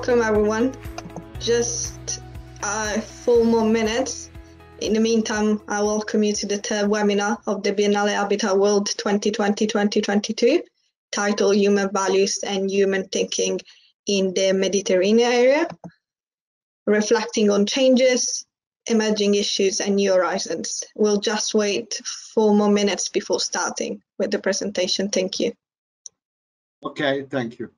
welcome everyone. Just uh, four more minutes. In the meantime, I welcome you to the third webinar of the Biennale Habitat World 2020-2022, titled Human Values and Human Thinking in the Mediterranean Area, reflecting on changes, emerging issues and new horizons. We'll just wait four more minutes before starting with the presentation. Thank you. Okay, thank you.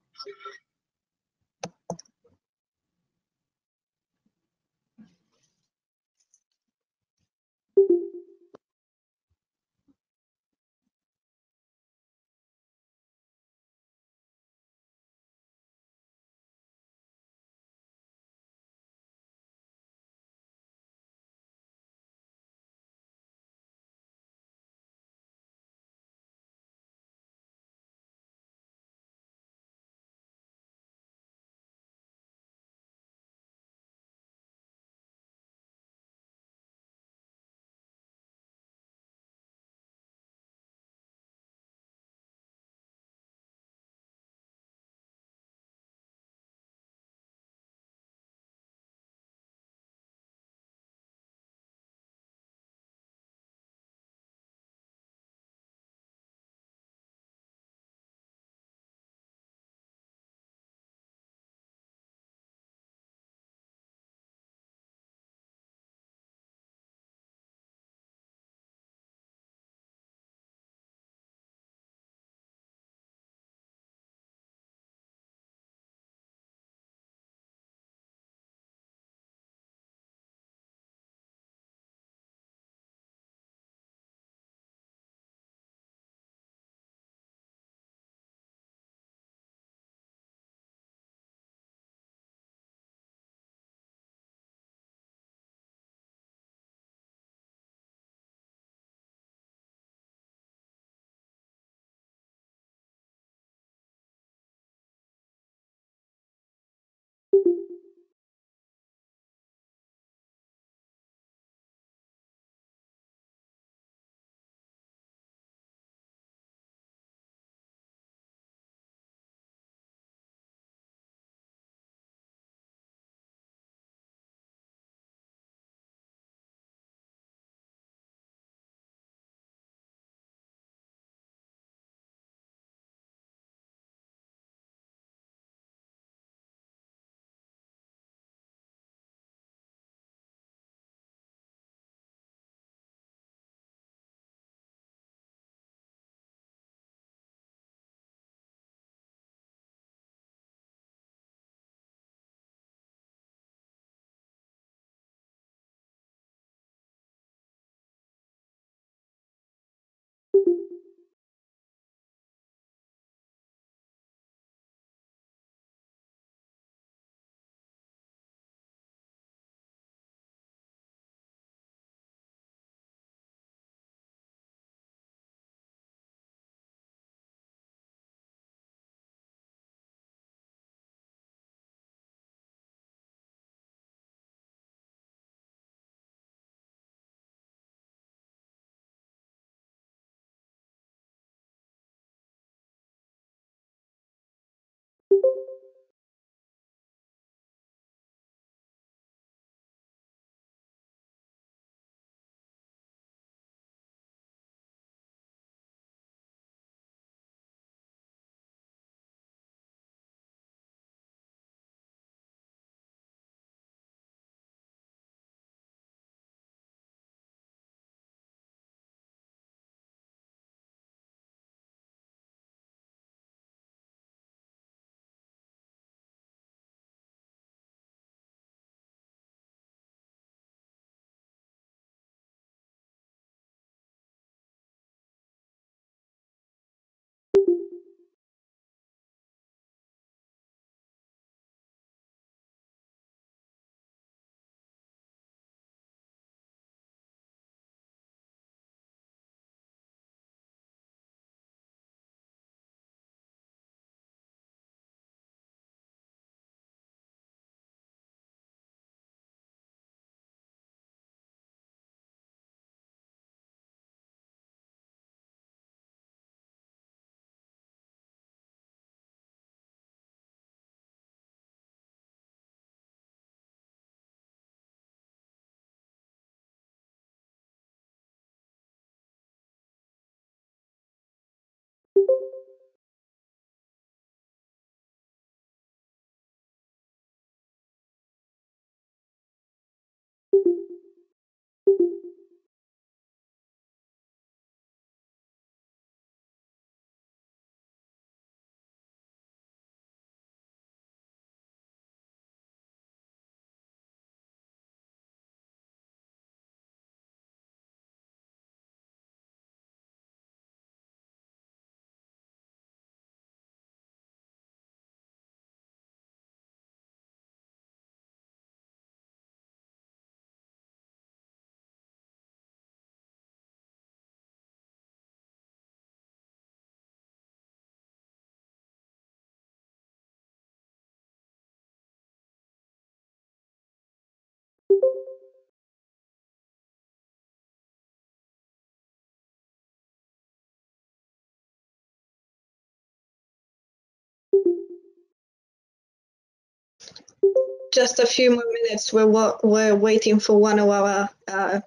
Just a few more minutes. We're, we're waiting for one of our uh,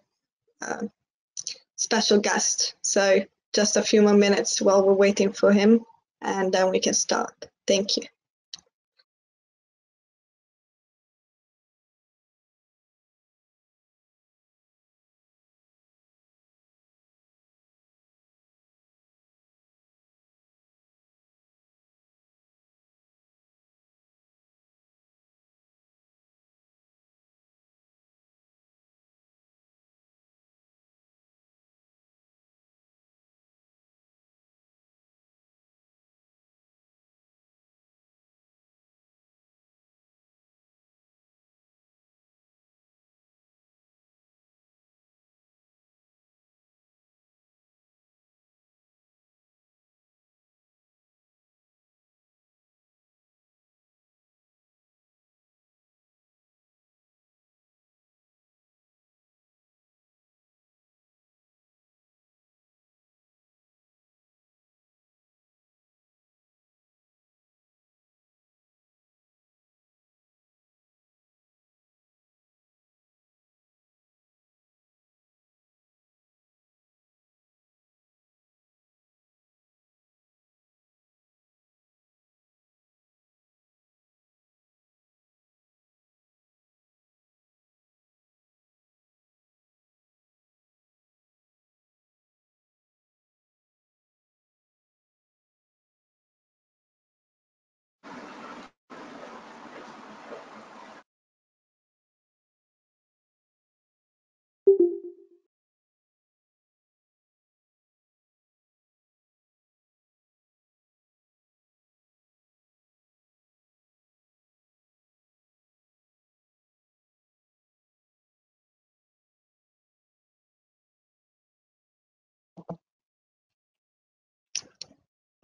uh, special guests. So just a few more minutes while we're waiting for him, and then we can start. Thank you.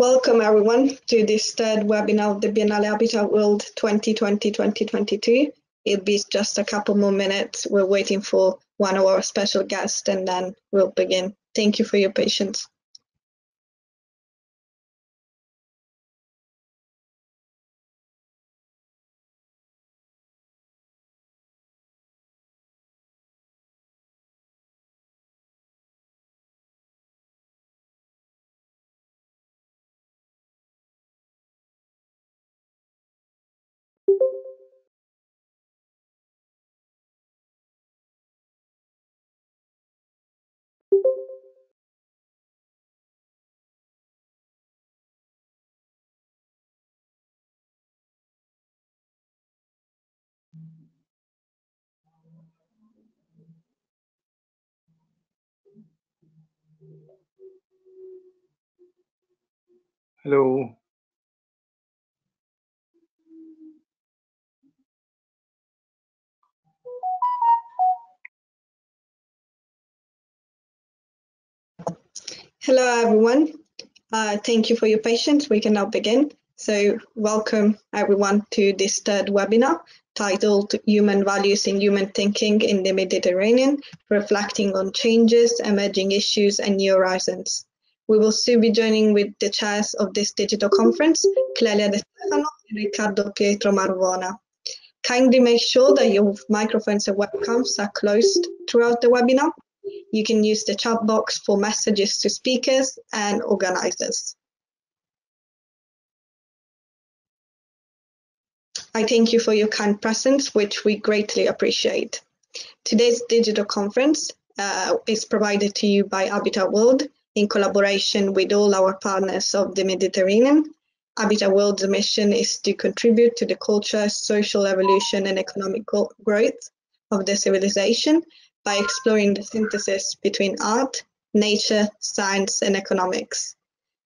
Welcome everyone to this third webinar of the Biennale Habitat World 2020-2022. It'll be just a couple more minutes. We're waiting for one of our special guests and then we'll begin. Thank you for your patience. Hello. Hello everyone. Uh, thank you for your patience. We can now begin. So welcome everyone to this third webinar titled Human Values in Human Thinking in the Mediterranean, reflecting on changes, emerging issues and new horizons. We will soon be joining with the chairs of this digital conference, Clelia De Stefano and Riccardo Pietro Marvona. Kindly make sure that your microphones and webcams are closed throughout the webinar. You can use the chat box for messages to speakers and organizers. I thank you for your kind presence, which we greatly appreciate. Today's digital conference uh, is provided to you by Habitat World in collaboration with all our partners of the Mediterranean. Habitat World's mission is to contribute to the culture, social evolution and economic growth of the civilization by exploring the synthesis between art, nature, science and economics.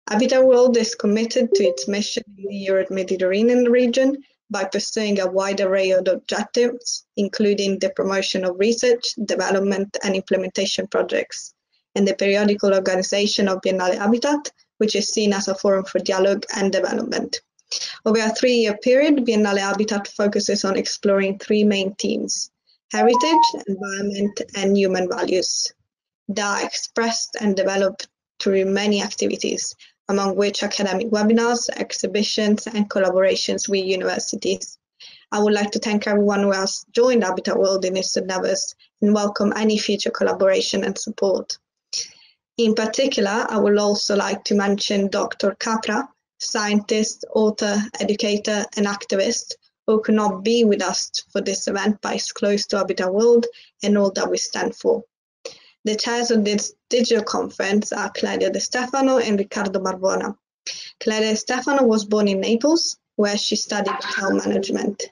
Habitat World is committed to its mission in the Euro-Mediterranean region by pursuing a wide array of objectives, including the promotion of research, development and implementation projects, and the periodical organization of Biennale Habitat, which is seen as a forum for dialogue and development. Over a three-year period, Biennale Habitat focuses on exploring three main themes, heritage, environment and human values. They are expressed and developed through many activities, among which academic webinars, exhibitions, and collaborations with universities. I would like to thank everyone who has joined Habitat World in its endeavors and welcome any future collaboration and support. In particular, I would also like to mention Dr. Capra, scientist, author, educator, and activist, who could not be with us for this event but is close to Habitat World and all that we stand for. The chairs of this digital conference are Claudia De Stefano and Riccardo Marvona. Claudia De Stefano was born in Naples, where she studied hotel management.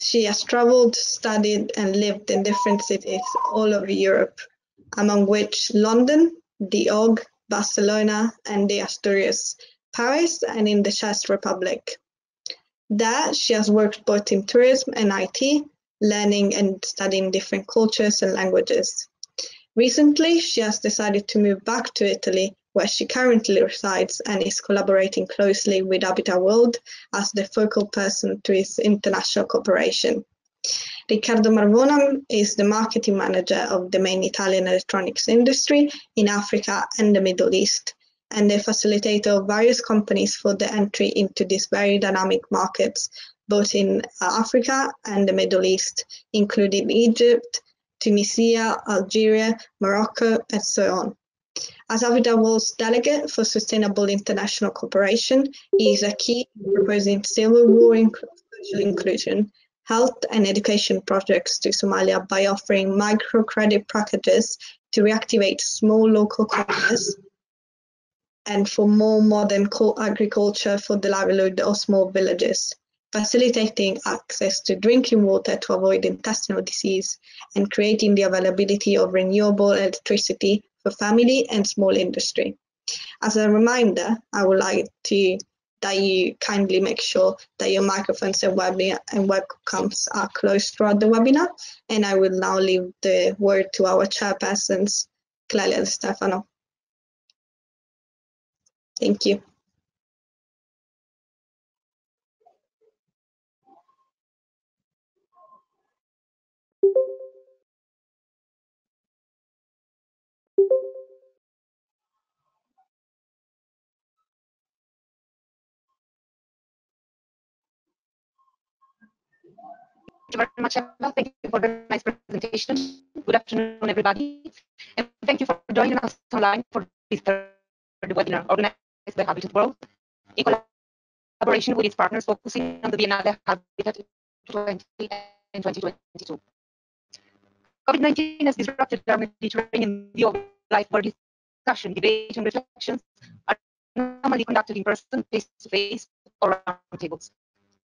She has traveled, studied, and lived in different cities all over Europe, among which London, The Hague, Barcelona, and the Asturias, Paris, and in the Czech Republic. There, she has worked both in tourism and IT, learning and studying different cultures and languages. Recently, she has decided to move back to Italy, where she currently resides and is collaborating closely with Habitat World as the focal person to its international cooperation. Riccardo Marvona is the marketing manager of the main Italian electronics industry in Africa and the Middle East, and the facilitator of various companies for the entry into these very dynamic markets, both in uh, Africa and the Middle East, including Egypt, Tunisia, Algeria, Morocco, and so on. As Habitat World's delegate for Sustainable International Cooperation, he is a key in proposing civil war and social inclusion, health and education projects to Somalia by offering microcredit packages to reactivate small local economies and for more modern agriculture for the livelihood of small villages, facilitating access to drinking water to avoid intestinal disease, and creating the availability of renewable electricity for family and small industry. As a reminder, I would like to that you kindly make sure that your microphones and, web and webcams are closed throughout the webinar. And I will now leave the word to our chairpersons, Claudia and Stefano. Thank you. Thank you very much. Thank you for the nice presentation. Good afternoon, everybody. And thank you for joining us online for this third webinar organized by Habitat World in collaboration with its partners focusing on the Biennale Habitat 20 and 2022. COVID-19 has disrupted our Mediterranean view of life where discussion, debate, and reflections are normally conducted in person, face-to-face, -face, or around tables.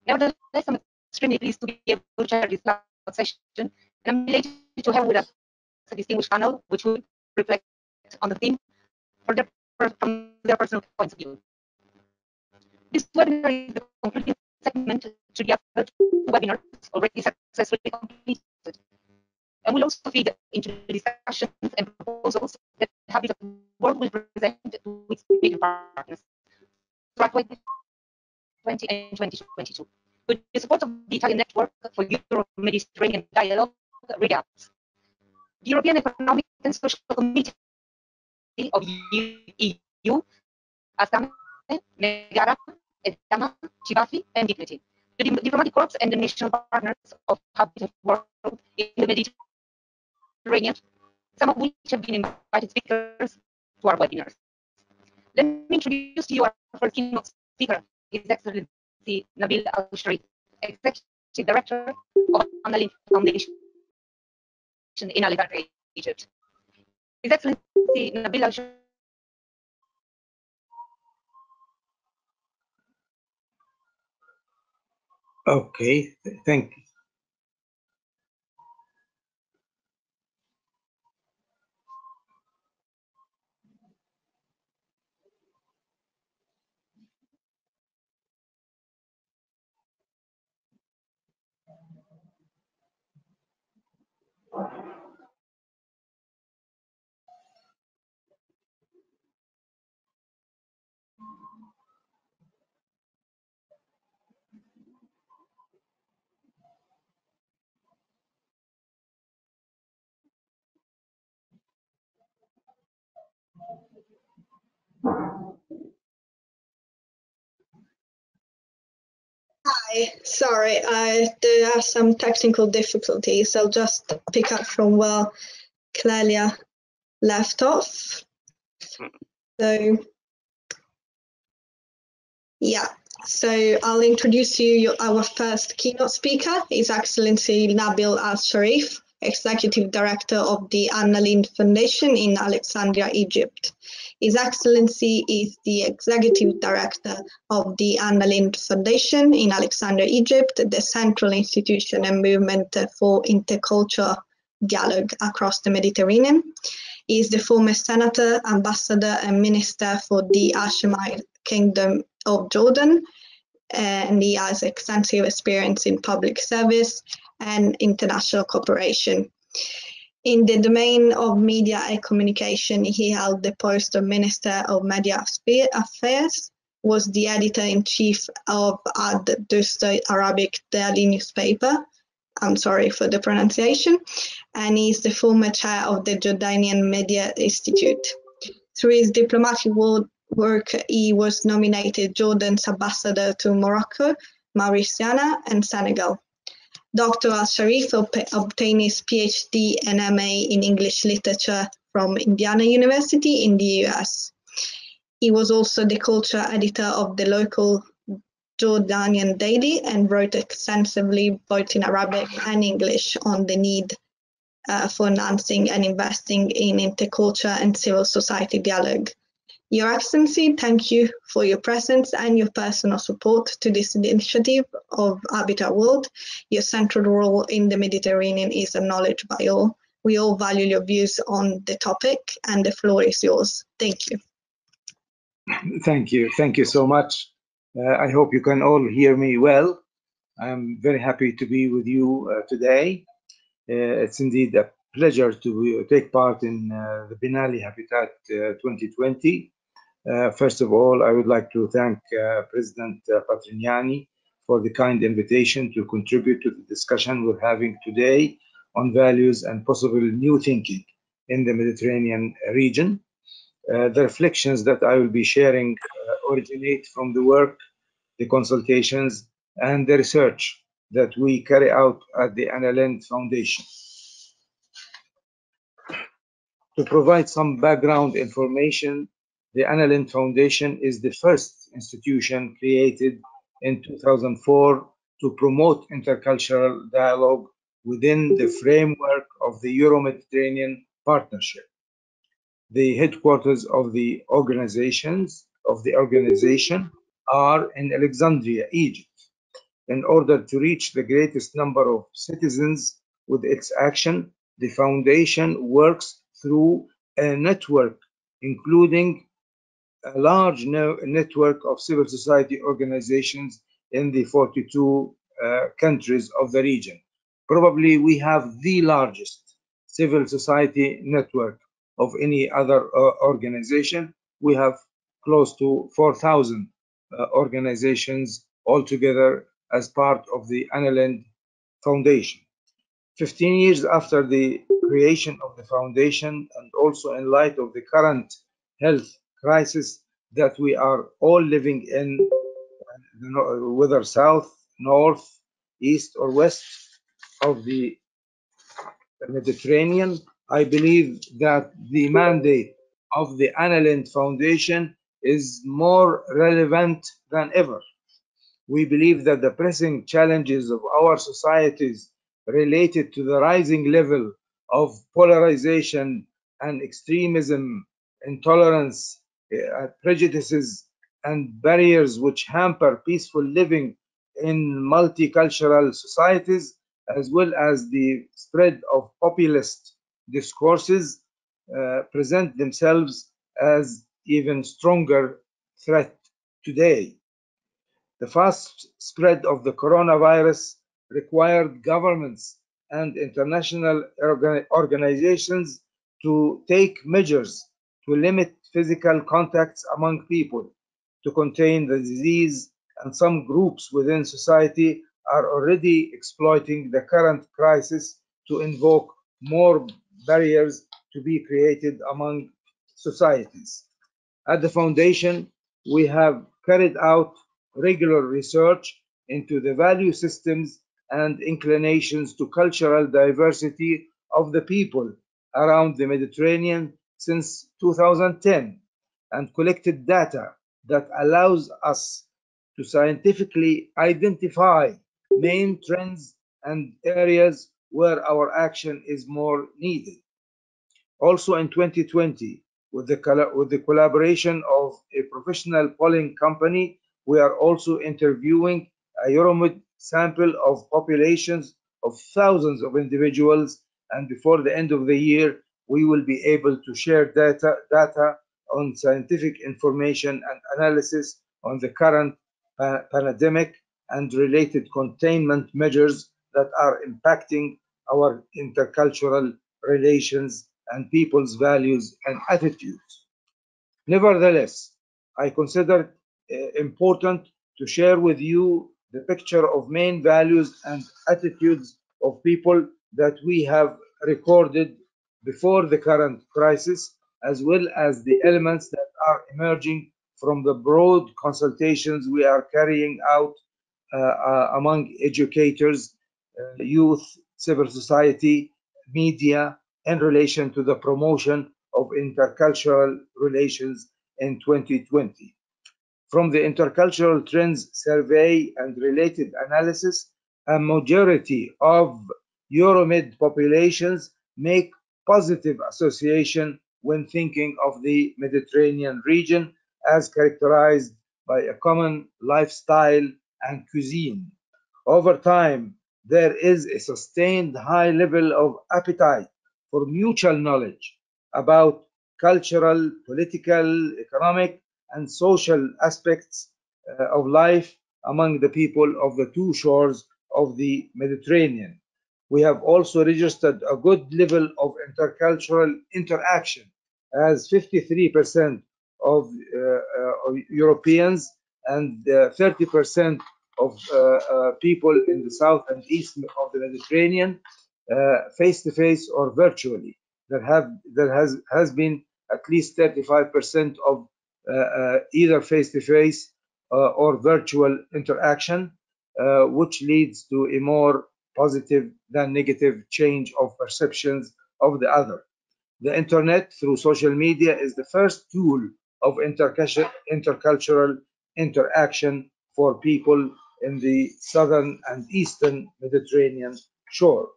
Nevertheless, extremely pleased to be able to share this session. And I'm delighted to have with us a distinguished panel, which will reflect on the theme their, from their personal points of view. This webinar is the concluding segment to the other two webinars already successfully completed. And will also feed into discussions and proposals that Habitat World will present to its major partners throughout 2020 and 2022 with the support of the Italian Network for Euro-Mediterranean Dialogue, RIDE-APS. The European Economic and Social Committee of EU, ASCAME, Megara, EDAMA, Civafi, and Dignity. The diplomatic corps and the national partners of Habitat World in the Mediterranean, some of which have been invited speakers to our webinars. Let me introduce to you our first keynote speaker, His Excellency Nabil Al-Sharif, Executive Director of Anna Lindh Foundation in Alexandria, Egypt. His Excellency Nabil Al-Sharif Okay, thank Hi, sorry, I, there are some technical difficulties. I'll just pick up from where Clelia left off. So, yeah, so I'll introduce you your, our first keynote speaker, His Excellency Nabil Al-Sharif. Executive Director of the Anna Lindh Foundation in Alexandria, Egypt. His Excellency is the Executive Director of the Anna Lindh Foundation in Alexandria, Egypt, the central institution and movement for intercultural dialogue across the Mediterranean. He is the former senator, ambassador, and minister for the Hashemite Kingdom of Jordan, and he has extensive experience in public service and international cooperation. In the domain of media and communication, he held the post of Minister of Media Affairs, was the editor-in-chief of Ad Dustur Arabic daily newspaper, I'm sorry for the pronunciation, and he is the former chair of the Jordanian Media Institute. Through his diplomatic work, he was nominated Jordan's ambassador to Morocco, Mauritania, and Senegal. Dr. Al Sharif obtained his PhD and MA in English literature from Indiana University in the US. He was also the culture editor of the local Jordanian Daily and wrote extensively both in Arabic and English on the need uh, for enhancing and investing in interculture and civil society dialogue. Your Excellency, thank you for your presence and your personal support to this initiative of Habitat World. Your central role in the Mediterranean is acknowledged by all. We all value your views on the topic and the floor is yours. Thank you. Thank you. Thank you so much. Uh, I hope you can all hear me well. I'm very happy to be with you uh, today. Uh, it's indeed a pleasure to take part in uh, the Biennale Habitat uh, 2020. Uh, first of all, I would like to thank President Patregnani for the kind invitation to contribute to the discussion we're having today on values and possible new thinking in the Mediterranean region. Uh, the reflections that I will be sharing uh, originate from the work, the consultations, and the research that we carry out at the Anna Lindh Foundation. To provide some background information, the Anna Lindh Foundation is the first institution created in 2004 to promote intercultural dialogue within the framework of the Euro-Mediterranean Partnership the headquarters of the organizations of the organization are in Alexandria, Egypt. In order to reach the greatest number of citizens with its action, the foundation works through a network, including a large network of civil society organizations in the 42 uh, countries of the region. Probably we have the largest civil society network of any other uh, organization. We have close to 4,000 uh, organizations altogether as part of the Anna Lindh Foundation. 15 years after the creation of the foundation and also in light of the current health crisis that we are all living in, whether south, north, east, or west of the Mediterranean, I believe that the mandate of the Anna Lindh Foundation is more relevant than ever. We believe that the pressing challenges of our societies related to the rising level of polarization and extremism, intolerance, prejudices, and barriers which hamper peaceful living in multicultural societies, as well as the spread of populist discourses uh, present themselves as even stronger threat today. The fast spread of the coronavirus required governments and international organizations to take measures to limit physical contacts among people, to contain the disease, and some groups within society are already exploiting the current crisis to invoke more barriers to be created among societies. At the foundation, we have carried out regular research into the value systems and inclinations to cultural diversity of the people around the Mediterranean since 2010 and collected data that allows us to scientifically identify main trends and areas where our action is more needed. Also in 2020, with the, with the collaboration of a professional polling company, we are also interviewing a Euromed sample of populations of thousands of individuals and before the end of the year we will be able to share data data on scientific information and analysis on the current uh, pandemic and related containment measures that are impacting our intercultural relations and people's values and attitudes. Nevertheless, I consider uh, important to share with you the picture of main values and attitudes of people that we have recorded before the current crisis, as well as the elements that are emerging from the broad consultations we are carrying out uh, uh, among educators, uh, youth, civil society, media, in relation to the promotion of intercultural relations in 2020. From the Intercultural Trends Survey and related analysis, a majority of Euromed populations make positive association when thinking of the Mediterranean region as characterized by a common lifestyle and cuisine. Over time, there is a sustained high level of appetite for mutual knowledge about cultural, political, economic, and social aspects uh, of life among the people of the two shores of the Mediterranean. We have also registered a good level of intercultural interaction as 53% of, uh, of Europeans and 30% uh, of uh, uh, people in the south and east of the Mediterranean face to face or virtually. There have there has has been at least 35% of either face-to-face uh, or virtual interaction, which leads to a more positive than negative change of perceptions of the other. The internet through social media is the first tool of intercultural interaction for people in the southern and eastern Mediterranean shore.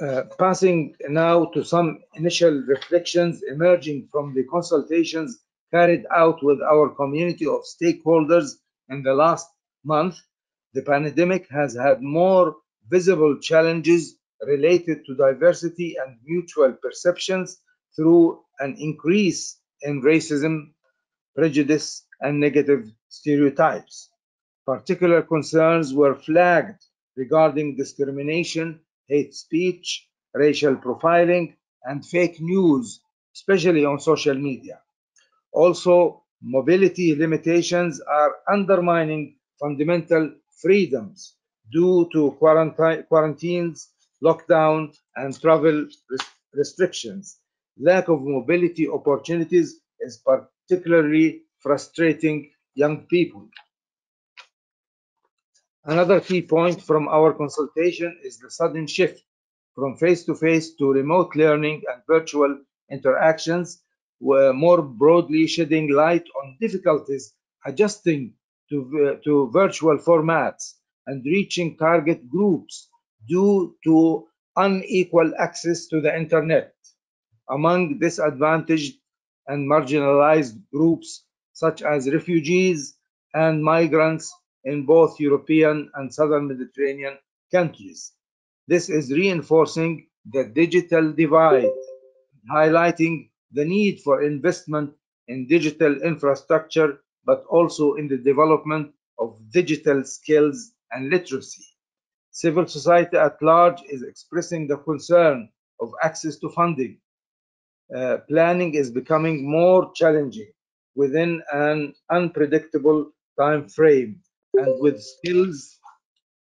Uh, passing now to some initial reflections emerging from the consultations carried out with our community of stakeholders in the last month, the pandemic has had more visible challenges related to diversity and mutual perceptions through an increase in racism, prejudice, and negative stereotypes. Particular concerns were flagged regarding discrimination hate speech, racial profiling, and fake news, especially on social media. Also, mobility limitations are undermining fundamental freedoms due to quarantines, lockdown, and travel restrictions. Lack of mobility opportunities is particularly frustrating young people. Another key point from our consultation is the sudden shift from face-to-face -to, -face to remote learning and virtual interactions, were more broadly shedding light on difficulties adjusting to, uh, to virtual formats and reaching target groups due to unequal access to the internet. Among disadvantaged and marginalized groups such as refugees and migrants in both European and Southern Mediterranean countries. This is reinforcing the digital divide, highlighting the need for investment in digital infrastructure, but also in the development of digital skills and literacy. Civil society at large is expressing the concern of access to funding. Uh, planning is becoming more challenging within an unpredictable time frame and with skills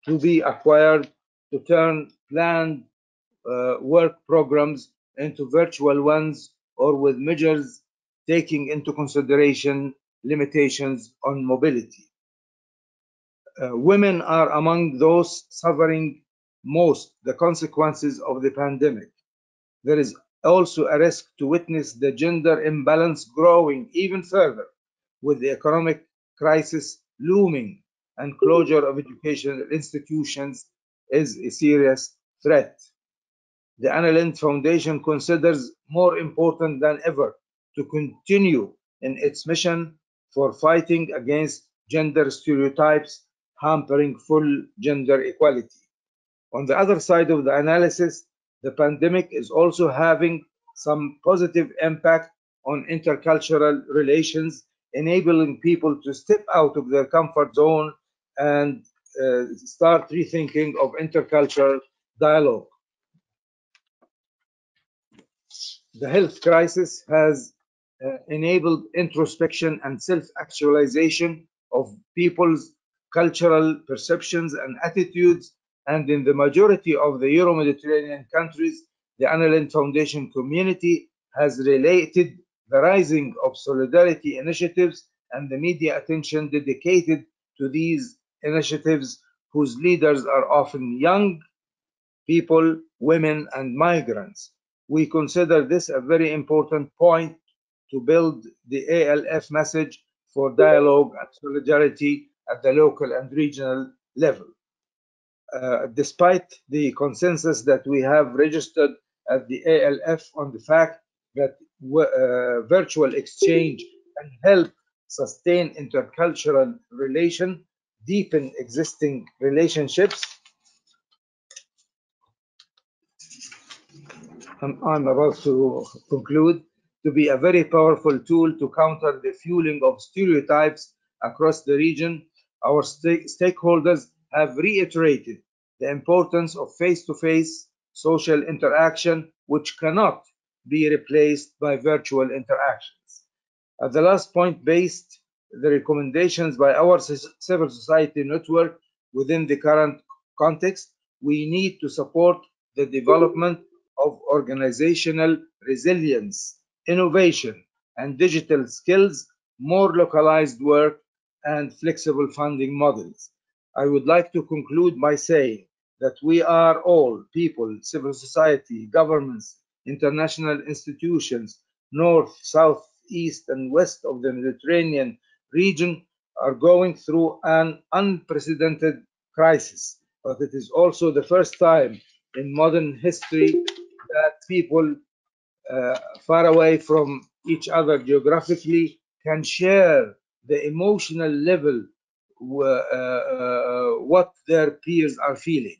to be acquired to turn planned uh, work programs into virtual ones or with measures taking into consideration limitations on mobility. Uh, women are among those suffering most the consequences of the pandemic. There is also a risk to witness the gender imbalance growing even further with the economic crisis looming and closure of educational institutions is a serious threat. The Anna Lindh Foundation considers more important than ever to continue in its mission for fighting against gender stereotypes hampering full gender equality. On the other side of the analysis, the pandemic is also having some positive impact on intercultural relations, enabling people to step out of their comfort zone and uh, start rethinking of intercultural dialogue. The health crisis has Uh, enabled introspection and self-actualization of people's cultural perceptions and attitudes and in the majority of the Euro-Mediterranean countries, the Anna Lindh Foundation community has related the rising of solidarity initiatives and the media attention dedicated to these initiatives whose leaders are often young people, women, and migrants. We consider this a very important point to build the ALF message for dialogue and solidarity at the local and regional level. Uh, despite the consensus that we have registered at the ALF on the fact that uh, virtual exchange can help sustain intercultural relation, deepen existing relationships. I'm, I'm about to conclude to be a very powerful tool to counter the fueling of stereotypes across the region. Our st stakeholders have reiterated the importance of face-to-face social interaction, which cannot be replaced by virtual interactions. At the last point, based the recommendations by our civil society network within the current context, we need to support the development of organizational resilience, innovation, and digital skills, more localized work, and flexible funding models. I would like to conclude by saying that we are all people, civil society, governments, international institutions, north, south, east, and west of the Mediterranean region are going through an unprecedented crisis. But it is also the first time in modern history that people uh, far away from each other geographically can share the emotional level uh, uh, what their peers are feeling.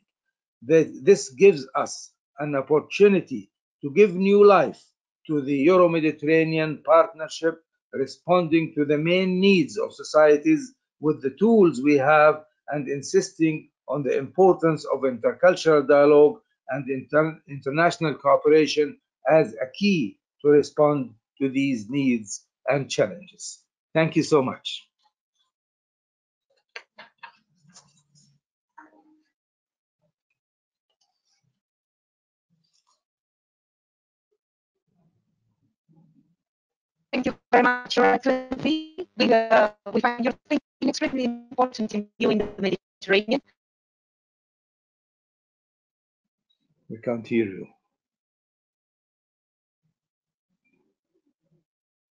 That this gives us an opportunity to give new life to the Euro-Mediterranean partnership, responding to the main needs of societies with the tools we have and insisting on the importance of intercultural dialogue and inter international cooperation as a key to respond to these needs and challenges. Thank you so much. Thank you very much, Your Excellency. We, uh, we find your thinking extremely important in viewing the Mediterranean. We can't hear you.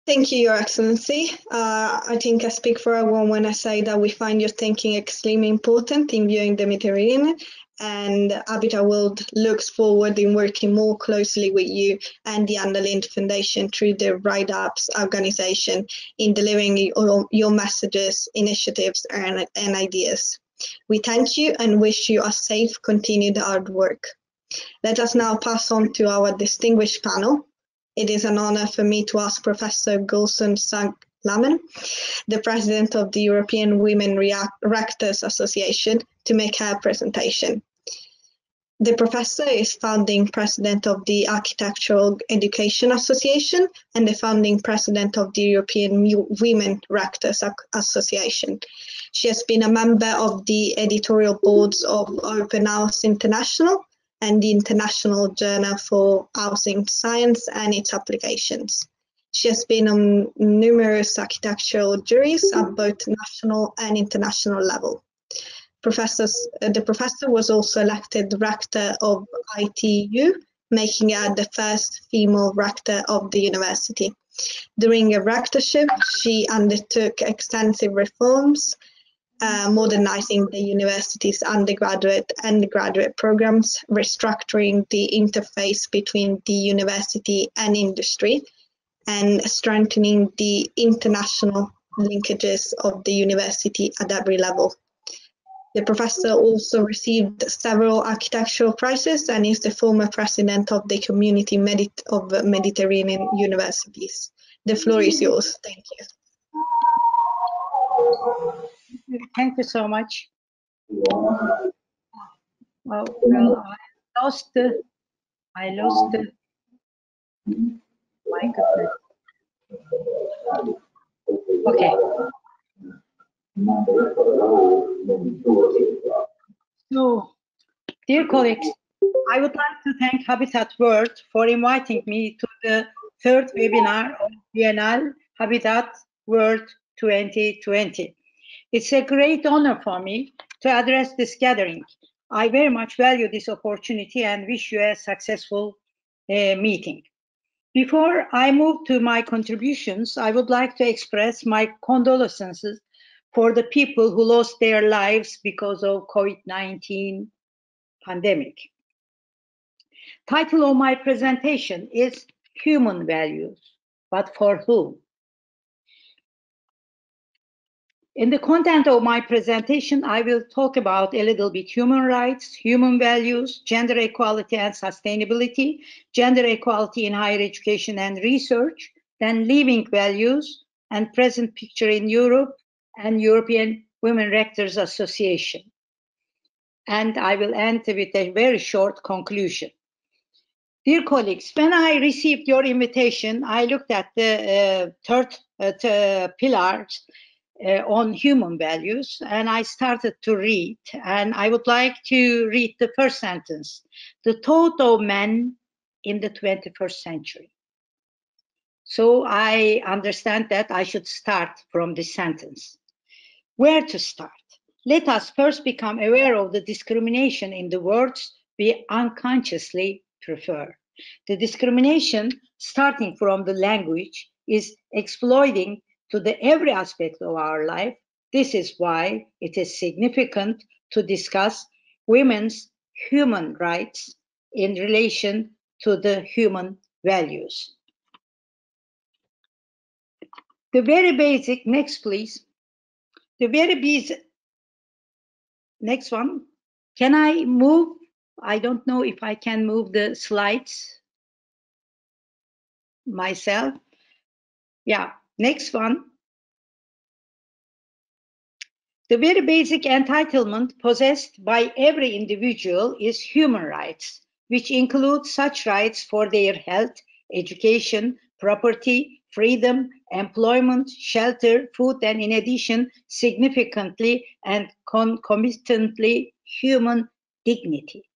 Thank you, Your Excellency. Uh, I think I speak for everyone when I say that we find your thinking extremely important in viewing the Mediterranean and Habitat World looks forward in working more closely with you and the Lindh Foundation through the RIDE-APS organization in delivering your, your messages, initiatives, and, and ideas. We thank you and wish you a safe, continued hard work. Let us now pass on to our distinguished panel. It is an honor for me to ask Professor Gulsum Sang Laman, the president of the European Women Rectors Association, to make her presentation. The professor is founding president of the Architectural Education Association and the founding president of the European Women Rectors Association. She has been a member of the editorial boards of Open House International and the International Journal for Housing Science and its applications. She has been on numerous architectural juries at both national and international level. Professors, uh, the professor was also elected rector of ITU, making her the first female rector of the university. During her rectorship, she undertook extensive reforms, uh, modernizing the university's undergraduate and graduate programs, restructuring the interface between the university and industry, and strengthening the international linkages of the university at every level. The professor also received several architectural prizes and is the former president of the Community Medit of Mediterranean Universities. The floor is yours. Thank you. Thank you so much. Oh, well, I lost the, I lost the microphone. Okay. So, dear colleagues, I would like to thank Habitat World for inviting me to the third webinar of Biennale Habitat World 2020. It's a great honor for me to address this gathering. I very much value this opportunity and wish you a successful uh, meeting. Before I move to my contributions, I would like to express my condolences for the people who lost their lives because of COVID-19 pandemic. Title of my presentation is Human Values, but for whom? In the content of my presentation, I will talk about a little bit human rights, human values, gender equality and sustainability, gender equality in higher education and research, then living values and present picture in Europe and European Women Rectors Association. And I will end with a very short conclusion. Dear colleagues, when I received your invitation, I looked at the uh, third uh, pillars uh, on human values and I started to read and I would like to read the first sentence. The thought of man in the 21st century. So I understand that I should start from this sentence. Where to start? Let us first become aware of the discrimination in the words we unconsciously prefer. The discrimination starting from the language is exploiting to the every aspect of our life. This is why it is significant to discuss women's human rights in relation to the human values. The very basic, next please. The very basic, next one. Can I move? I don't know if I can move the slides myself. Yeah, Next one. The very basic entitlement possessed by every individual is human rights, which include such rights for their health, education, property, freedom, employment, shelter, food, and in addition, significantly and concomitantly human dignity.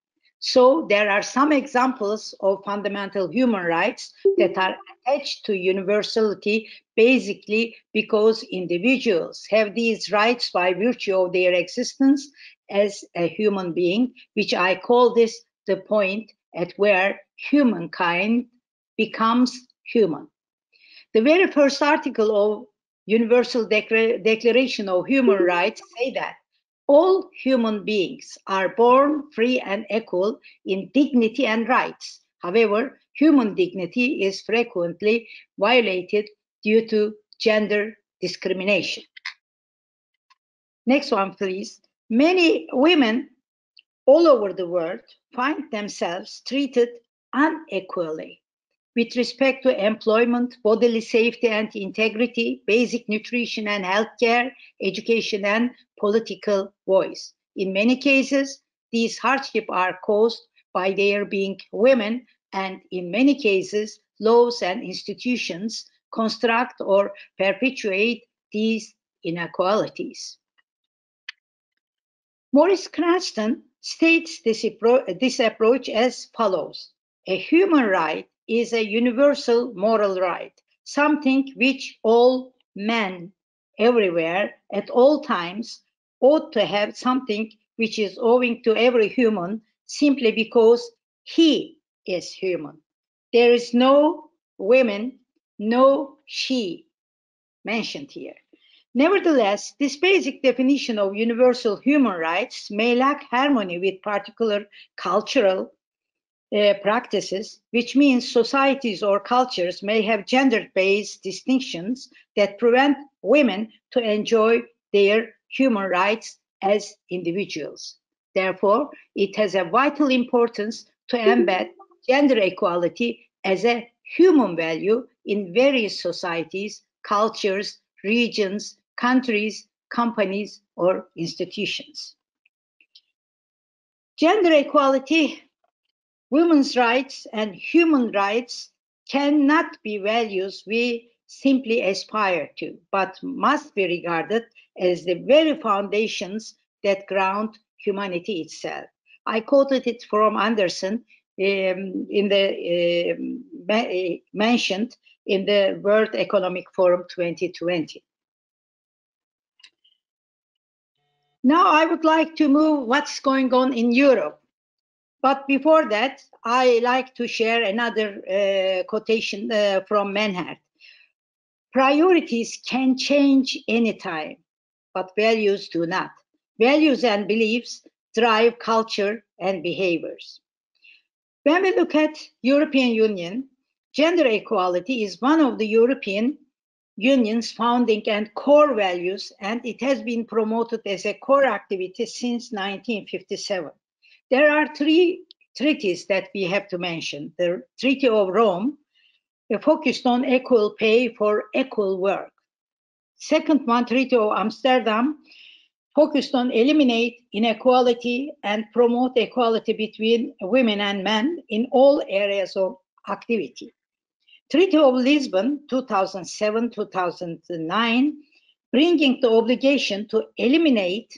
So there are some examples of fundamental human rights that are attached to universality basically because individuals have these rights by virtue of their existence as a human being, which I call this the point at where humankind becomes human. The very first article of Universal Declaration of Human Rights say that all human beings are born free and equal in dignity and rights. However, human dignity is frequently violated due to gender discrimination. Next one, please. Many women all over the world find themselves treated unequally with respect to employment, bodily safety and integrity, basic nutrition and healthcare, education and political voice. In many cases, these hardships are caused by their being women, and in many cases, laws and institutions construct or perpetuate these inequalities. Maurice Cranston states this, appro this approach as follows. A human right is a universal moral right, something which all men everywhere at all times ought to have something which is owing to every human simply because he is human. There is no women, no she mentioned here. Nevertheless, this basic definition of universal human rights may lack harmony with particular cultural uh, practices, which means societies or cultures may have gender-based distinctions that prevent women to enjoy their human rights as individuals. Therefore, it has a vital importance to embed gender equality as a human value in various societies, cultures, regions, countries, companies, or institutions. Gender equality, women's rights, and human rights cannot be values we simply aspire to, but must be regarded as the very foundations that ground humanity itself. I quoted it from Anderson um, in the uh, mentioned in the World Economic Forum 2020. Now I would like to move what's going on in Europe. But before that, I like to share another uh, quotation uh, from Menhart. Priorities can change anytime, but values do not. Values and beliefs drive culture and behaviors. When we look at European Union, gender equality is one of the European Union's founding and core values, and it has been promoted as a core activity since 1957. There are three treaties that we have to mention. The Treaty of Rome focused on equal pay for equal work. Second one, Treaty of Amsterdam, focused on eliminate inequality and promote equality between women and men in all areas of activity. Treaty of Lisbon 2007-2009 bringing the obligation to eliminate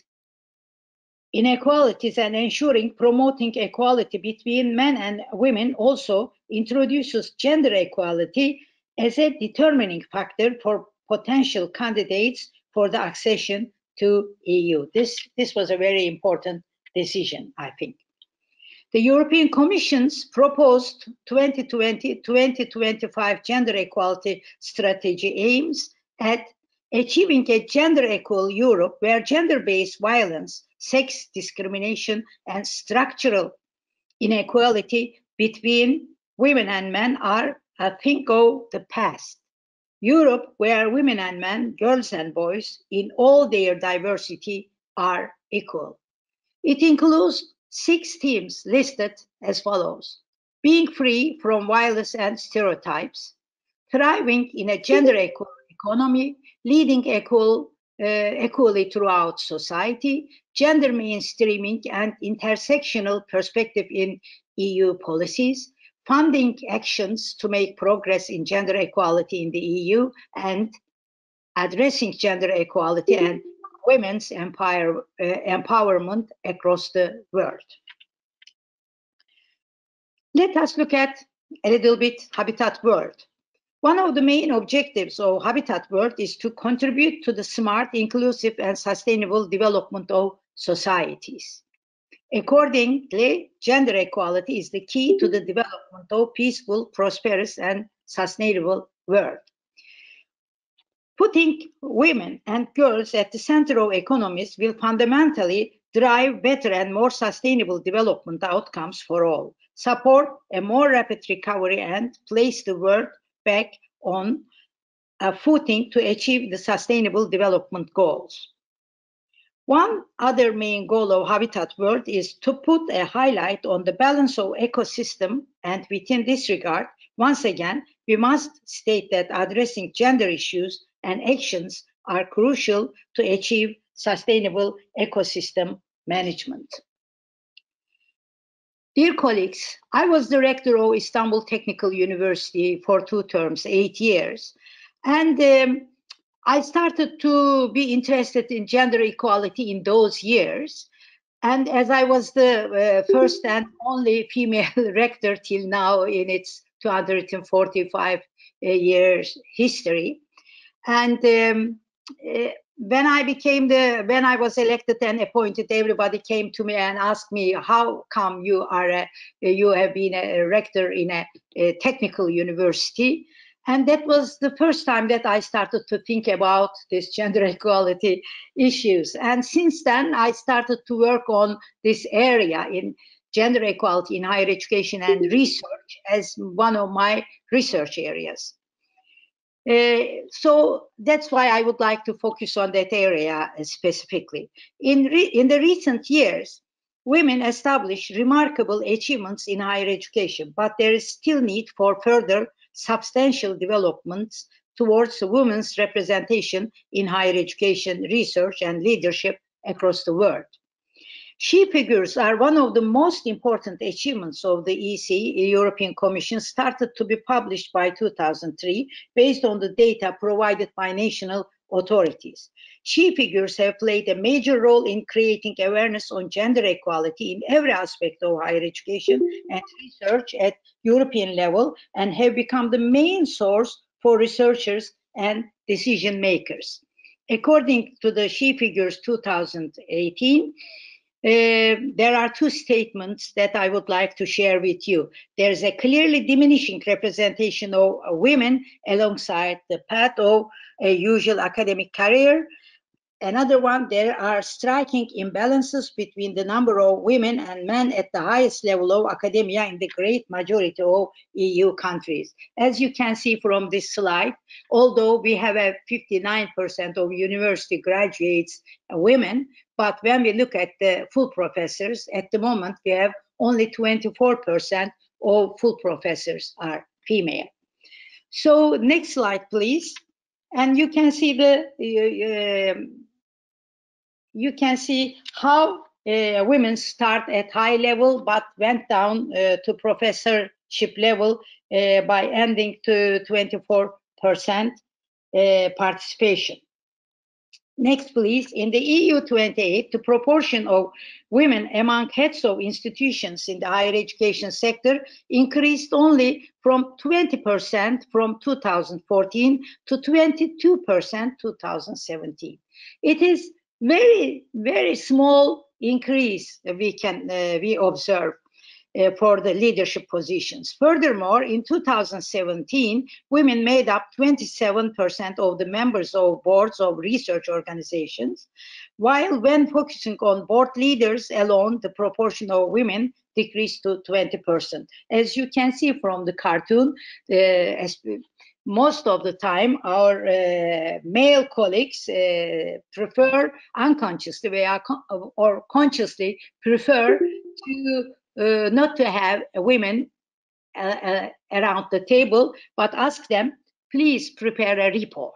inequalities and ensuring promoting equality between men and women also introduces gender equality as a determining factor for potential candidates for the accession to EU. This, this was a very important decision, I think. The European Commission's proposed 2020-2025 gender equality strategy aims at achieving a gender equal Europe where gender-based violence, sex discrimination, and structural inequality between women and men are a thing of the past. Europe where women and men, girls and boys, in all their diversity are equal. It includes six themes listed as follows. Being free from violence and stereotypes, thriving in a gender equal economy, leading equal, uh, equally throughout society, gender mainstreaming and intersectional perspective in EU policies, funding actions to make progress in gender equality in the EU, and addressing gender equality and women's empire, uh, empowerment across the world. Let us look at a little bit Habitat World. One of the main objectives of Habitat World is to contribute to the smart, inclusive, and sustainable development of societies. Accordingly, gender equality is the key to the development of peaceful, prosperous, and sustainable world. Putting women and girls at the center of economies will fundamentally drive better and more sustainable development outcomes for all, support a more rapid recovery, and place the world back on a footing to achieve the sustainable development goals. One other main goal of Habitat World is to put a highlight on the balance of ecosystem and within this regard, once again, we must state that addressing gender issues and actions are crucial to achieve sustainable ecosystem management. Dear colleagues, I was director of Istanbul Technical University for two terms, eight years. And um, I started to be interested in gender equality in those years. And as I was the uh, first and only female rector till now in its 245 uh, years history, and um, uh, when I became the when I was elected and appointed, everybody came to me and asked me, "How come you are a, you have been a rector in a, a technical university?" And that was the first time that I started to think about this gender equality issues. And since then, I started to work on this area in gender equality in higher education and research as one of my research areas. Uh, so that's why I would like to focus on that area specifically. In, in the recent years, women established remarkable achievements in higher education, but there is still need for further substantial developments towards women's representation in higher education, research, and leadership across the world. She figures are one of the most important achievements of the EC, uh, European Commission, started to be published by 2003 based on the data provided by national authorities. She figures have played a major role in creating awareness on gender equality in every aspect of higher education and research at European level and have become the main source for researchers and decision makers. According to the She Figures 2018, uh, there are two statements that I would like to share with you. There's a clearly diminishing representation of women alongside the path of a usual academic career. Another one, there are striking imbalances between the number of women and men at the highest level of academia in the great majority of EU countries. As you can see from this slide, although we have a 59% of university graduates women, but when we look at the full professors, at the moment we have only 24% of full professors are female. So next slide, please. And you can see the uh, you can see how uh, women start at high level but went down uh, to professorship level uh, by ending to 24% uh, participation. Next, please. In the EU 28, the proportion of women among heads of institutions in the higher education sector increased only from 20% from 2014 to 22% 2017. It is very, very small increase we can uh, we observe uh, for the leadership positions. Furthermore, in 2017, women made up 27% of the members of boards of research organizations, while when focusing on board leaders alone, the proportion of women decreased to 20%. As you can see from the cartoon, uh, most of the time our uh, male colleagues uh, prefer unconsciously or consciously prefer to uh, not to have women uh, uh, around the table, but ask them, please prepare a report.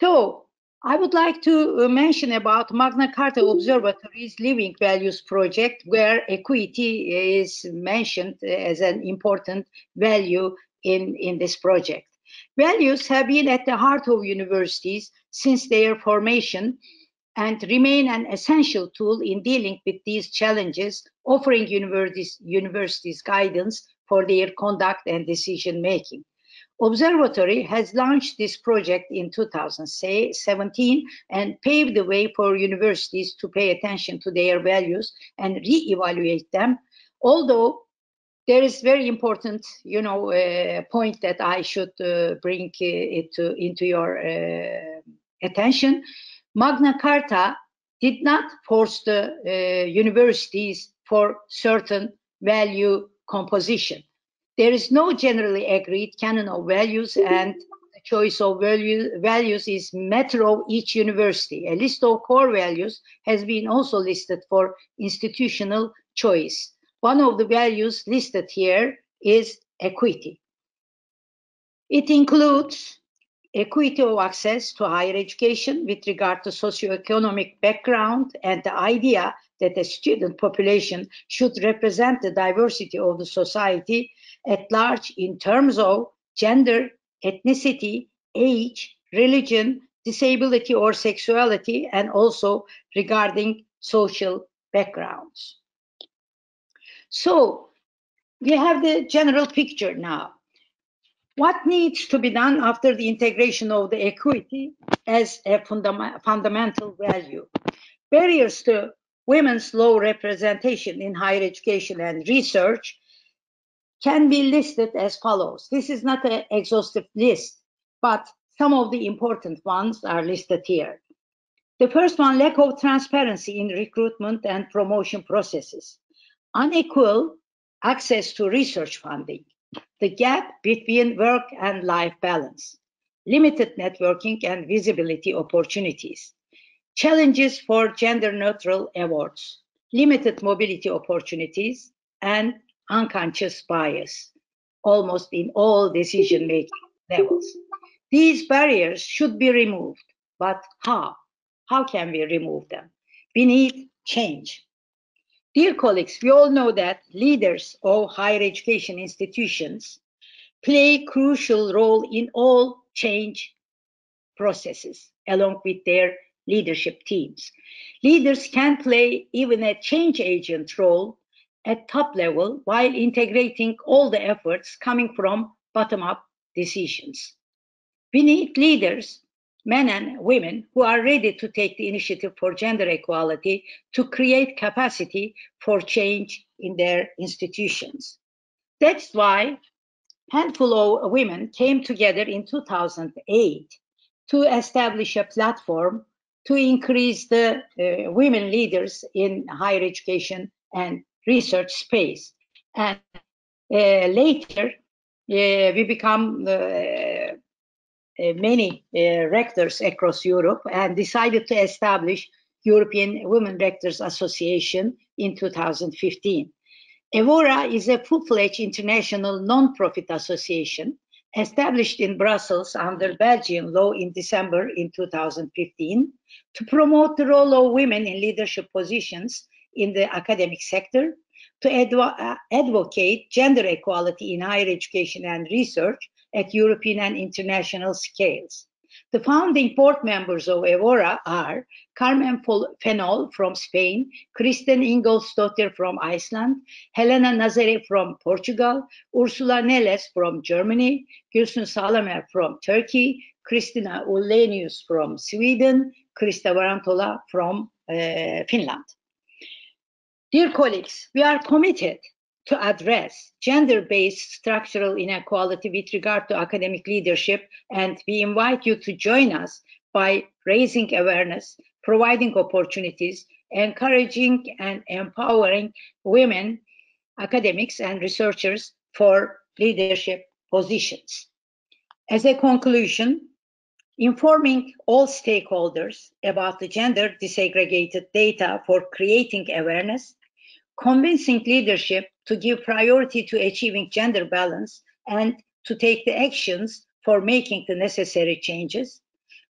So I would like to uh, mention about Magna Charta Observatory's Living Values project, where equity is mentioned as an important value in, in this project. Values have been at the heart of universities since their formation and remain an essential tool in dealing with these challenges, offering universities, universities guidance for their conduct and decision making. Observatory has launched this project in 2017 and paved the way for universities to pay attention to their values and re-evaluate them. Although there is very important, you know, uh, point that I should uh, bring uh, it to, into your uh, attention. Magna Charta did not force the universities for certain value composition. There is no generally agreed canon of values and the choice of value, values is matter of each university. A list of core values has been also listed for institutional choice. One of the values listed here is equity. It includes equity of access to higher education with regard to socioeconomic background and the idea that the student population should represent the diversity of the society at large in terms of gender, ethnicity, age, religion, disability or sexuality, and also regarding social backgrounds. So we have the general picture now. What needs to be done after the integration of the equity as a fundam fundamental value? Barriers to women's low representation in higher education and research can be listed as follows. This is not an exhaustive list, but some of the important ones are listed here. The first one, lack of transparency in recruitment and promotion processes, unequal access to research funding, the gap between work and life balance, limited networking and visibility opportunities, challenges for gender neutral awards, limited mobility opportunities, and unconscious bias, almost in all decision making levels. These barriers should be removed, but how? How can we remove them? We need change. Dear colleagues, we all know that leaders of higher education institutions play crucial role in all change processes along with their leadership teams. Leaders can play even a change agent role at top level while integrating all the efforts coming from bottom up decisions. We need leaders men and women who are ready to take the initiative for gender equality to create capacity for change in their institutions. That's why handful of women came together in 2008 to establish a platform to increase the uh, women leaders in higher education and research space. And uh, later, uh, we become many uh, rectors across Europe and decided to establish European Women Rectors Association in 2015. EWORA is a full-fledged international non-profit association established in Brussels under Belgian law in December in 2015 to promote the role of women in leadership positions in the academic sector, to uh, advocate gender equality in higher education and research, at European and international scales. The founding board members of EWORA are Carmen Fenoll from Spain, Kristín Ingólfsdóttir from Iceland, Helena Nazaré from Portugal, Ursula Nelles from Germany, Gülsün Saglamer from Turkey, Christina Ullenius from Sweden, Krista Varantola from uh, Finland. Dear colleagues, we are committed to address gender-based structural inequality with regard to academic leadership and we invite you to join us by raising awareness, providing opportunities, encouraging and empowering women academics and researchers for leadership positions. As a conclusion, informing all stakeholders about the gender disaggregated data for creating awareness, convincing leadership to give priority to achieving gender balance and to take the actions for making the necessary changes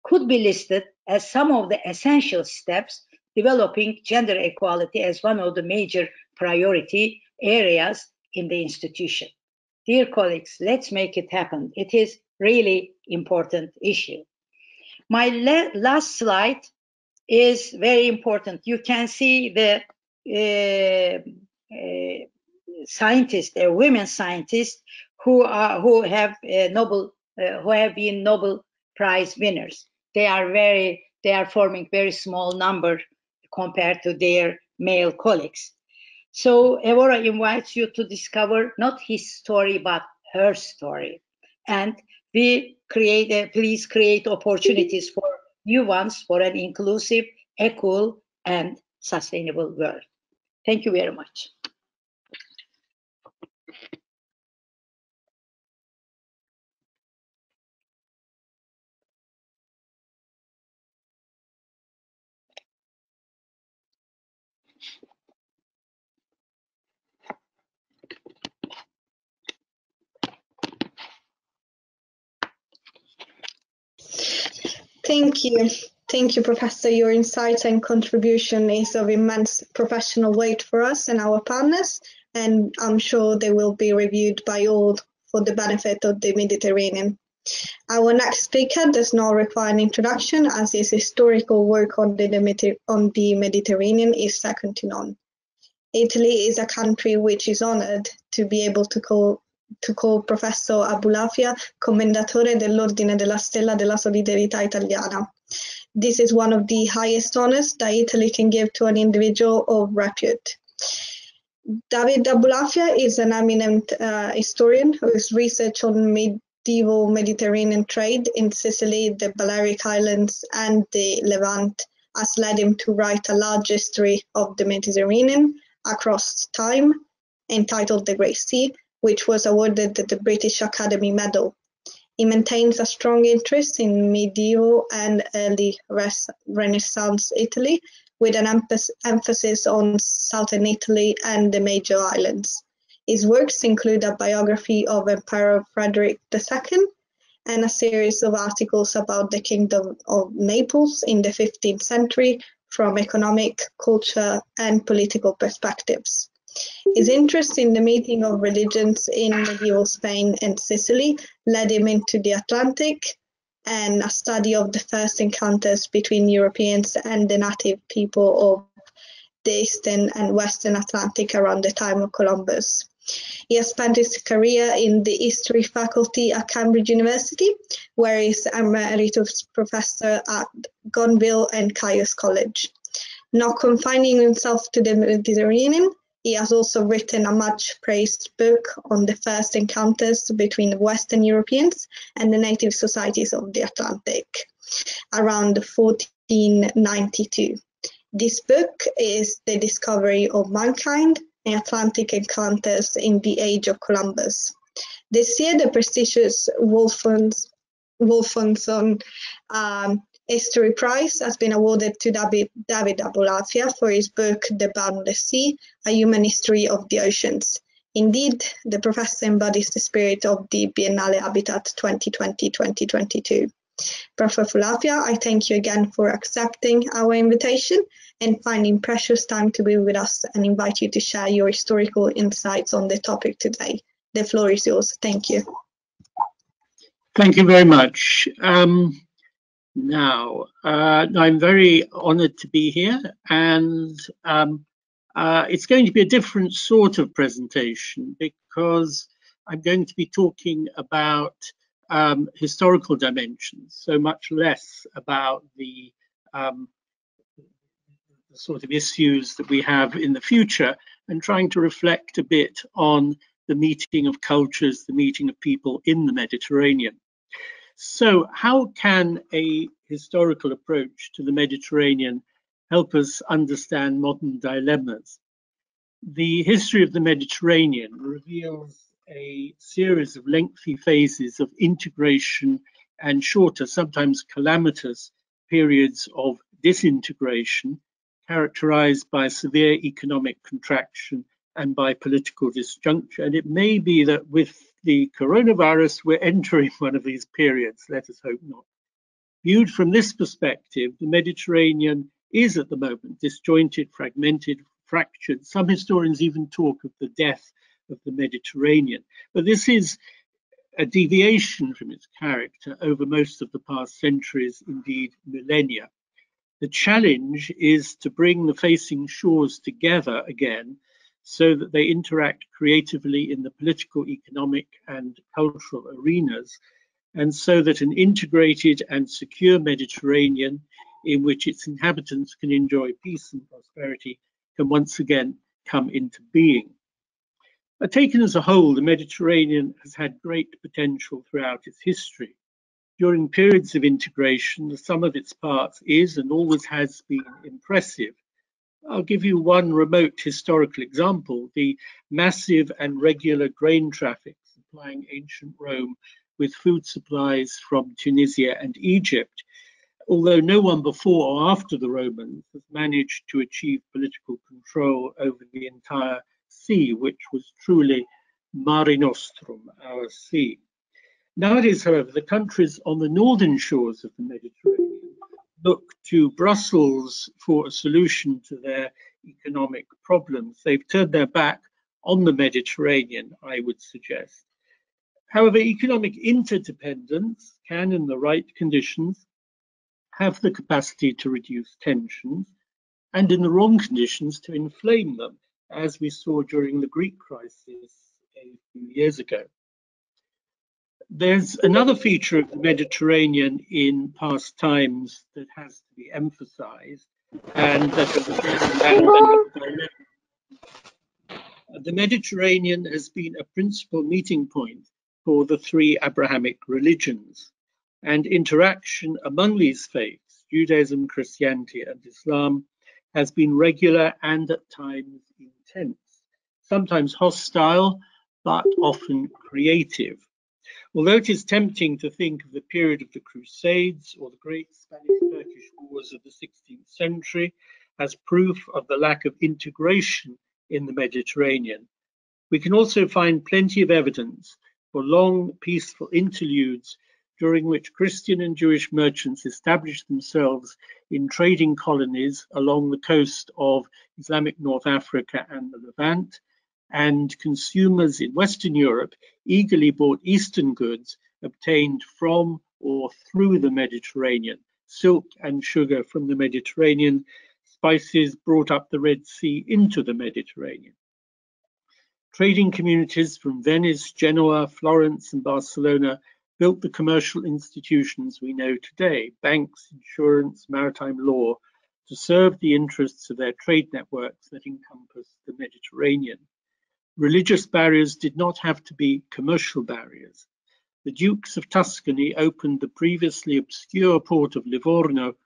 could be listed as some of the essential steps developing gender equality as one of the major priority areas in the institution. Dear colleagues, let's make it happen. It is really important issue. My last slide is very important. You can see the uh, uh, scientists, uh, women scientists who are who have uh, Nobel uh, who have been Nobel Prize winners. They are very they are forming very small number compared to their male colleagues. So EWORA invites you to discover not his story but her story, and we create uh, please create opportunities for new ones for an inclusive, equal, and sustainable world. Thank you very much. Thank you. Thank you, Professor. Your insight and contribution is of immense professional weight for us and our partners, and I'm sure they will be reviewed by all for the benefit of the Mediterranean. Our next speaker does not require an introduction as his historical work on the, on the Mediterranean is second to none. Italy is a country which is honored to be able to call to call Professor Abulafia Commendatore dell'Ordine della Stella della Solidarietà Italiana. This is one of the highest honors that Italy can give to an individual of repute. David Abulafia is an eminent uh, historian whose research on medieval Mediterranean trade in Sicily, the Balearic Islands, and the Levant has led him to write a large history of the Mediterranean across time, entitled The Great Sea, which was awarded the British Academy Medal. He maintains a strong interest in medieval and early Renaissance Italy, with an emphasis on southern Italy and the major islands. His works include a biography of Emperor Frederick II and a series of articles about the Kingdom of Naples in the 15th century from economic, culture, and political perspectives. His interest in the meeting of religions in medieval Spain and Sicily led him into the Atlantic and a study of the first encounters between Europeans and the native people of the eastern and western Atlantic around the time of Columbus. He has spent his career in the history faculty at Cambridge University, where he is emeritus professor at Gonville and Caius College. Not confining himself to the Mediterranean, he has also written a much praised book on the first encounters between Western Europeans and the native societies of the Atlantic around 1492. This book is the discovery of mankind and Atlantic encounters in the age of Columbus. This year, the prestigious Wolfson um, History Prize has been awarded to David, David Abulafia for his book The Boundless Sea, A Human History of the Oceans. Indeed, the professor embodies the spirit of the Biennale Habitat 2020-2022. Professor Abulafia, I thank you again for accepting our invitation and finding precious time to be with us and invite you to share your historical insights on the topic today. The floor is yours. Thank you. Thank you very much. Um, now. Uh, I'm very honored to be here and um, uh, it's going to be a different sort of presentation because I'm going to be talking about um, historical dimensions, so much less about the, um, the sort of issues that we have in the future and trying to reflect a bit on the meeting of cultures, the meeting of people in the Mediterranean. So how can a historical approach to the Mediterranean help us understand modern dilemmas? The history of the Mediterranean reveals a series of lengthy phases of integration and shorter, sometimes calamitous, periods of disintegration characterized by severe economic contraction and by political disjuncture. And it may be that with the coronavirus, we're entering one of these periods, let us hope not. Viewed from this perspective, the Mediterranean is at the moment disjointed, fragmented, fractured. Some historians even talk of the death of the Mediterranean. But this is a deviation from its character over most of the past centuries, indeed millennia. The challenge is to bring the facing shores together again so that they interact creatively in the political, economic, and cultural arenas, and so that an integrated and secure Mediterranean in which its inhabitants can enjoy peace and prosperity can once again come into being. But taken as a whole, the Mediterranean has had great potential throughout its history. During periods of integration, the sum of its parts is and always has been impressive, I'll give you one remote historical example, the massive and regular grain traffic supplying ancient Rome with food supplies from Tunisia and Egypt. Although no one before or after the Romans has managed to achieve political control over the entire sea, which was truly Mare Nostrum, our sea. Nowadays, however, the countries on the northern shores of the Mediterranean look to Brussels for a solution to their economic problems. They've turned their back on the Mediterranean, I would suggest. However, economic interdependence can, in the right conditions, have the capacity to reduce tensions, and in the wrong conditions, to inflame them, as we saw during the Greek crisis a few years ago. There's another feature of the Mediterranean in past times that has to be emphasized, and that the Mediterranean has been a principal meeting point for the three Abrahamic religions, and interaction among these faiths, Judaism, Christianity, and Islam, has been regular and at times intense, sometimes hostile, but often creative. Although it is tempting to think of the period of the Crusades or the great Spanish-Turkish wars of the 16th century as proof of the lack of integration in the Mediterranean, we can also find plenty of evidence for long peaceful interludes during which Christian and Jewish merchants established themselves in trading colonies along the coast of Islamic North Africa and the Levant, and consumers in Western Europe eagerly bought Eastern goods obtained from or through the Mediterranean, silk and sugar from the Mediterranean, spices brought up the Red Sea into the Mediterranean. Trading communities from Venice, Genoa, Florence, and Barcelona built the commercial institutions we know today, banks, insurance, maritime law, to serve the interests of their trade networks that encompass the Mediterranean. Religious barriers did not have to be commercial barriers. The Dukes of Tuscany opened the previously obscure port of Livorno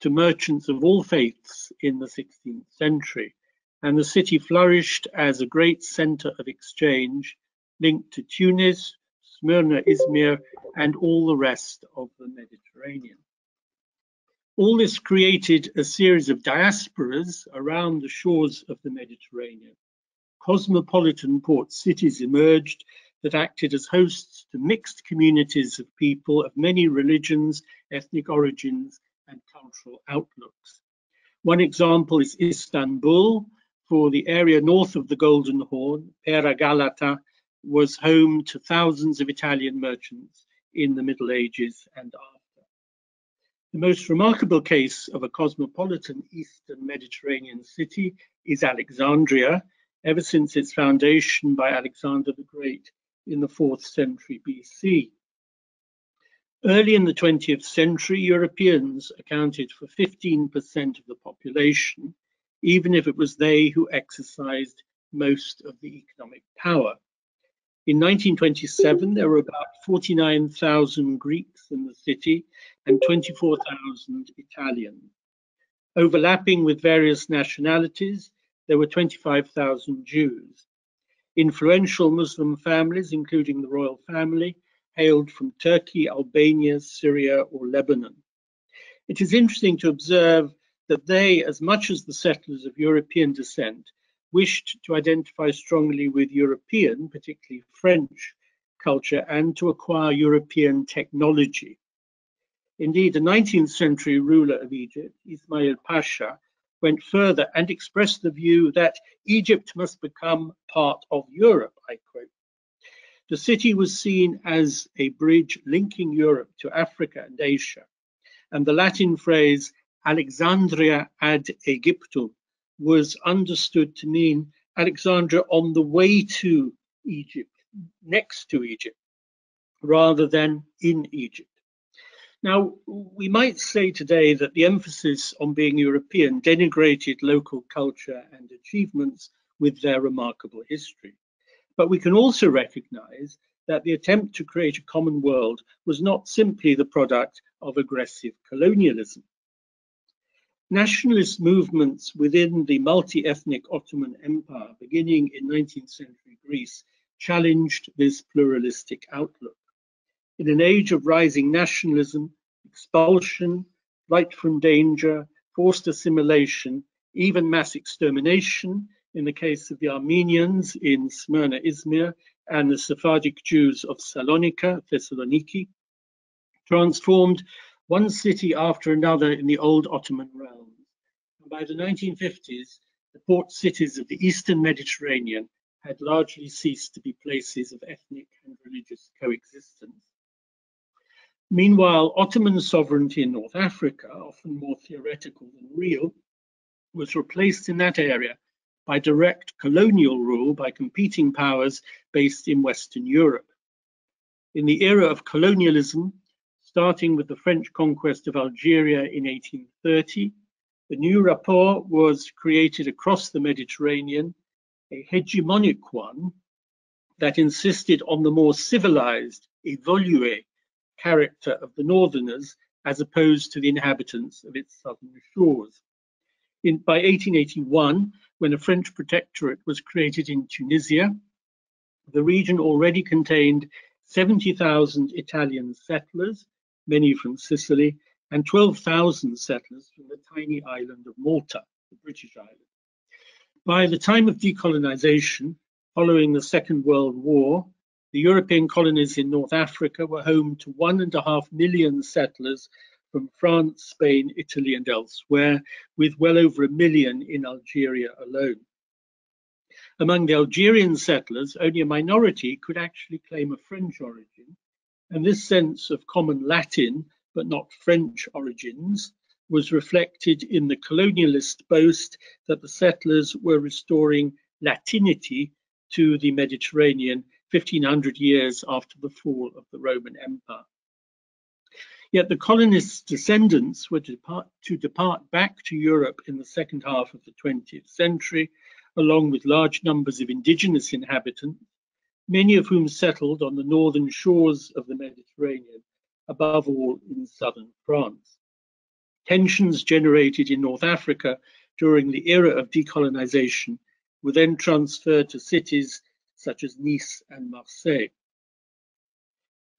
to merchants of all faiths in the 16th century, and the city flourished as a great center of exchange linked to Tunis, Smyrna, Izmir, and all the rest of the Mediterranean. All this created a series of diasporas around the shores of the Mediterranean cosmopolitan port cities emerged that acted as hosts to mixed communities of people of many religions, ethnic origins, and cultural outlooks. One example is Istanbul. For the area north of the Golden Horn, Pera Galata was home to thousands of Italian merchants in the Middle Ages and after. The most remarkable case of a cosmopolitan Eastern Mediterranean city is Alexandria, ever since its foundation by Alexander the Great in the 4th century BC. Early in the 20th century, Europeans accounted for 15% of the population, even if it was they who exercised most of the economic power. In 1927, there were about 49,000 Greeks in the city and 24,000 Italians. Overlapping with various nationalities, there were 25,000 Jews. Influential Muslim families, including the royal family, hailed from Turkey, Albania, Syria, or Lebanon. It is interesting to observe that they, as much as the settlers of European descent, wished to identify strongly with European, particularly French, culture and to acquire European technology. Indeed, the 19th century ruler of Egypt, Ismail Pasha, went further and expressed the view that Egypt must become part of Europe, I quote. The city was seen as a bridge linking Europe to Africa and Asia, and the Latin phrase Alexandria ad Aegyptum was understood to mean Alexandria on the way to Egypt, next to Egypt, rather than in Egypt. Now, we might say today that the emphasis on being European denigrated local culture and achievements with their remarkable history. But we can also recognize that the attempt to create a common world was not simply the product of aggressive colonialism. Nationalist movements within the multi-ethnic Ottoman Empire beginning in 19th century Greece challenged this pluralistic outlook. In an age of rising nationalism, expulsion, flight from danger, forced assimilation, even mass extermination, in the case of the Armenians in Smyrna, Izmir, and the Sephardic Jews of Salonika, Thessaloniki, transformed one city after another in the old Ottoman realm. And by the 1950s, the port cities of the Eastern Mediterranean had largely ceased to be places of ethnic and religious coexistence. Meanwhile, Ottoman sovereignty in North Africa, often more theoretical than real, was replaced in that area by direct colonial rule by competing powers based in Western Europe. In the era of colonialism, starting with the French conquest of Algeria in 1830, the new rapport was created across the Mediterranean, a hegemonic one that insisted on the more civilized, evolue character of the northerners as opposed to the inhabitants of its southern shores. In, by 1881, when a French protectorate was created in Tunisia, the region already contained 70,000 Italian settlers, many from Sicily, and 12,000 settlers from the tiny island of Malta, the British island. By the time of decolonization, following the Second World War, the European colonies in North Africa were home to one and a half million settlers from France, Spain, Italy, and elsewhere, with well over a million in Algeria alone. Among the Algerian settlers, only a minority could actually claim a French origin, and this sense of common Latin, but not French origins, was reflected in the colonialist boast that the settlers were restoring Latinity to the Mediterranean 1500 years after the fall of the Roman Empire. Yet the colonists' descendants were to depart, to depart back to Europe in the second half of the 20th century, along with large numbers of indigenous inhabitants, many of whom settled on the northern shores of the Mediterranean, above all in southern France. Tensions generated in North Africa during the era of decolonization were then transferred to cities such as Nice and Marseille.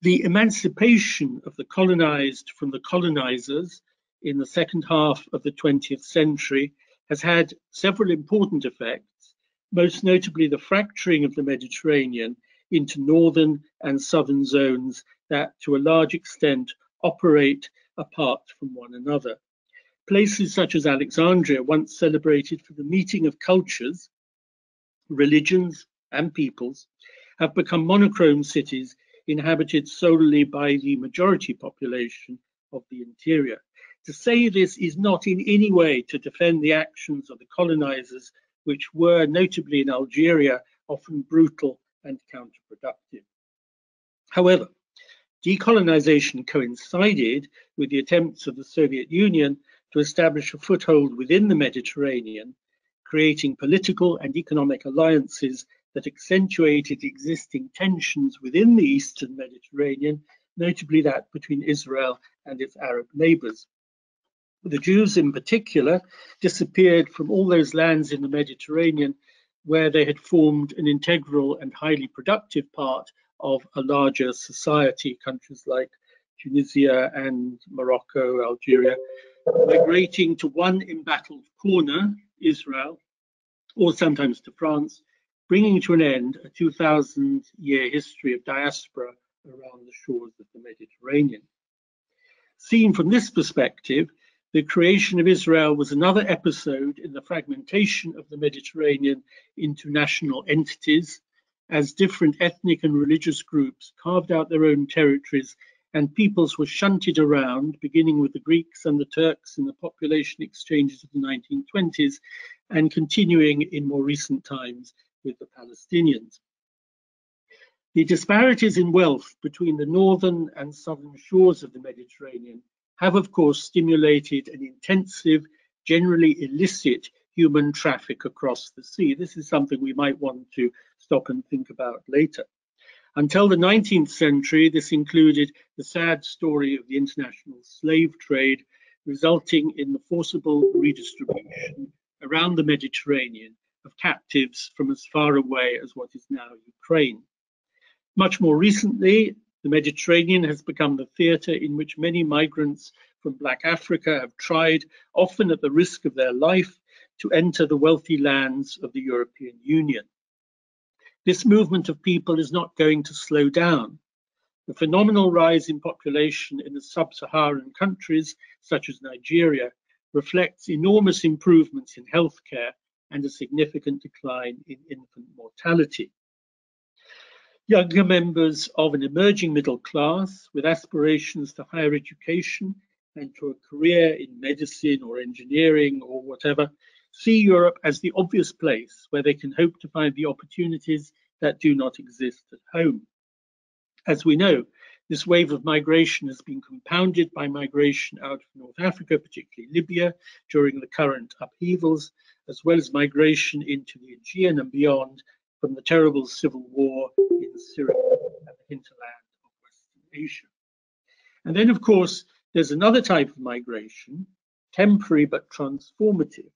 The emancipation of the colonized from the colonizers in the second half of the 20th century has had several important effects, most notably the fracturing of the Mediterranean into northern and southern zones that, to a large extent, operate apart from one another. Places such as Alexandria, once celebrated for the meeting of cultures, religions, and peoples have become monochrome cities inhabited solely by the majority population of the interior. To say this is not in any way to defend the actions of the colonizers, which were, notably in Algeria, often brutal and counterproductive. However, decolonization coincided with the attempts of the Soviet Union to establish a foothold within the Mediterranean, creating political and economic alliances that accentuated existing tensions within the eastern Mediterranean, notably that between Israel and its Arab neighbors. The Jews, in particular, disappeared from all those lands in the Mediterranean where they had formed an integral and highly productive part of a larger society, countries like Tunisia and Morocco, Algeria, migrating to one embattled corner, Israel, or sometimes to France, bringing to an end a 2,000 year history of diaspora around the shores of the Mediterranean. Seen from this perspective, the creation of Israel was another episode in the fragmentation of the Mediterranean into national entities, as different ethnic and religious groups carved out their own territories and peoples were shunted around, beginning with the Greeks and the Turks in the population exchanges of the 1920s, and continuing in more recent times with the Palestinians. The disparities in wealth between the northern and southern shores of the Mediterranean have, of course, stimulated an intensive, generally illicit human traffic across the sea. This is something we might want to stop and think about later. Until the 19th century, this included the sad story of the international slave trade, resulting in the forcible redistribution around the Mediterranean of captives from as far away as what is now Ukraine. Much more recently, the Mediterranean has become the theatre in which many migrants from Black Africa have tried, often at the risk of their life, to enter the wealthy lands of the European Union. This movement of people is not going to slow down. The phenomenal rise in population in the sub-Saharan countries, such as Nigeria, reflects enormous improvements in healthcare and a significant decline in infant mortality. Younger members of an emerging middle class with aspirations to higher education and to a career in medicine or engineering or whatever see Europe as the obvious place where they can hope to find the opportunities that do not exist at home. As we know, this wave of migration has been compounded by migration out of North Africa, particularly Libya, during the current upheavals, as well as migration into the Aegean and beyond from the terrible civil war in Syria and the hinterland of Western Asia. And then, of course, there's another type of migration, temporary but transformative.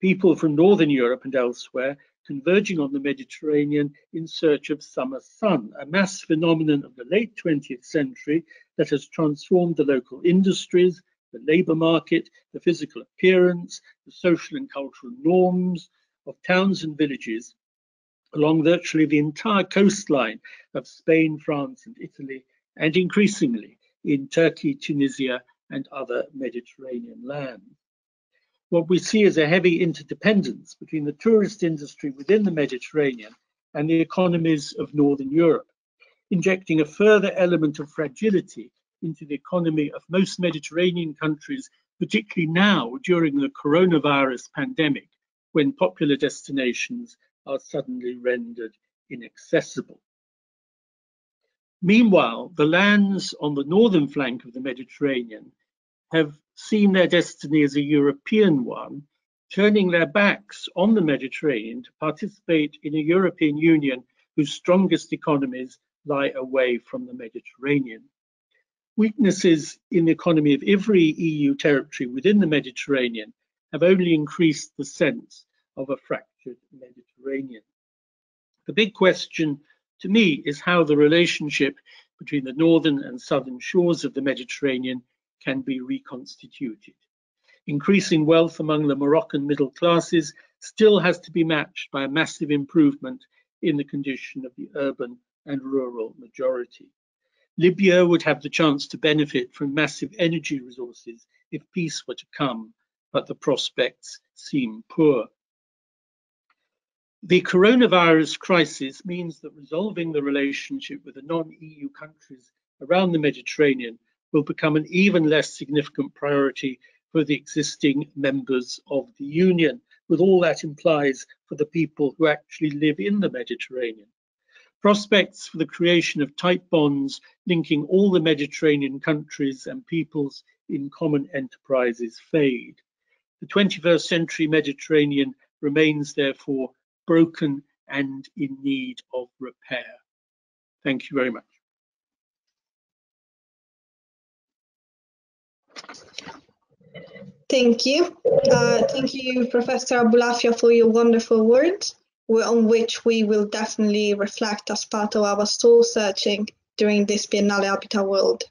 People from Northern Europe and elsewhere converging on the Mediterranean in search of summer sun, a mass phenomenon of the late 20th century that has transformed the local industries, the labour market, the physical appearance, the social and cultural norms of towns and villages along virtually the entire coastline of Spain, France, and Italy, and increasingly in Turkey, Tunisia, and other Mediterranean lands. What we see is a heavy interdependence between the tourist industry within the Mediterranean and the economies of Northern Europe, injecting a further element of fragility into the economy of most Mediterranean countries, particularly now during the coronavirus pandemic, when popular destinations are suddenly rendered inaccessible. Meanwhile, the lands on the northern flank of the Mediterranean have seen their destiny as a European one, turning their backs on the Mediterranean to participate in a European Union whose strongest economies lie away from the Mediterranean. Weaknesses in the economy of every EU territory within the Mediterranean have only increased the sense of a fractured Mediterranean. The big question to me is how the relationship between the northern and southern shores of the Mediterranean can be reconstituted. Increasing wealth among the Moroccan middle classes still has to be matched by a massive improvement in the condition of the urban and rural majority. Libya would have the chance to benefit from massive energy resources if peace were to come, but the prospects seem poor. The coronavirus crisis means that resolving the relationship with the non-EU countries around the Mediterranean will become an even less significant priority for the existing members of the Union, with all that implies for the people who actually live in the Mediterranean. Prospects for the creation of tight bonds linking all the Mediterranean countries and peoples in common enterprises fade. The 21st century Mediterranean remains therefore broken and in need of repair. Thank you very much. Thank you. Uh, thank you, Professor Abulafia, for your wonderful words, on which we will definitely reflect as part of our soul searching during this Biennale Habitat World.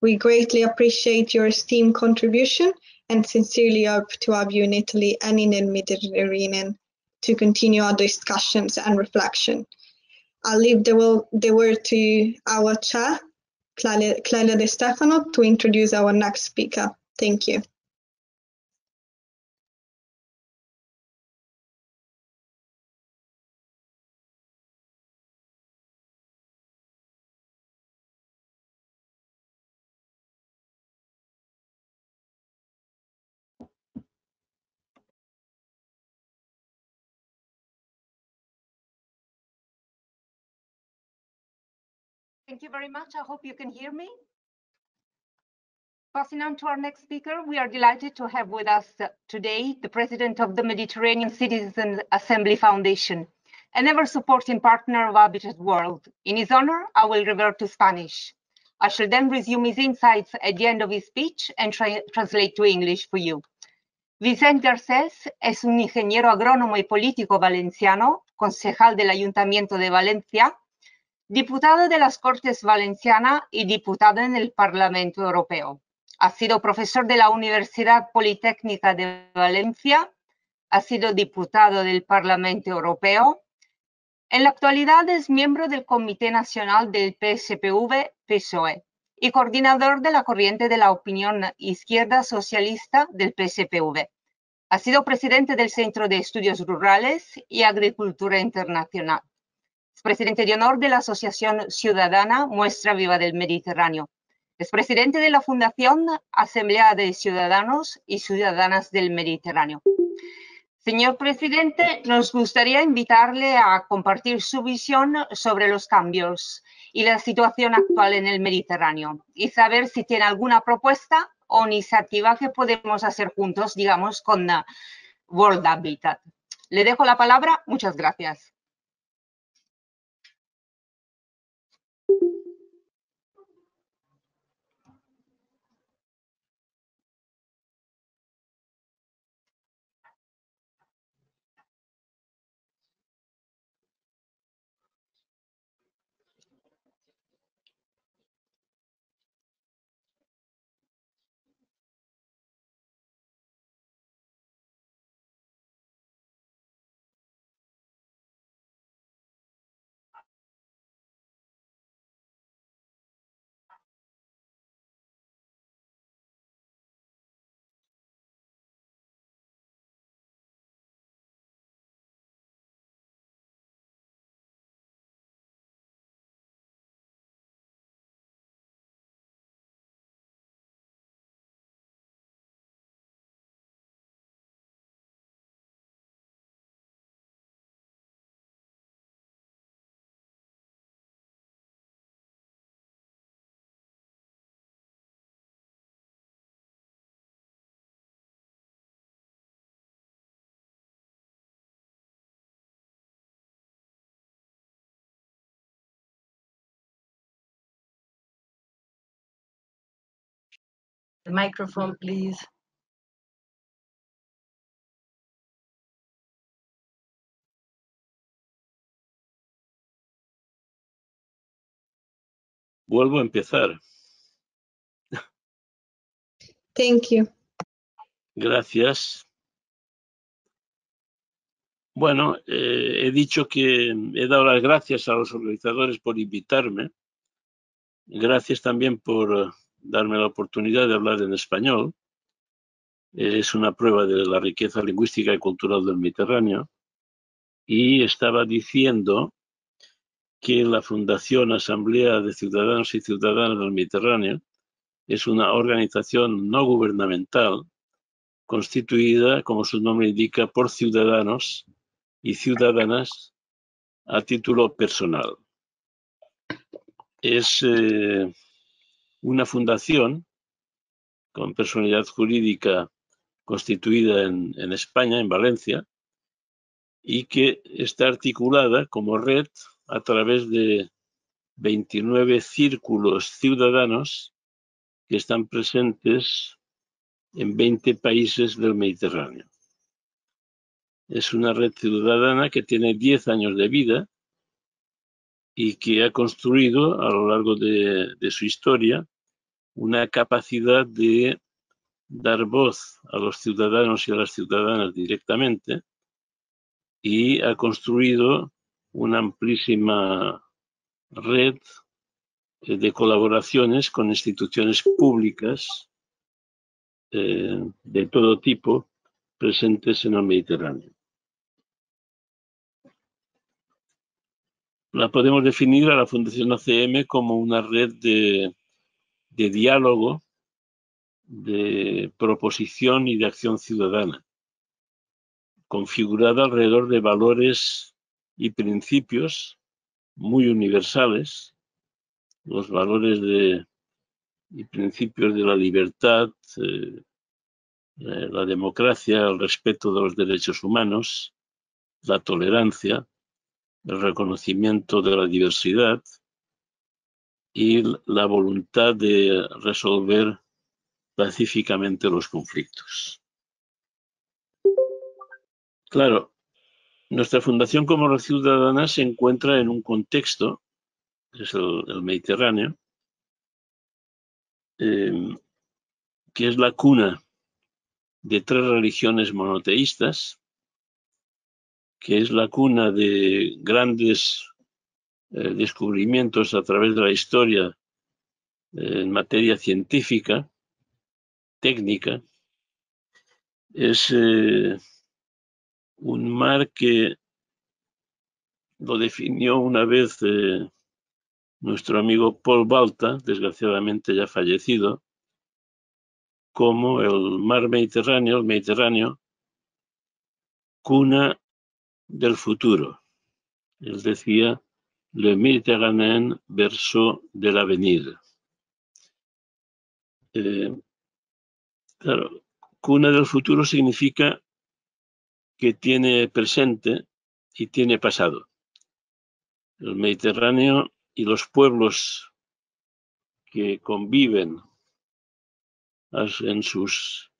We greatly appreciate your esteemed contribution and sincerely hope to have you in Italy and in the Mediterranean to continue our discussions and reflection. I'll leave the, the word to our chair, Clelia De Stefano, to introduce our next speaker. Thank you. You very much. I hope you can hear me. Passing on to our next speaker, we are delighted to have with us uh, today the president of the Mediterranean Citizen Assembly Foundation, an ever-supporting partner of Habitat World. In his honor, I will revert to Spanish. I shall then resume his insights at the end of his speech and tra translate to English for you. Vicent Garcés es un ingeniero agrónomo y político valenciano, concejal del Ayuntamiento de Valencia, diputado de las Cortes Valenciana y diputado en el Parlamento Europeo. Ha sido profesor de la Universidad Politécnica de Valencia, ha sido diputado del Parlamento Europeo. En la actualidad es miembro del Comité Nacional del PSPV-PSOE y coordinador de la corriente de la opinión izquierda socialista del PSPV. Ha sido presidente del Centro de Estudios Rurales y Agricultura Internacional. Es presidente de honor de la Asociación Ciudadana Muestra Viva del Mediterráneo. Es presidente de la Fundación Asamblea de Ciudadanos y Ciudadanas del Mediterráneo. Señor presidente, nos gustaría invitarle a compartir su visión sobre los cambios y la situación actual en el Mediterráneo y saber si tiene alguna propuesta o iniciativa que podemos hacer juntos, digamos, con World Habitat. Le dejo la palabra. Muchas gracias. Microphone, please. Vuelvo a empezar. Thank you. Gracias. Bueno, eh, he dicho que he dado las gracias a los organizadores por invitarme. Gracias también por darme la oportunidad de hablar en español. Es una prueba de la riqueza lingüística y cultural del Mediterráneo. Y estaba diciendo que la Fundación Asamblea de Ciudadanos y Ciudadanas del Mediterráneo es una organización no gubernamental constituida, como su nombre indica, por ciudadanos y ciudadanas a título personal. Es eh, una fundación con personalidad jurídica constituida en, España, en Valencia, y que está articulada como red a través de 29 círculos ciudadanos que están presentes en 20 países del Mediterráneo. Es una red ciudadana que tiene 10 años de vida y que ha construido a lo largo de su historia una capacidad de dar voz a los ciudadanos y a las ciudadanas directamente y ha construido una amplísima red de colaboraciones con instituciones públicas eh, de todo tipo presentes en el Mediterráneo. La podemos definir a la Fundación ACM como una red de de diálogo, de proposición y de acción ciudadana, configurada alrededor de valores y principios muy universales, los valores de, y principios de la libertad, eh, eh, la democracia, el respeto de los derechos humanos, la tolerancia, el reconocimiento de la diversidad, y la voluntad de resolver pacíficamente los conflictos. Claro, nuestra fundación como ciudadana se encuentra en un contexto, que es el, Mediterráneo, em, que es la cuna de tres religiones monoteístas, que es la cuna de grandes eh, descubrimientos a través de la historia eh, en materia científica, técnica, es eh, un mar que lo definió una vez nuestro amigo Paul Balta, desgraciadamente ya fallecido, como el mar Mediterráneo, el Mediterráneo, cuna del futuro. Él decía, le Méditerranée verso del avenir. Eh, claro, cuna del futuro significa que tiene presente y tiene pasado. El Mediterráneo y los pueblos que conviven en sus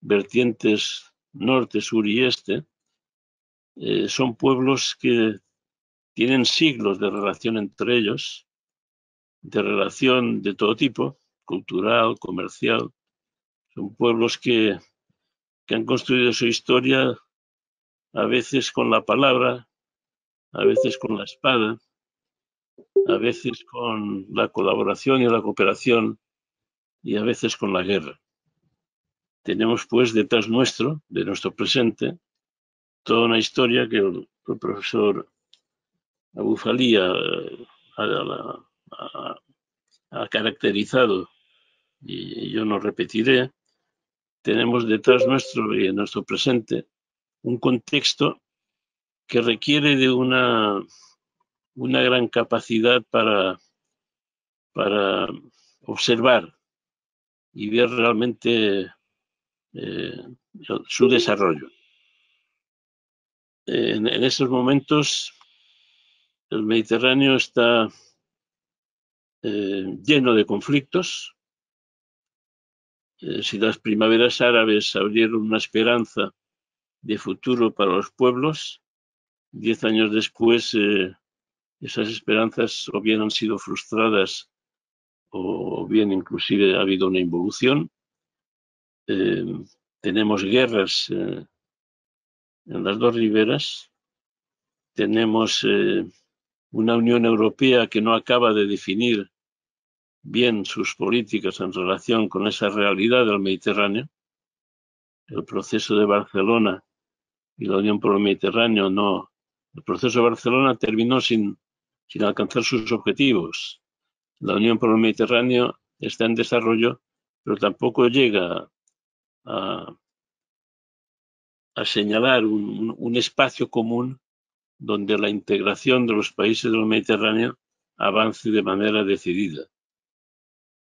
vertientes norte, sur y este, eh, son pueblos que tienen siglos de relación entre ellos, de relación de todo tipo, cultural, comercial. Son pueblos que, que han construido su historia a veces con la palabra, a veces con la espada, a veces con la colaboración y la cooperación y a veces con la guerra. Tenemos pues detrás nuestro, de nuestro presente, toda una historia que el, profesor Abufalía eh, ha, caracterizado y yo no repetiré. Tenemos detrás nuestro y en nuestro presente un contexto que requiere de una, una gran capacidad para, para observar y ver realmente eh, su desarrollo. En, estos momentos el Mediterráneo está eh, lleno de conflictos. Eh, si las primaveras árabes abrieron una esperanza de futuro para los pueblos, diez años después esas esperanzas o bien han sido frustradas o bien inclusive ha habido una involución. Eh, tenemos guerras eh, en las dos riberas, tenemos eh, una Unión Europea que no acaba de definir bien sus políticas en relación con esa realidad del Mediterráneo. El proceso de Barcelona y la Unión por el Mediterráneo no. El proceso de Barcelona terminó sin sin alcanzar sus objetivos. La Unión por el Mediterráneo está en desarrollo, pero tampoco llega a, señalar un, espacio común donde la integración de los países del Mediterráneo avance de manera decidida.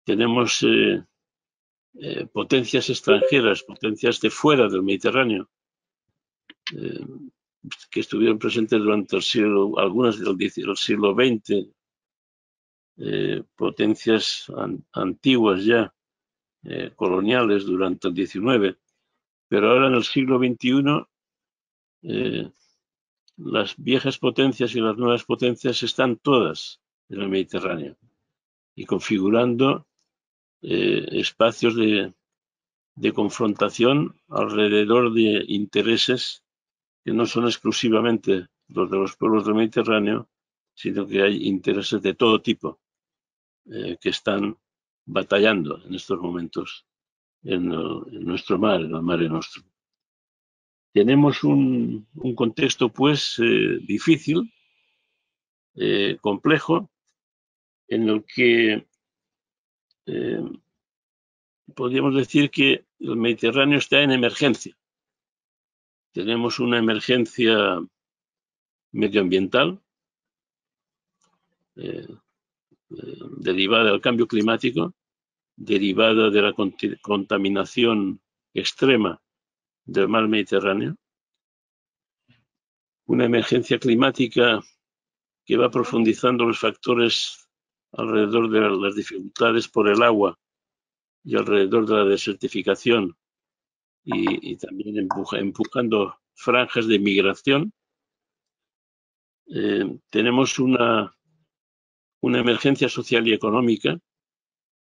Tenemos eh, eh, potencias extranjeras, potencias de fuera del Mediterráneo, eh, que estuvieron presentes durante el siglo, algunas del, siglo XX, potencias antiguas ya, coloniales durante el XIX, pero ahora en el siglo XXI las viejas potencias y las nuevas potencias están todas en el Mediterráneo y configurando espacios de, confrontación alrededor de intereses que no son exclusivamente los de los pueblos del Mediterráneo, sino que hay intereses de todo tipo eh, que están batallando en estos momentos en, nuestro mar, en el mar nuestro. Tenemos un, contexto, pues, eh, difícil, eh, complejo, en el que podríamos decir que el Mediterráneo está en emergencia. Tenemos una emergencia medioambiental eh, eh, derivada del cambio climático, derivada de la contaminación extrema del mar Mediterráneo, una emergencia climática que va profundizando los factores alrededor de las dificultades por el agua y alrededor de la desertificación y, también empujando franjas de migración. Eh, tenemos una, una emergencia social y económica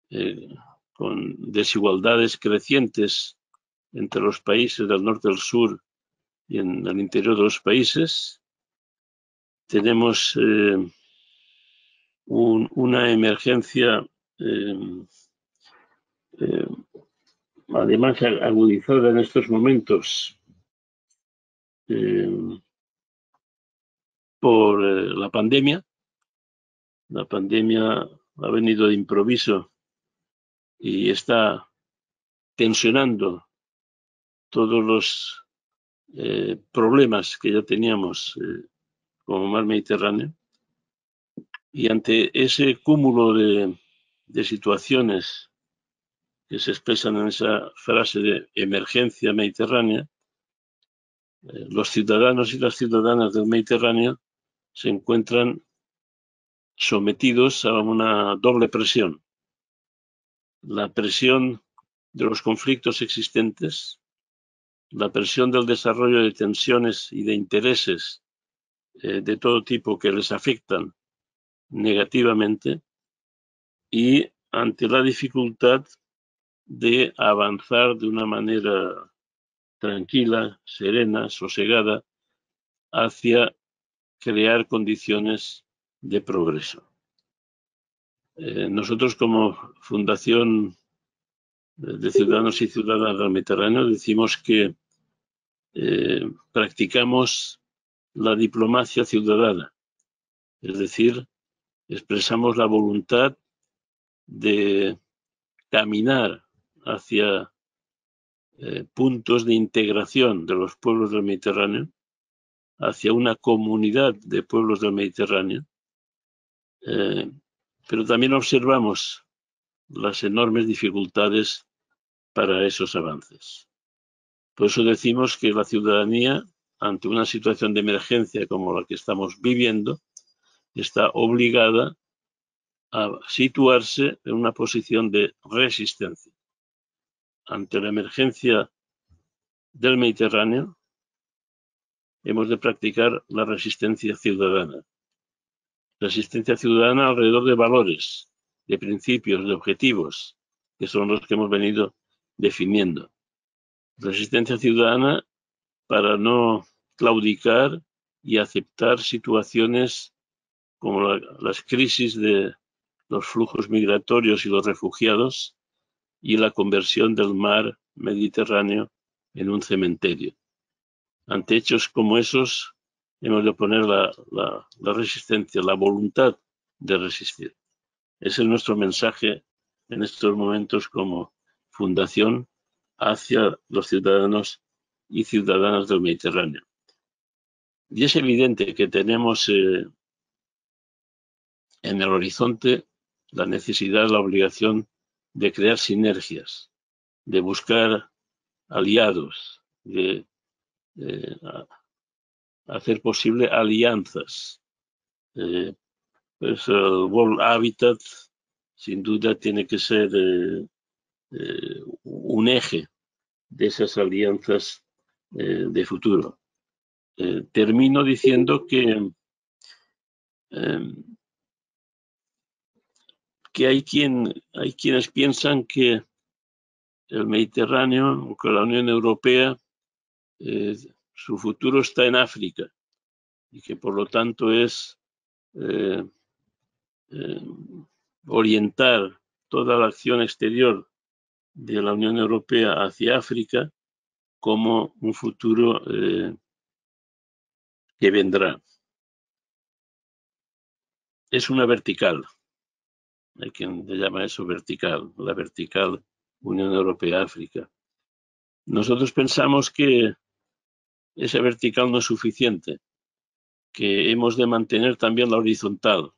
eh, con desigualdades crecientes entre los países del norte del sur y en el interior de los países. Tenemos eh, una emergencia además agudizada en estos momentos eh, por eh, la pandemia. La pandemia ha venido de improviso y está tensionando todos los eh, problemas que ya teníamos eh, como mar Mediterráneo. Y ante ese cúmulo de, de situaciones que se expresan en esa frase de emergencia mediterránea, eh, los ciudadanos y las ciudadanas del Mediterráneo se encuentran sometidos a una doble presión. La presión de los conflictos existentes, la presión del desarrollo de tensiones y de intereses eh, de todo tipo que les afectan negativamente y ante la dificultad de avanzar de una manera tranquila, serena, sosegada, hacia crear condiciones de progreso. Eh, nosotros como Fundación de Ciudadanos y Ciudadanas del Mediterráneo decimos que eh, practicamos la diplomacia ciudadana, es decir, expresamos la voluntad de caminar hacia eh, puntos de integración de los pueblos del Mediterráneo, hacia una comunidad de pueblos del Mediterráneo, eh, pero también observamos las enormes dificultades para esos avances. Por eso decimos que la ciudadanía, ante una situación de emergencia como la que estamos viviendo, está obligada a situarse en una posición de resistencia. Ante la emergencia del Mediterráneo, hemos de practicar la resistencia ciudadana. Resistencia ciudadana alrededor de valores, de principios, de objetivos, que son los que hemos venido definiendo. Resistencia ciudadana para no claudicar y aceptar situaciones como las crisis de los flujos migratorios y los refugiados y la conversión del mar Mediterráneo en un cementerio. Ante hechos como esos, hemos de poner la, la resistencia, la voluntad de resistir. Ese es nuestro mensaje en estos momentos como fundación hacia los ciudadanos y ciudadanas del Mediterráneo. Y es evidente que tenemos eh, en el horizonte la necesidad, la obligación de crear sinergias, de buscar aliados, de, hacer posible alianzas. Eh, pues el World Habitat sin duda tiene que ser eh, eh, un eje de esas alianzas eh, de futuro. termino diciendo que, em, que hay, quien, hay quienes piensan que el Mediterráneo, que la Unión Europea, su futuro está en África y que por lo tanto es orientar toda la acción exterior de la Unión Europea hacia África como un futuro eh, que vendrá. Es una vertical. Hay quien le llama eso vertical, la vertical Unión Europea-África. Nosotros pensamos que esa vertical no es suficiente, que hemos de mantener también la horizontal.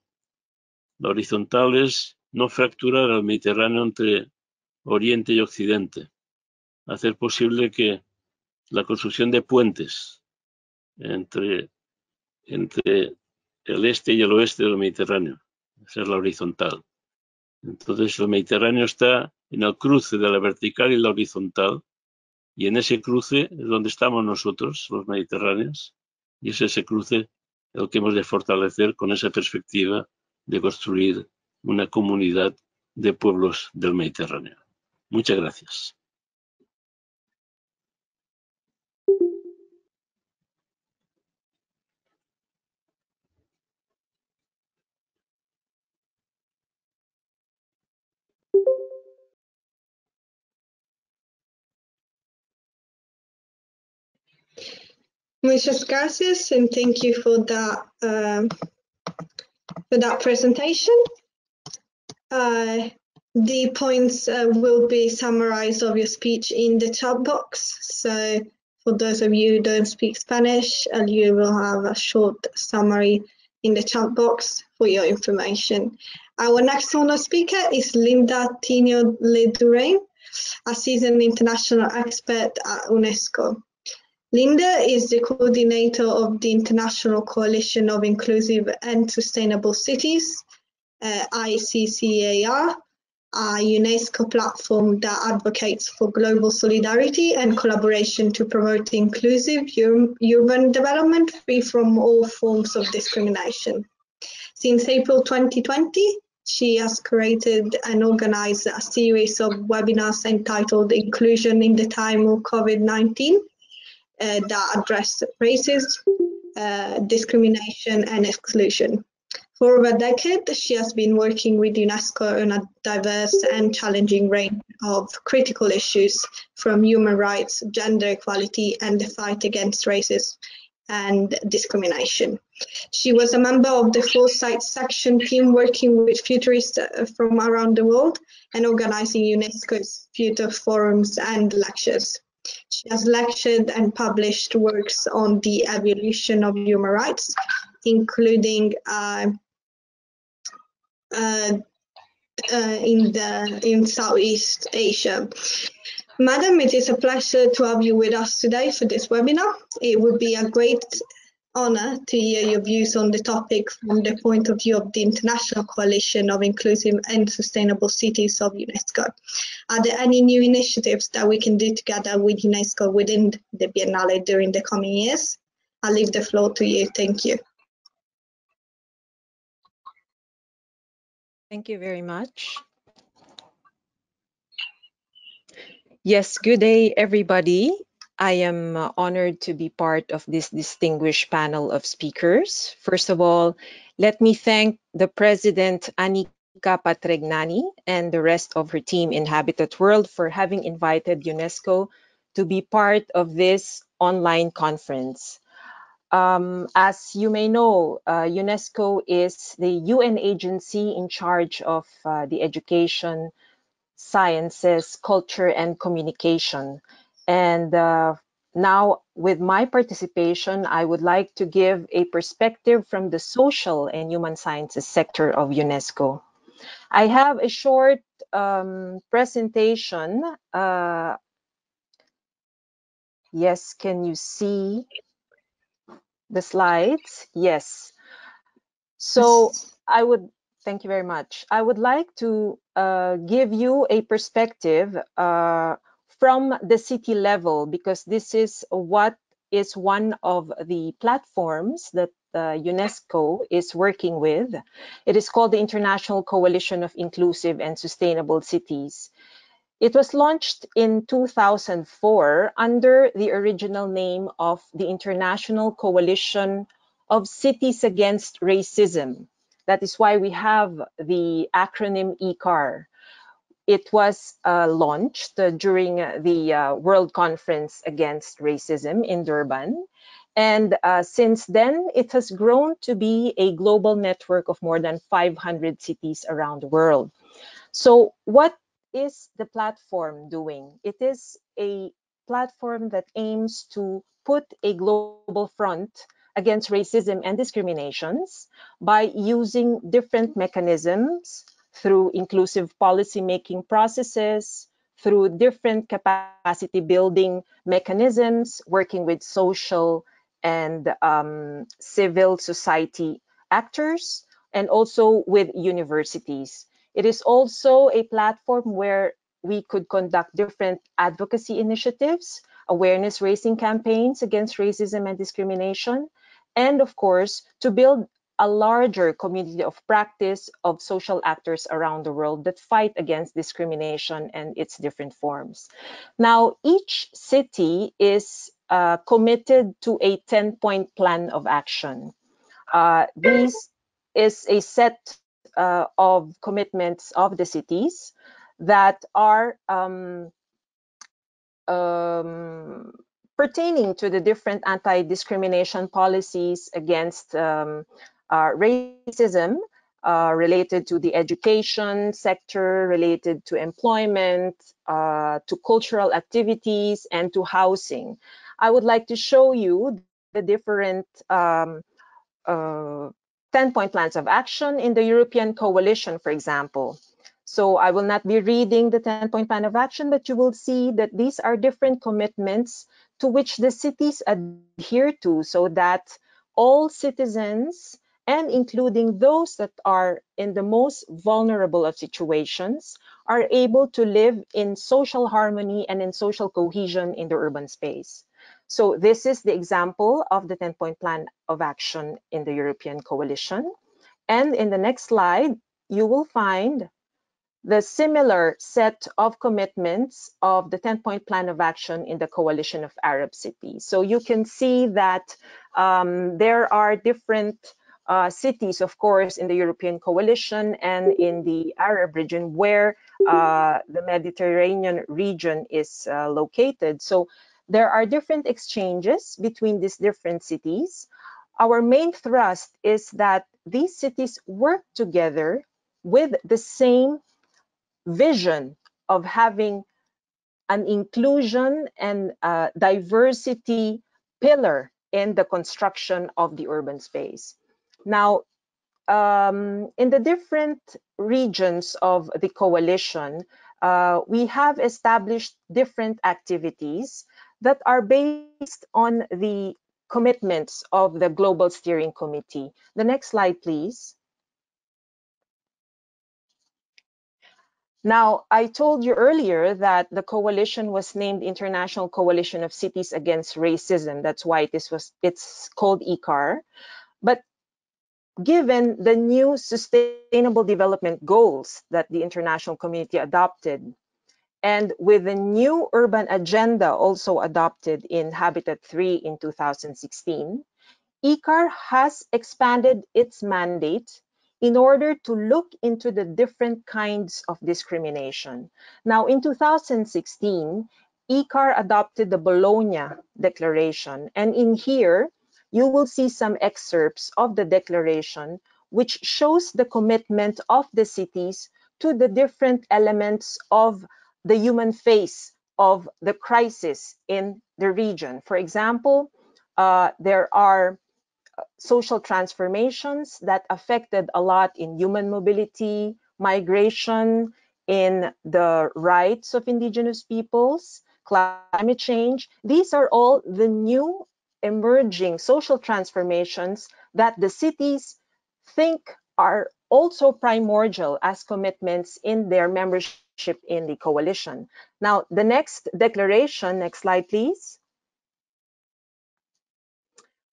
La horizontal es no fracturar el Mediterráneo entre Oriente y Occidente, hacer posible que la construcción de puentes entre, el este y el oeste del Mediterráneo, ser la horizontal. Entonces el Mediterráneo está en el cruce de la vertical y la horizontal, y en ese cruce es donde estamos nosotros, los mediterráneos, y es ese cruce el que hemos de fortalecer con esa perspectiva de construir una comunidad de pueblos del Mediterráneo. Muchas gracias. Muchas gracias and thank you for that um, for that presentation. Uh, the points uh, will be summarized of your speech in the chat box. So For those of you who don't speak Spanish, uh, you will have a short summary in the chat box for your information. Our next honor speaker is Linda Tinio-Le Douarin, a seasoned international expert at UNESCO. Linda is the coordinator of the International Coalition of Inclusive and Sustainable Cities, uh, ICCAR, a UNESCO platform that advocates for global solidarity and collaboration to promote inclusive urban development free from all forms of discrimination. Since April 2020, she has created and organized a series of webinars entitled Inclusion in the Time of COVID-19 uh, that address racism, uh, discrimination and exclusion. For over a decade, she has been working with UNESCO on a diverse and challenging range of critical issues from human rights, gender equality, and the fight against racism and discrimination. She was a member of the Foresight section team working with futurists uh, from around the world and organizing UNESCO's future forums and lectures. She has lectured and published works on the evolution of human rights, including uh, uh, uh, in the in Southeast Asia. Madam, it is a pleasure to have you with us today for this webinar. It would be a great honor to hear your views on the topic from the point of view of the International Coalition of Inclusive and Sustainable Cities of UNESCO. Are there any new initiatives that we can do together with UNESCO within the Biennale during the coming years? I'll leave the floor to you. Thank you. Thank you very much. Yes, good day, everybody. I am uh, honored to be part of this distinguished panel of speakers. First of all, let me thank the President Annika Patregnani and the rest of her team in Habitat World for having invited UNESCO to be part of this online conference. Um, as you may know, uh, UNESCO is the UN agency in charge of uh, the education, sciences, culture, and communication. And uh, now, with my participation, I would like to give a perspective from the social and human sciences sector of UNESCO. I have a short um, presentation. Uh, yes, can you see the slides? Yes. So I would, thank you very much. I would like to uh, give you a perspective uh, from the city level because this is what is one of the platforms that uh, UNESCO is working with. It is called the International Coalition of Inclusive and Sustainable Cities. It was launched in 2004 under the original name of the International Coalition of Cities Against Racism. That is why we have the acronym ICCAR. It was uh, launched uh, during the uh, World Conference Against Racism in Durban. And uh, since then, it has grown to be a global network of more than 500 cities around the world. So what is the platform doing? It is a platform that aims to put a global front against racism and discriminations by using different mechanisms through inclusive policymaking processes, through different capacity building mechanisms, working with social and um, civil society actors, and also with universities. It is also a platform where we could conduct different advocacy initiatives, awareness raising campaigns against racism and discrimination, and of course, to build a larger community of practice of social actors around the world that fight against discrimination and its different forms. Now, each city is uh, committed to a 10 point plan of action. Uh, this is a set uh, of commitments of the cities that are um, um, pertaining to the different anti-discrimination policies against um, uh, racism uh, related to the education sector, related to employment, uh, to cultural activities, and to housing. I would like to show you the different um, uh, 10-point plans of action in the European coalition, for example. So I will not be reading the 10-point plan of action, but you will see that these are different commitments to which the cities adhere to so that all citizens and including those that are in the most vulnerable of situations are able to live in social harmony and in social cohesion in the urban space. So this is the example of the 10-point plan of action in the European coalition. And in the next slide, you will find the similar set of commitments of the 10-point plan of action in the coalition of Arab cities. So you can see that um, there are different uh, cities, of course, in the European coalition and in the Arab region where uh, the Mediterranean region is uh, located. So there are different exchanges between these different cities. Our main thrust is that these cities work together with the same vision of having an inclusion and uh, diversity pillar in the construction of the urban space. Now, um, in the different regions of the coalition, uh, we have established different activities that are based on the commitments of the Global Steering Committee. The next slide, please. Now, I told you earlier that the coalition was named International Coalition of Cities Against Racism. That's why this was it's called ICCAR. But given the new sustainable development goals that the international community adopted and with the new urban agenda also adopted in Habitat 3 in 2016, ICCAR has expanded its mandate in order to look into the different kinds of discrimination. Now, in 2016, ICCAR adopted the Bologna Declaration, and in here, you will see some excerpts of the declaration which shows the commitment of the cities to the different elements of the human face of the crisis in the region. For example, uh, there are social transformations that affected a lot in human mobility, migration, in the rights of indigenous peoples, climate change. These are all the new emerging social transformations that the cities think are also primordial as commitments in their membership in the coalition. Now, the next declaration, next slide, please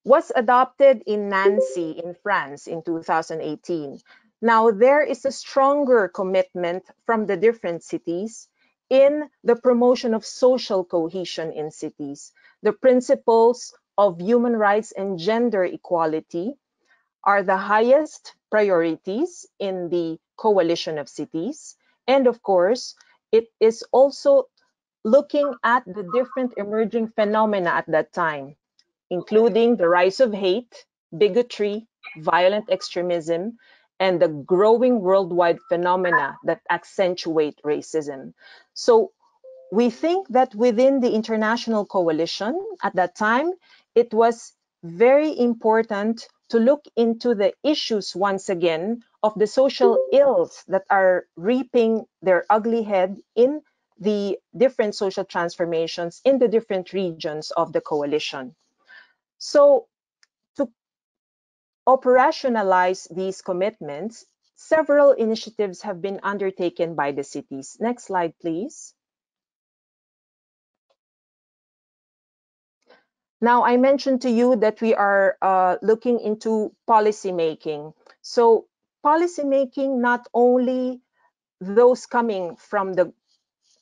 was adopted in Nancy in France in 2018. Now, there is a stronger commitment from the different cities in the promotion of social cohesion in cities. The principles of human rights and gender equality are the highest priorities in the coalition of cities. And of course, it is also looking at the different emerging phenomena at that time including the rise of hate, bigotry, violent extremism, and the growing worldwide phenomena that accentuate racism. So we think that within the international coalition at that time, it was very important to look into the issues once again of the social ills that are reaping their ugly head in the different social transformations in the different regions of the coalition. So to operationalize these commitments, several initiatives have been undertaken by the cities. Next slide, please. Now, I mentioned to you that we are uh, looking into policy making. So policy making, not only those coming from the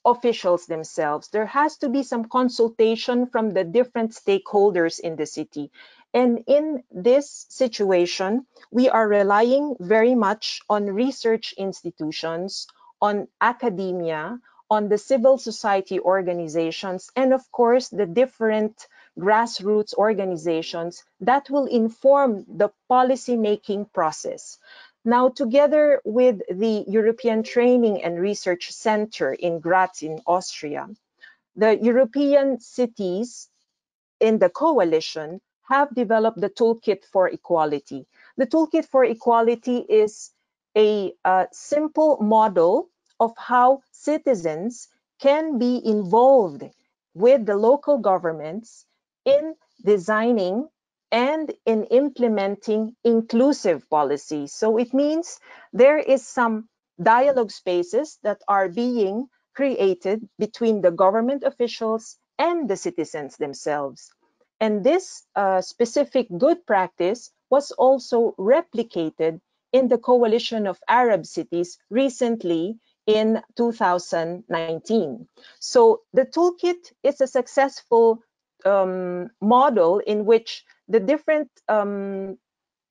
officials themselves. There has to be some consultation from the different stakeholders in the city. And in this situation, we are relying very much on research institutions, on academia, on the civil society organizations, and of course, the different grassroots organizations that will inform the policy making process. Now, together with the European Training and Research Center in Graz in Austria, the European cities in the coalition have developed the Toolkit for Equality. The Toolkit for Equality is a simple model of how citizens can be involved with the local governments in designing and in implementing inclusive policies. So it means there is some dialogue spaces that are being created between the government officials and the citizens themselves. And this uh, specific good practice was also replicated in the coalition of Arab cities recently in 2019. So the toolkit is a successful um, model in which the different um,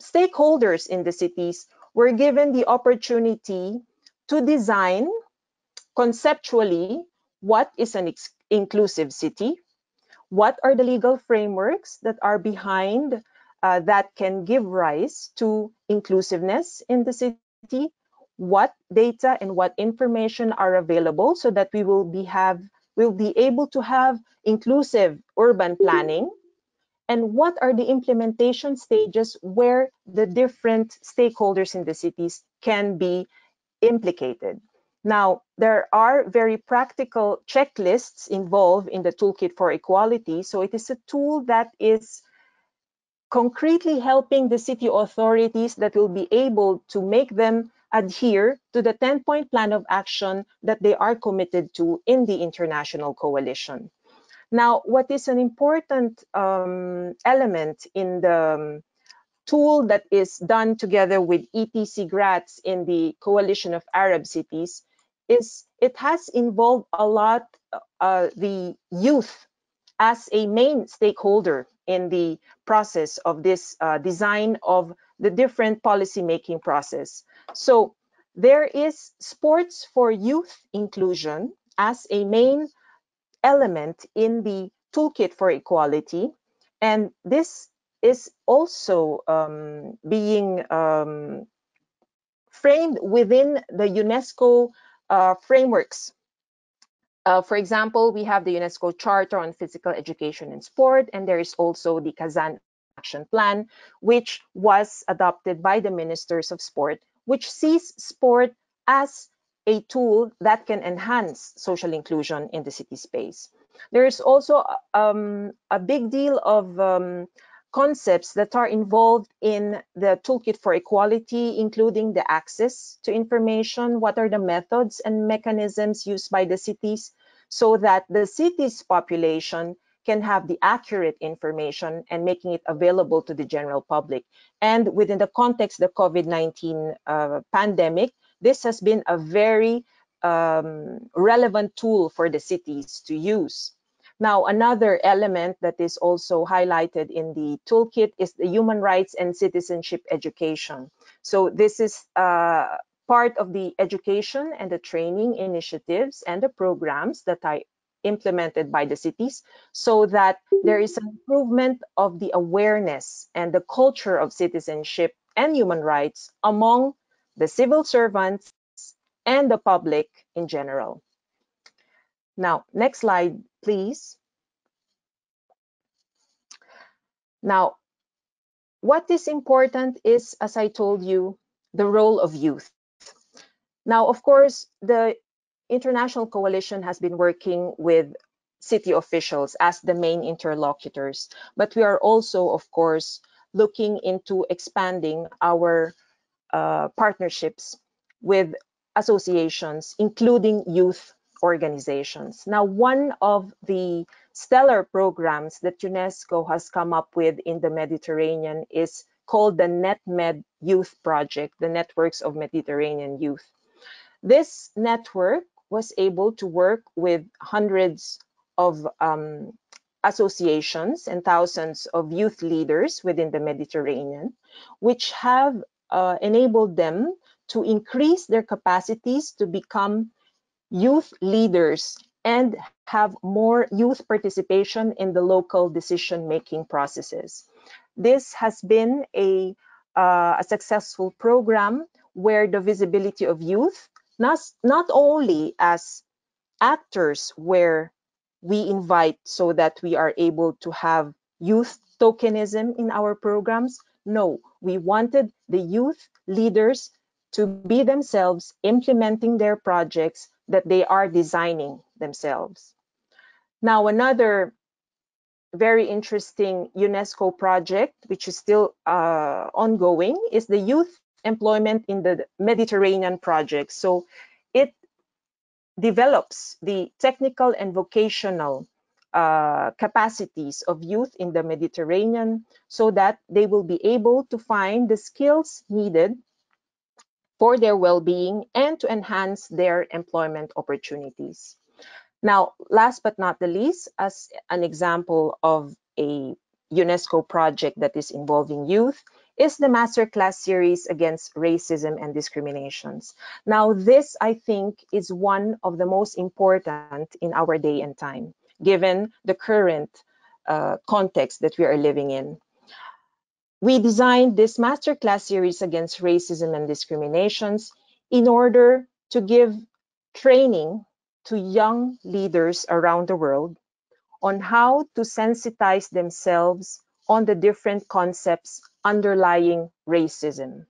stakeholders in the cities were given the opportunity to design conceptually what is an inclusive city, what are the legal frameworks that are behind uh, that can give rise to inclusiveness in the city, what data and what information are available so that we will be have will be able to have inclusive urban planning and what are the implementation stages where the different stakeholders in the cities can be implicated. Now, there are very practical checklists involved in the Toolkit for Equality. So it is a tool that is concretely helping the city authorities that will be able to make them adhere to the 10-point plan of action that they are committed to in the international coalition. Now, what is an important um, element in the um, tool that is done together with ETC Graz in the Coalition of Arab Cities is it has involved a lot uh, the youth as a main stakeholder in the process of this uh, design of the different policy making process. So there is sports for youth inclusion as a main element in the toolkit for equality. And this is also um, being um, framed within the UNESCO uh, frameworks. Uh, for example, we have the UNESCO Charter on Physical Education and Sport, and there is also the Kazan Action Plan, which was adopted by the Ministers of Sport, which sees sport as a tool that can enhance social inclusion in the city space. There is also um, a big deal of um, concepts that are involved in the Toolkit for Equality, including the access to information, what are the methods and mechanisms used by the cities so that the city's population can have the accurate information and making it available to the general public. And within the context of the COVID-19 uh, pandemic, this has been a very um, relevant tool for the cities to use. Now, another element that is also highlighted in the toolkit is the human rights and citizenship education. So this is uh, part of the education and the training initiatives and the programs that are implemented by the cities so that there is an improvement of the awareness and the culture of citizenship and human rights among the civil servants and the public in general. Now, next slide, please. Now, what is important is, as I told you, the role of youth. Now, of course, the International Coalition has been working with city officials as the main interlocutors, but we are also, of course, looking into expanding our uh, partnerships with associations, including youth organizations. Now, one of the stellar programs that UNESCO has come up with in the Mediterranean is called the NetMed Youth Project, the Networks of Mediterranean Youth. This network was able to work with hundreds of um, associations and thousands of youth leaders within the Mediterranean, which have uh, enabled them to increase their capacities to become youth leaders and have more youth participation in the local decision-making processes. This has been a, uh, a successful program where the visibility of youth, not, not only as actors where we invite so that we are able to have youth tokenism in our programs. No, we wanted the youth leaders to be themselves implementing their projects that they are designing themselves. Now, another very interesting UNESCO project, which is still uh, ongoing, is the Youth Employment in the Mediterranean Project. So it develops the technical and vocational uh, capacities of youth in the Mediterranean so that they will be able to find the skills needed for their well-being and to enhance their employment opportunities. Now, last but not the least, as an example of a UNESCO project that is involving youth, is the masterclass series against racism and discriminations. Now, this I think is one of the most important in our day and time, given the current uh, context that we are living in. We designed this masterclass series against racism and discriminations in order to give training to young leaders around the world on how to sensitize themselves on the different concepts underlying racism.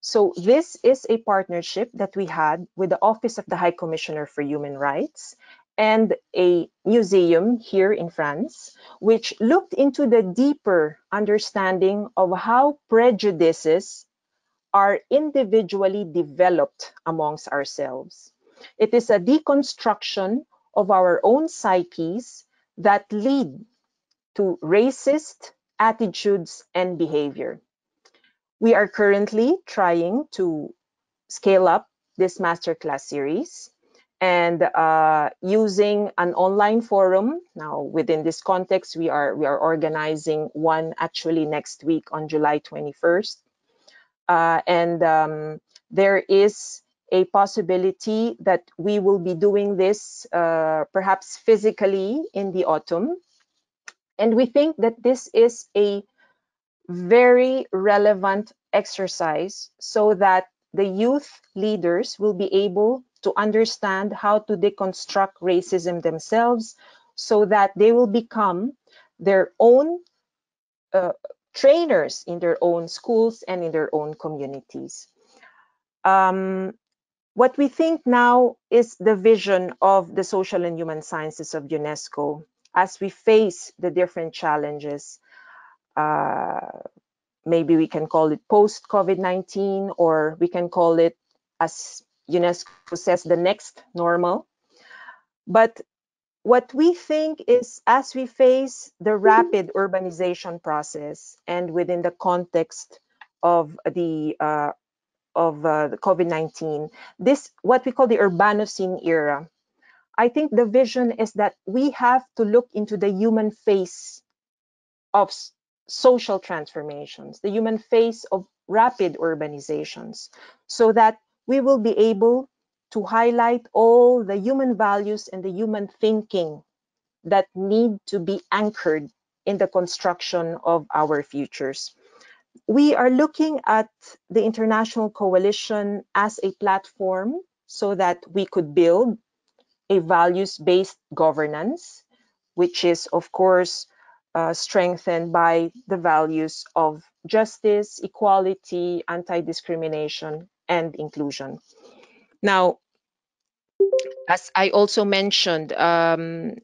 So this is a partnership that we had with the Office of the High Commissioner for Human Rights and a museum here in France, which looked into the deeper understanding of how prejudices are individually developed amongst ourselves. It is a deconstruction of our own psyches that lead to racist attitudes and behavior. We are currently trying to scale up this masterclass series and uh, using an online forum. Now, within this context, we are we are organizing one actually next week on July 21st, uh, and um, there is a possibility that we will be doing this uh, perhaps physically in the autumn. And we think that this is a very relevant exercise so that the youth leaders will be able to understand how to deconstruct racism themselves so that they will become their own uh, trainers in their own schools and in their own communities. Um, what we think now is the vision of the social and human sciences of UNESCO as we face the different challenges. Uh, maybe we can call it post COVID 19, or we can call it, as UNESCO says, the next normal. But what we think is as we face the rapid urbanization process and within the context of the uh, of uh, the COVID-19, this what we call the urbanocene era. I think the vision is that we have to look into the human face of social transformations, the human face of rapid urbanizations, so that we will be able to highlight all the human values and the human thinking that need to be anchored in the construction of our futures. We are looking at the international coalition as a platform so that we could build a values-based governance, which is, of course, uh, strengthened by the values of justice, equality, anti-discrimination, and inclusion. Now, as I also mentioned, um,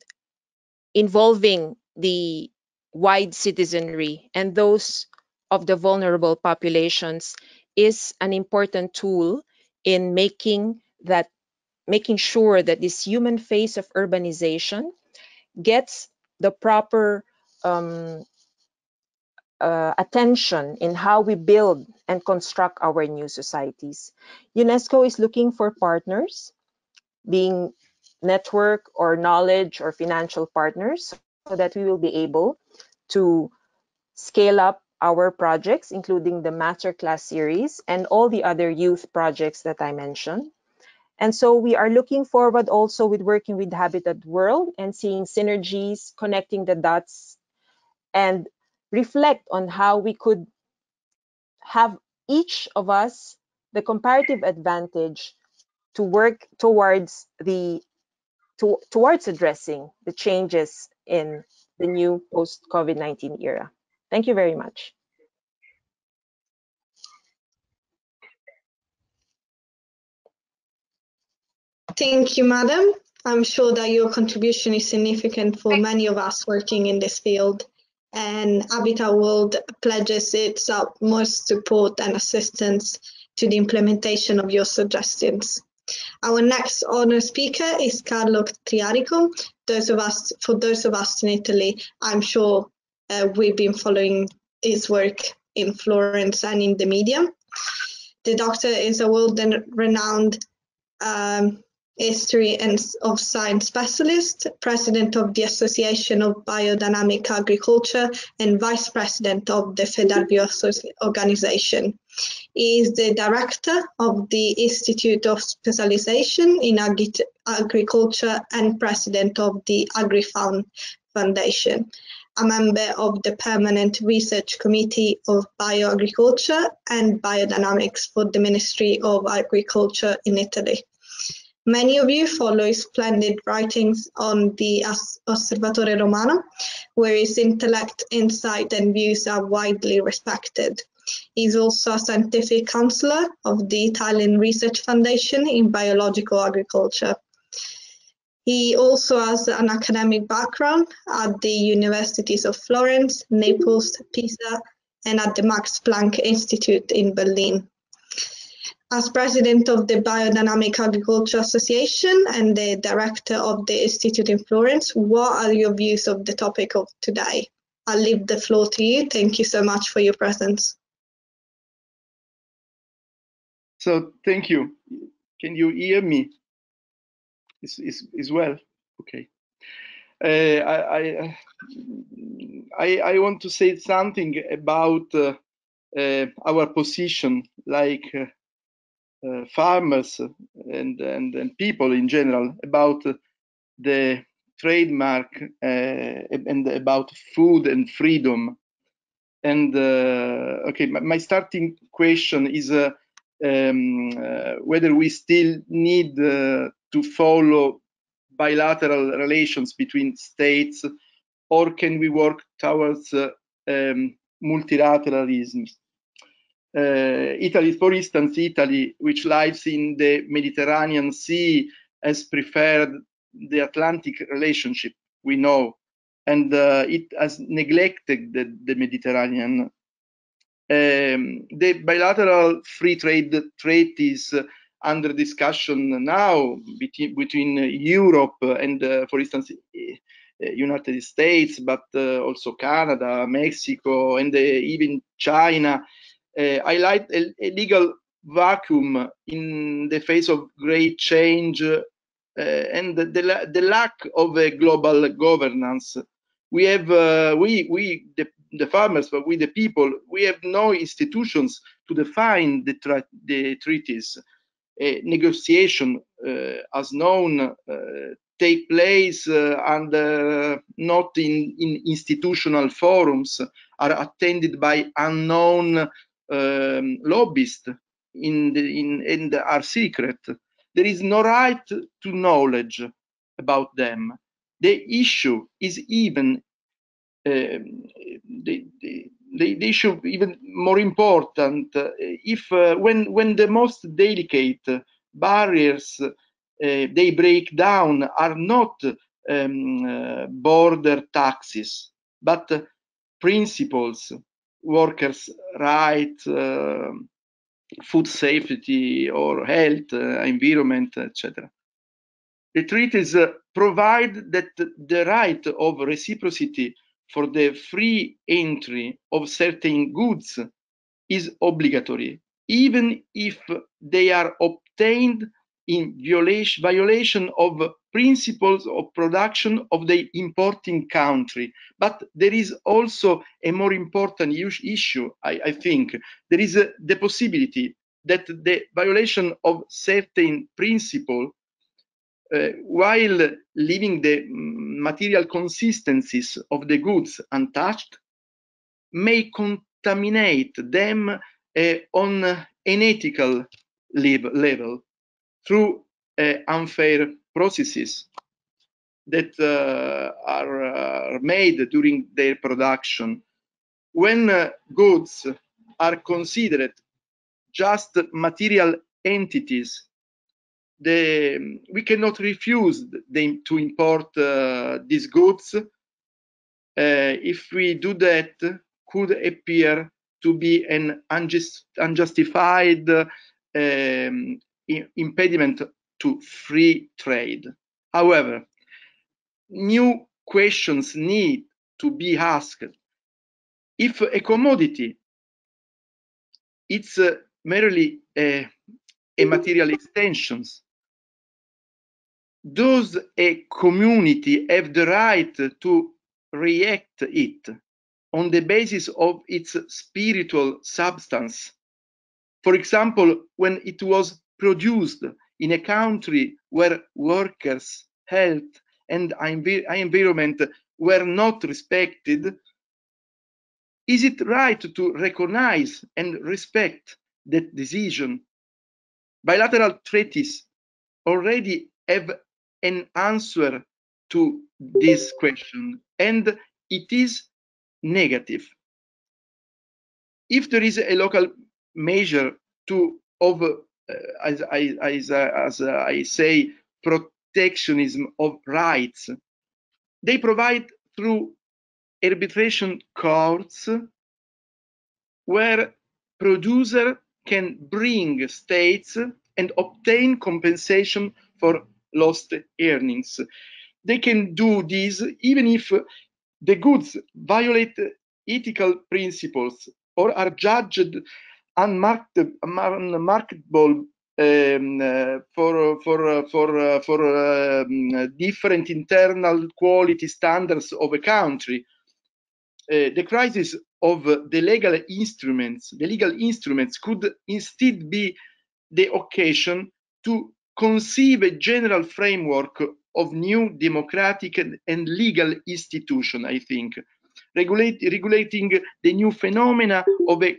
involving the wide citizenry and those of the vulnerable populations is an important tool in making that making sure that this human face of urbanization gets the proper um, uh, attention in how we build and construct our new societies. UNESCO is looking for partners, being network or knowledge or financial partners, so that we will be able to scale up our projects, including the masterclass series and all the other youth projects that I mentioned. And so we are looking forward also with working with Habitat World and seeing synergies, connecting the dots, and reflect on how we could have each of us the comparative advantage to work towards the to, towards addressing the changes in the new post-COVID-19 era. Thank you very much. Thank you, Madam. I'm sure that your contribution is significant for many of us working in this field. And Habitat World pledges its utmost support and assistance to the implementation of your suggestions. Our next honor speaker is Carlo Triarico. Those of us, for those of us in Italy, I'm sure uh, we've been following his work in Florence and in the media. The doctor is a world-renowned um, history and of science specialist, president of the Association of Biodynamic Agriculture, and vice president of the FEDERBio organization. He is the director of the Institute of Specialization in Agri Agriculture and president of the AgriFound Foundation, a member of the Permanent Research Committee of Bioagriculture and Biodynamics for the Ministry of Agriculture in Italy. Many of you follow his splendid writings on the Osservatore Romano, where his intellect, insight, and views are widely respected. He's also a scientific counselor of the Italian Research Foundation in Biological Agriculture. He also has an academic background at the Universities of Florence, Naples, Pisa, and at the Max Planck Institute in Berlin. As president of the Biodynamic Agriculture Association and the director of the Institute in Florence, what are your views of the topic of today? I'll leave the floor to you. Thank you so much for your presence. So thank you. Can you hear me? Is is is well? Okay. Uh, I, I I want to say something about uh, uh, our position, like uh, farmers and, and, and people in general about the trademark uh, and about food and freedom. And uh, okay, my, my, starting question is um, whether we still need to follow bilateral relations between states or can we work towards uh, um, multilateralism uh, Italy, for instance, Italy, which lies in the Mediterranean Sea, has preferred the Atlantic relationship, we know, and uh, it has neglected the, the Mediterranean. Um, the bilateral free trade treaties under discussion now between, between Europe and, uh, for instance, United States, but uh, also Canada, Mexico, and uh, even China highlight a, a, legal vacuum in the face of great change uh, and the, the, the, lack of a global governance. We have, uh, we, we the, the, farmers, but we the people, we have no institutions to define the, the treaties. negotiation, uh, as known, uh, take place and not in, in institutional forums, are attended by unknown um, lobbyists in the, in, in the, are secret. There is no right to knowledge about them. The issue is even uh, the, the, the, issue even more important uh, if uh, when when the most delicate barriers uh, they break down are not um, uh, border taxes but principles workers' rights, uh, food safety or health, uh, environment, etc. The treaties uh, provide that the right of reciprocity for the free entry of certain goods is obligatory, even if they are obtained in violation, violation of principles of production of the importing country. But there is also a more important issue, I, I think. There is a, the possibility that the violation of certain principle, uh, while leaving the material consistencies of the goods untouched, may contaminate them uh, on an ethical level through uh, unfair processes. that uh, are uh, made during their production, when goods are considered just material entities, the, we cannot refuse them to import uh, these goods. Uh, if we do that, could appear to be an unjust, unjustified um, impediment to free trade. However, new questions need to be asked. If a commodity it's uh, merely a, a material extensions, does a community have the right to react it on the basis of its spiritual substance? For example, when it was produced in a country where workers' health and environment were not respected, is it right to recognize and respect that decision? Bilateral treaties already have an answer to this question, and it is negative. If there is a local measure to uh, Uh, as, I, as, uh, as uh, I say protectionism of rights, they provide through arbitration courts where producer can bring states and obtain compensation for lost earnings. They can do this even if the goods violate ethical principles or are judged unmarketable um, uh, for for uh, for uh, for um, different internal quality standards of a country. Uh, the crisis of the legal instruments, the legal instruments, could instead be the occasion to conceive a general framework of new democratic and, and legal institution. I think Regulate, regulating the new phenomena of a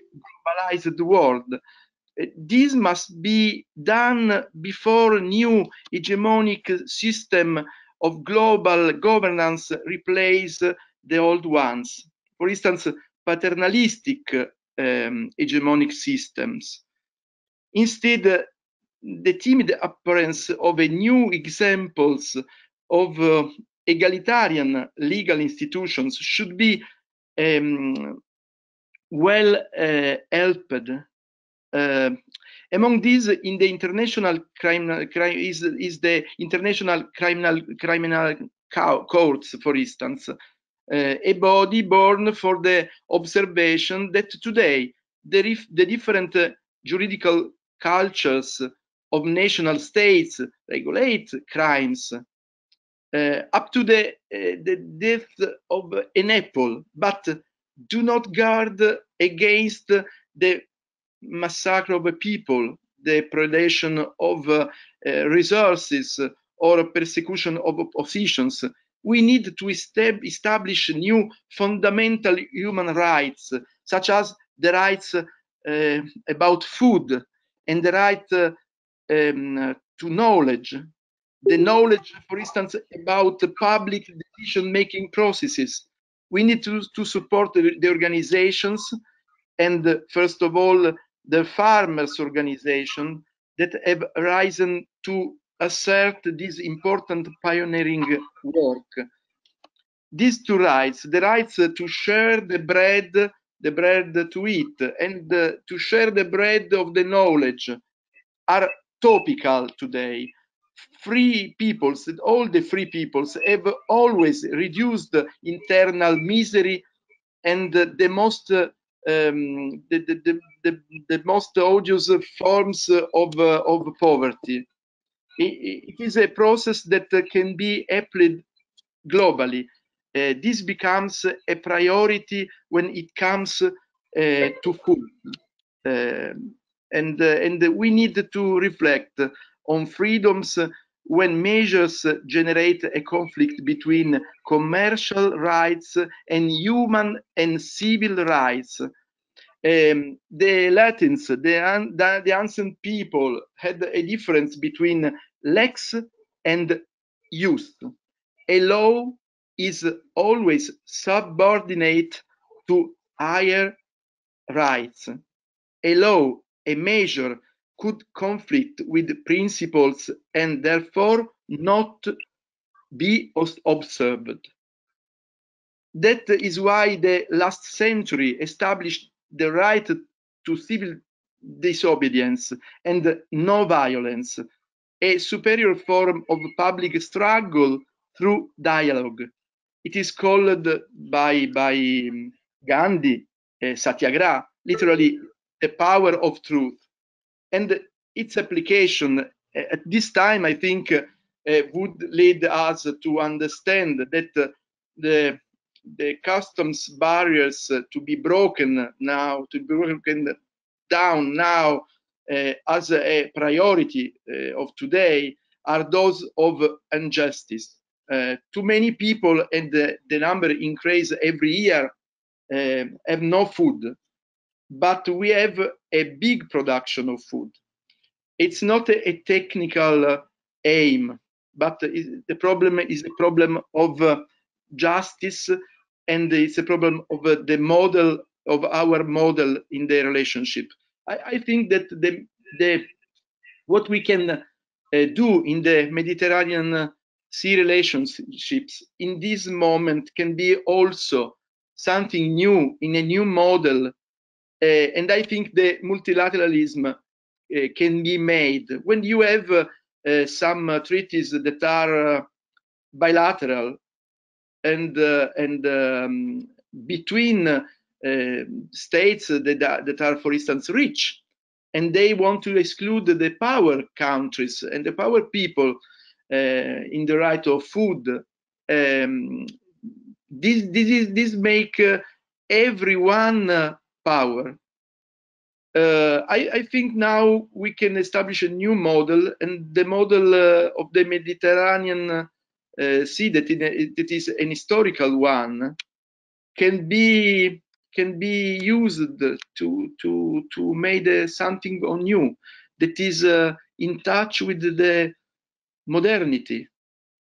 globalized world. Uh, this must be done before new hegemonic system of global governance replace the old ones. For instance, paternalistic um, hegemonic systems. Instead, the timid appearance of a new examples of uh, egalitarian legal institutions should be um, well uh, helped. Uh, among these, in the international criminal crime is, is the international criminal criminal courts, for instance, uh, a body born for the observation that today the, the different juridical cultures of national states regulate crimes uh, up to the, uh, the death of an apple, but do not guard against the massacre of a people, the predation of uh, resources, or persecution of oppositions. We need to establish new fundamental human rights, such as the rights uh, about food and the right uh, um, to knowledge, the knowledge, for instance, about public decision-making processes. We need to, to support the, the organizations and, uh, first of all, the farmers' organization that have risen to assert this important pioneering work. These two rights, the rights to share the bread, the bread to eat, and uh, to share the bread of the knowledge, are topical today free peoples, all the free peoples have always reduced internal misery and the most uh, um, the, the, the, the, most odious forms of, uh, of poverty. It, it is a process that can be applied globally. Uh, this becomes a priority when it comes uh, to food. Um, and, uh, and we need to reflect on freedoms when measures generate a conflict between commercial rights and human and civil rights. Um, the Latins, the, the, the ancient people had a difference between lex and jus. a law is always subordinate to higher rights. A law, a measure could conflict with principles and therefore not be observed. That is why the last century established the right to civil disobedience and no violence, a superior form of public struggle through dialogue. It is called by, by Gandhi uh, satyagraha, literally the power of truth. And its application at this time, I think, uh, would lead us to understand that uh, the the customs barriers uh, to be broken now, to be broken down now uh, as a priority uh, of today are those of injustice. too many people, and the, the number increase every year, have no food, but we have a big production of food. It's not a, a technical aim, but the problem is a problem of justice and it's a problem of uh, the model of our model in the relationship. I, I think that the, the what we can uh, do in the Mediterranean sea relationships in this moment can be also something new in a new model. Uh, and I think the multilateralism uh, can be made when you have uh, some treaties that are bilateral and uh, and um, between uh, states that are, that are, for instance, rich, and they want to exclude the power countries and the power people uh, in the right of food. Um, this this is this make everyone power. Uh, I, I, think now we can establish a new model, and the model uh, of the Mediterranean uh, see that an historical one can be can be used to to to make uh, something new that is uh, in touch with the modernity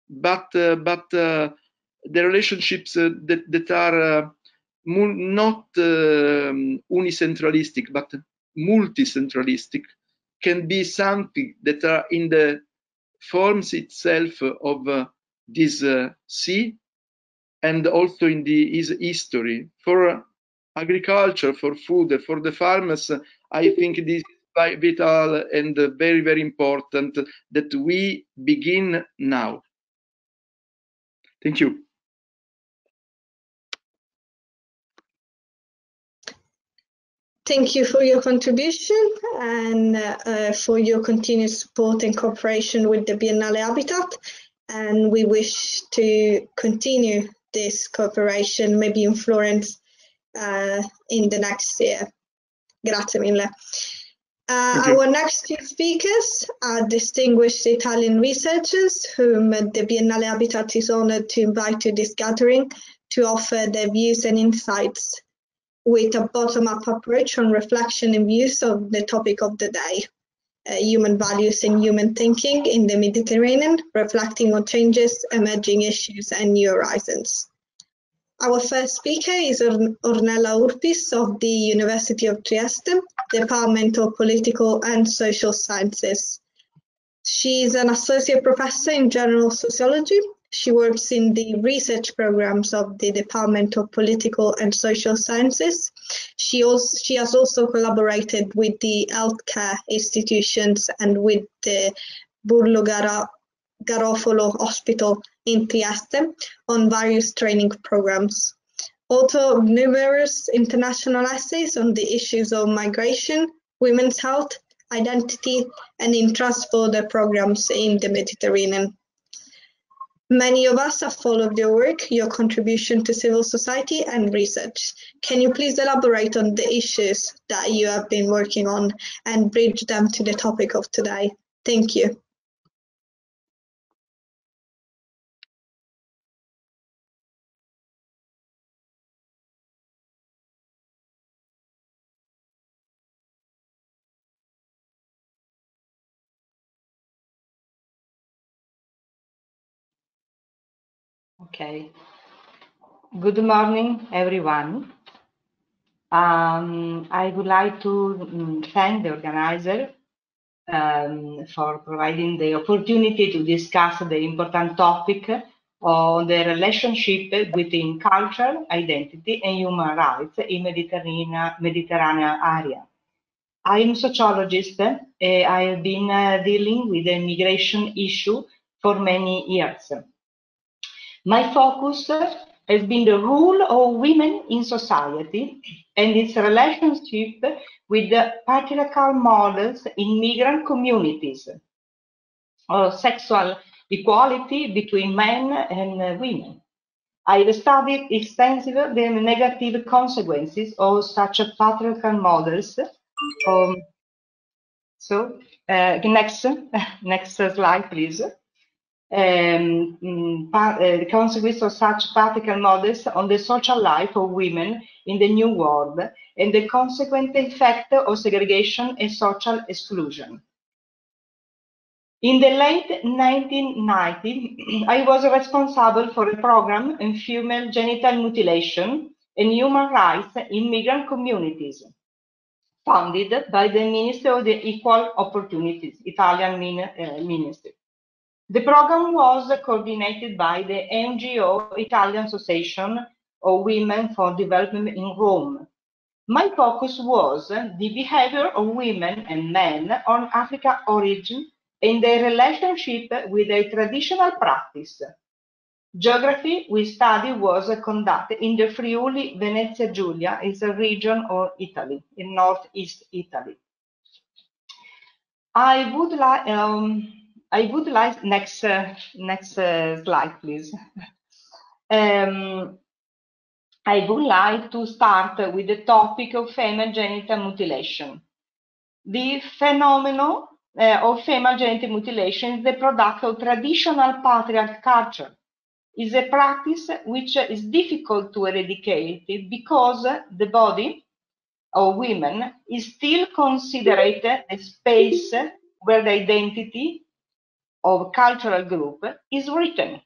but uh, but the relationships that that are not um, unicentralistic but multicentralistic can be something that are in the forms itself of this uh, sea and also in the his history. For agriculture for food for the farmers i think this is vital and very very important that we begin now. Thank you Thank you for your contribution and uh, for your continued support and cooperation with the Biennale Habitat and we wish to continue this cooperation, maybe in Florence uh, in the next year. Grazie mille. Uh, our next two speakers are distinguished Italian researchers whom the Biennale Habitat is honored to invite to this gathering to offer their views and insights with a bottom-up approach on reflection and views of the topic of the day uh, human values and human thinking in the Mediterranean, reflecting on changes, emerging issues, and new horizons. Our first speaker is Ornella Urpis of the University of Trieste, Department of Political and Social Sciences. She is an associate professor in general sociology she works in the research programs of the Department of Political and Social Sciences. She, also, she has also collaborated with the healthcare institutions and with the Burlo Garofalo Hospital in Trieste on various training programs. Author of numerous international essays on the issues of migration, women's health, identity, and in transborder programs in the Mediterranean. Many of us have followed your work, your contribution to civil society and research. Can you please elaborate on the issues that you have been working on and bridge them to the topic of today? Thank you. Okay. Good morning, everyone. Um, I would like to mm, thank the organizer um, for providing the opportunity to discuss the important topic on the relationship between culture, identity, and human rights in Mediterranean, Mediterranean area. I am a sociologist. Uh, I have been uh, dealing with the migration issue for many years. My focus has been the role of women in society and its relationship with the patriarchal models in migrant communities, or sexual equality between men and women. I have studied extensively the negative consequences of such patriarchal models. Um, so, uh, next, next slide, please um, mm, uh, the consequence of such patriarchal models on the social life of women in the new world and the consequent effect of segregation and social exclusion. In the late 1990s, I was responsible for a program on female genital mutilation and human rights in migrant communities, funded by the Ministry of the Equal Opportunities, Italian uh, Ministry. The program was coordinated by the NGO Italian Association of Women for Development in Rome. My focus was the behavior of women and men on Africa origin and their relationship with a traditional practice. Geography we study was conducted in the Friuli Venezia Giulia, is a region of Italy, in northeast Italy. I would like um, I would like next uh, next uh, slide, please. um, I would like to start with the topic of female genital mutilation. The phenomenon uh, of female genital mutilation is the product of traditional patriarchal culture. Is a practice which is difficult to eradicate because the body of women is still considered a space where the identity of cultural group is written.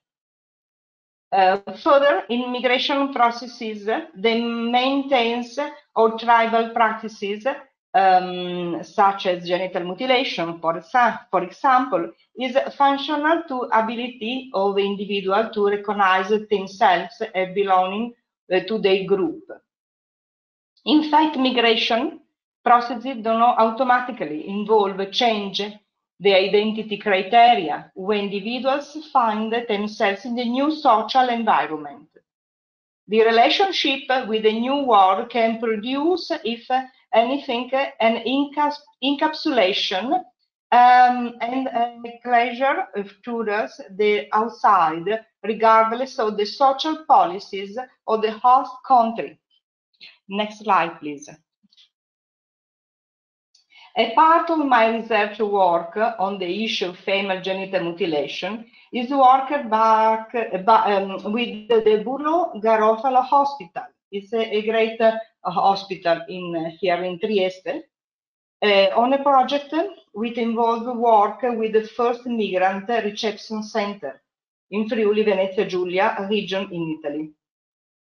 Uh, further, in migration processes, the maintenance of tribal practices, um, such as genital mutilation, for, for example, is functional to ability of individual to recognize themselves as belonging uh, to their group. In fact, migration processes do not automatically involve change the identity criteria when individuals find themselves in the new social environment. The relationship with the new world can produce, if anything, an encapsulation um, and a pleasure towards the outside, regardless of the social policies of the host country. Next slide, please. A part of my research work on the issue of female genital mutilation is work back, um, with the Burlo Garofalo Hospital. It's a, a great uh, hospital in uh, here in Trieste. Uh, on a project which involved work with the first migrant reception center in Friuli Venezia Giulia region in Italy.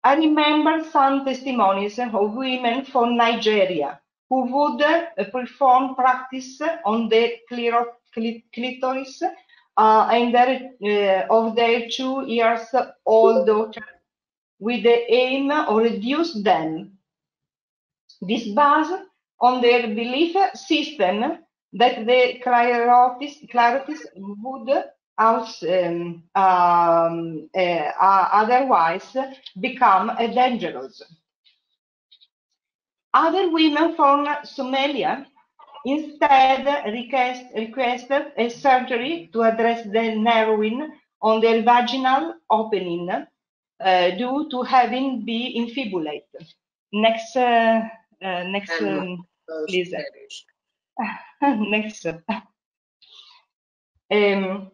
I remember some testimonies of women from Nigeria who would uh, perform practice on the clitoris uh, and their, uh, of their two years old daughter with the aim of reduce them. This based on their belief system that the clitoris, would aus, um, um, uh, otherwise become a dangerous. Other women from Somalia instead request, requested a surgery to address the narrowing on their vaginal opening uh, due to having been infibulated. Next, uh, uh, next, um, please. next. Um,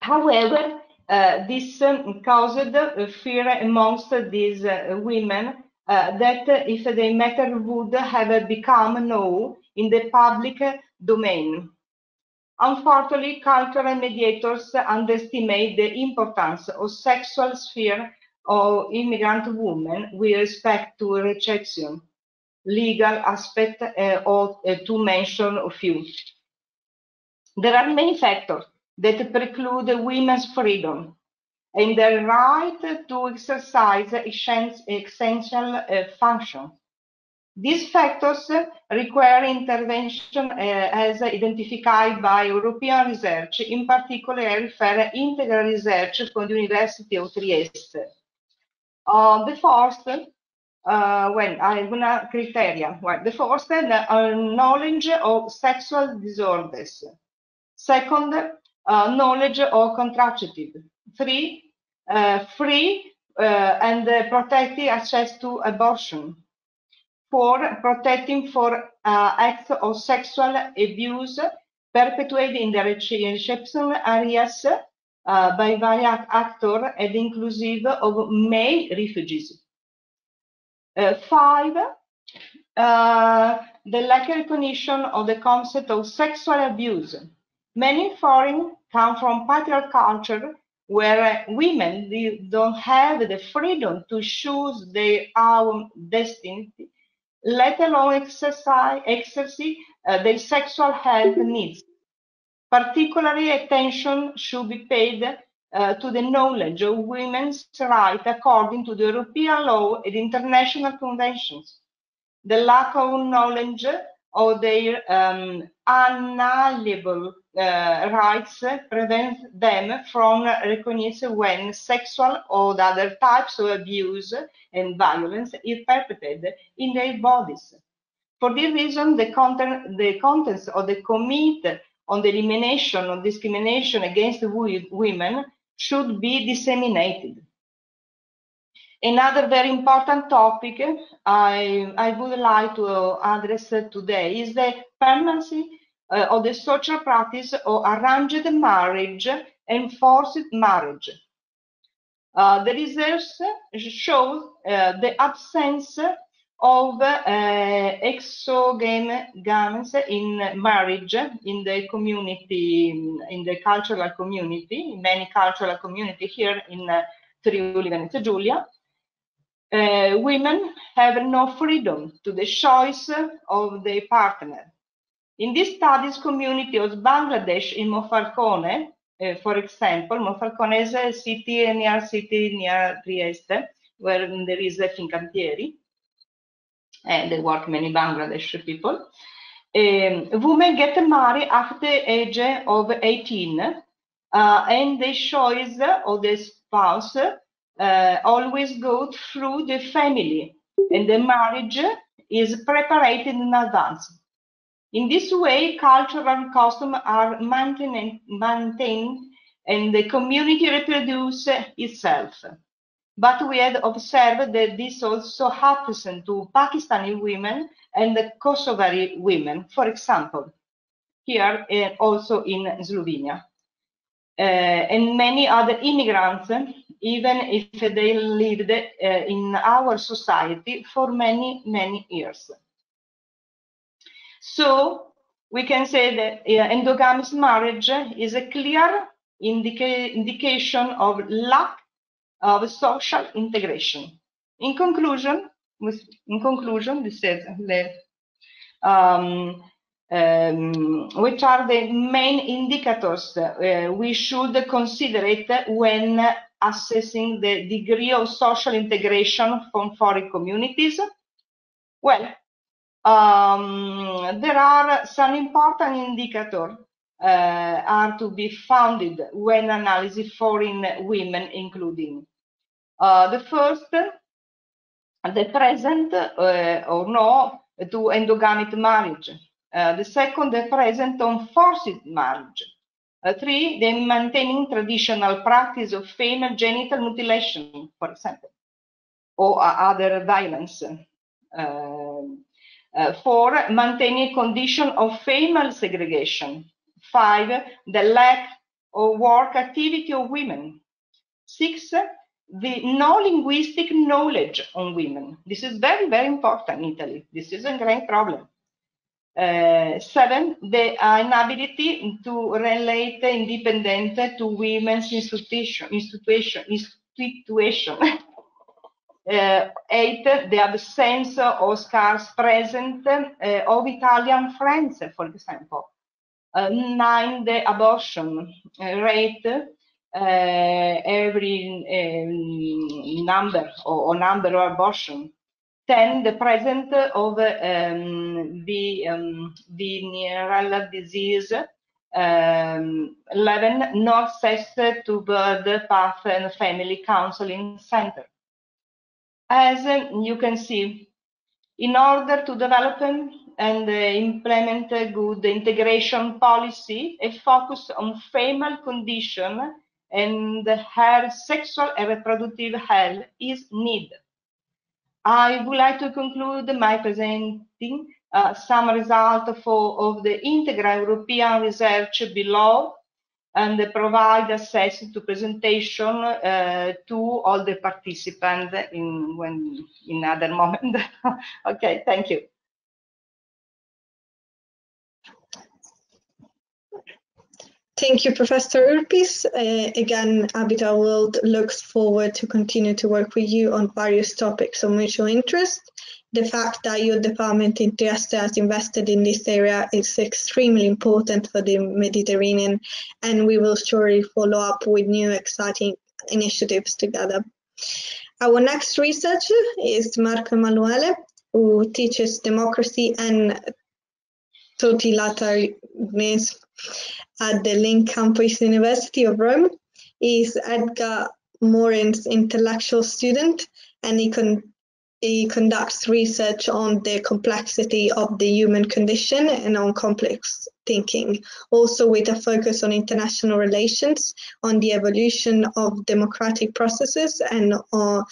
however, uh, this um, caused fear amongst these uh, women uh, that if the matter would have become known in the public domain. Unfortunately, cultural mediators underestimate the importance of sexual sphere of immigrant women with respect to rejection, legal aspect, uh, or uh, to mention a few. There are many factors that preclude women's freedom and their right to exercise essential uh, functions. These factors require intervention uh, as identified by European research. In particular, I refer integral research from the University of Trieste. Uh, the first, uh, well, I'm gonna criteria. Well, the first, uh, knowledge of sexual disorders. Second, uh, knowledge of contraceptive. Three, uh, free uh, and protected access to abortion Four, protecting for uh, acts of sexual abuse perpetrated in the reception areas uh, by various actors and inclusive of male refugees. Uh, five, uh, the lack of recognition of the concept of sexual abuse. Many foreign come from patriarchal culture where women don't have the freedom to choose their own destiny let alone exercise, exercise uh, their sexual health needs. Particularly attention should be paid uh, to the knowledge of women's rights according to the European law and international conventions. The lack of knowledge of their um, unalienable uh, rights prevent them from recognition when sexual or other types of abuse and violence is perpetrated in their bodies. For this reason, the, content, the contents of the Committee on the Elimination of Discrimination Against Women should be disseminated. Another very important topic I, I would like to address today is the permanency uh, of the social practice of arranged marriage and forced marriage. Uh, the research shows uh, the absence of uh, exogamous in marriage in the community, in the cultural community, in many cultural community here in uh, Friuli Venezia Giulia. Uh, women have no freedom to the choice of their partner. In this studies community of Bangladesh in Monfalcone, uh, for example, Monfalcone is a city near city near Trieste, where there is a Fincantieri, and they work many Bangladesh people. Um, women get married after the age of 18, uh, and the choice of the spouse uh, always go through the family, and the marriage is prepared in advance. In this way, culture and customs are maintained, maintained and the community reproduces itself. But we had observed that this also happens to Pakistani women and the Kosovari women, for example, here and also in Slovenia. Uh, and many other immigrants, even if they lived uh, in our society for many, many years. So we can say that endogamous marriage is a clear indica indication of lack of social integration. In conclusion, in conclusion, this is the, um, um, which are the main indicators uh, we should consider it when assessing the degree of social integration from foreign communities? Well, um, there are some important indicators uh, are to be founded when analyzing foreign women, including uh, the first, the present uh, or no to endogamic marriage. Uh, the second, the present on forced marriage. Uh, three, the maintaining traditional practice of female genital mutilation, for example, or other violence. Um, uh, four, maintaining condition of female segregation. Five, the lack of work activity of women. Six, the no linguistic knowledge on women. This is very, very important in Italy. This is a great problem. Uh, seven, the inability to relate independent to women's institution, institution, institution. uh, eight, the absence or scarce presence uh, of Italian friends, for example. Uh, nine, the abortion rate uh, every um, number or, or, number of abortion. 10. The presence of um, the um, disease. Um, 11. No access to birth path and family counseling center. As you can see, in order to develop and implement a good integration policy, a focus on female condition and her sexual and reproductive health is needed. I would like to conclude my presenting uh, some results for of the integral European research below and provide access to presentation uh, to all the participants in when in other moment. okay, thank you. Thank you, Professor Urpis. Uh, again, Habitat World looks forward to continue to work with you on various topics of mutual interest. The fact that your department in Trieste has invested in this area is extremely important for the Mediterranean, and we will surely follow up with new exciting initiatives together. Our next researcher is Marco Emanuele, who teaches democracy and totalitarianism at the Link Campus University of Rome. He's Edgar Morin's intellectual student and he, con he conducts research on the complexity of the human condition and on complex thinking, also with a focus on international relations, on the evolution of democratic processes and uh,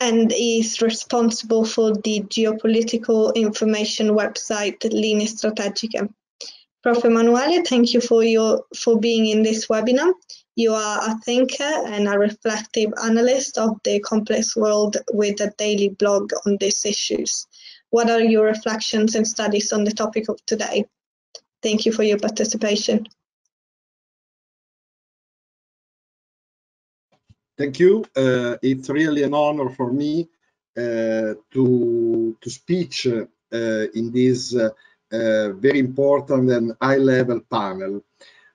and is responsible for the geopolitical information website Linee Strategiche. Prof. Emanuele, thank you for your for being in this webinar. You are a thinker and a reflective analyst of the complex world with a daily blog on these issues. What are your reflections and studies on the topic of today? Thank you for your participation. Thank you. Uh, it's really an honor for me uh, to to speak uh, in this uh, uh, very important and high-level panel.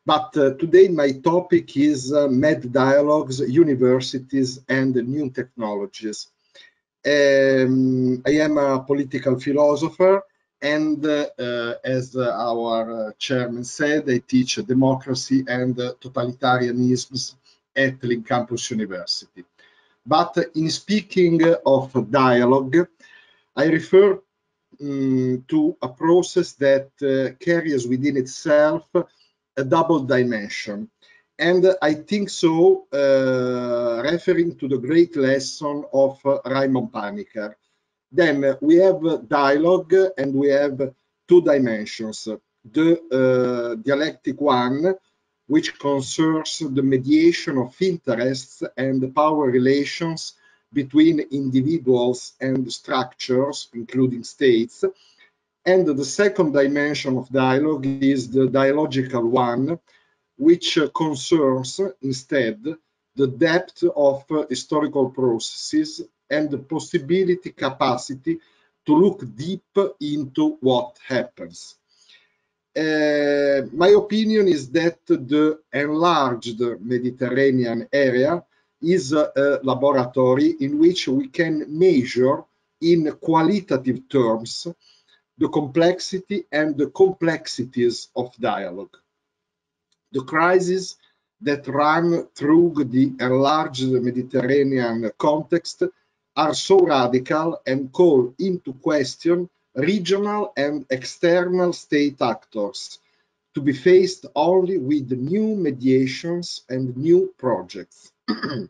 But uh, today my topic is Med Dialogues, Universities and New Technologies. Um, I am a political philosopher and as our chairman said, I teach democracy and totalitarianism at Link Campus University. But in speaking of dialogue, I refer um, to a process that uh, carries within itself a double dimension. And I think so, uh, referring to the great lesson of uh, Raymond Panikkar. Then we have dialogue and we have two dimensions. The uh, dialectic one, which concerns the mediation of interests and power relations between individuals and structures, including states. And the second dimension of dialogue is the dialogical one, which concerns instead the depth of historical processes and the possibility capacity to look deep into what happens. Uh, my opinion is that the enlarged Mediterranean area is a laboratory in which we can measure in qualitative terms the complexity and the complexities of dialogue. The crises that run through the enlarged Mediterranean context are so radical and call into question regional and external state actors to be faced only with new mediations and new projects.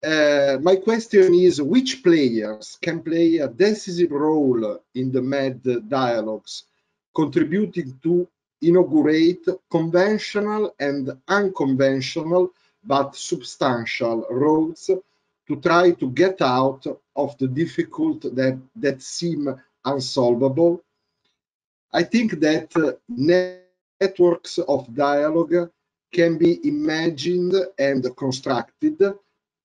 Uh, my question is which players can play a decisive role in the MED dialogues, contributing to inaugurate conventional and unconventional but substantial roads to try to get out of the difficult that, that seem unsolvable I think that uh, networks of dialogue can be imagined and constructed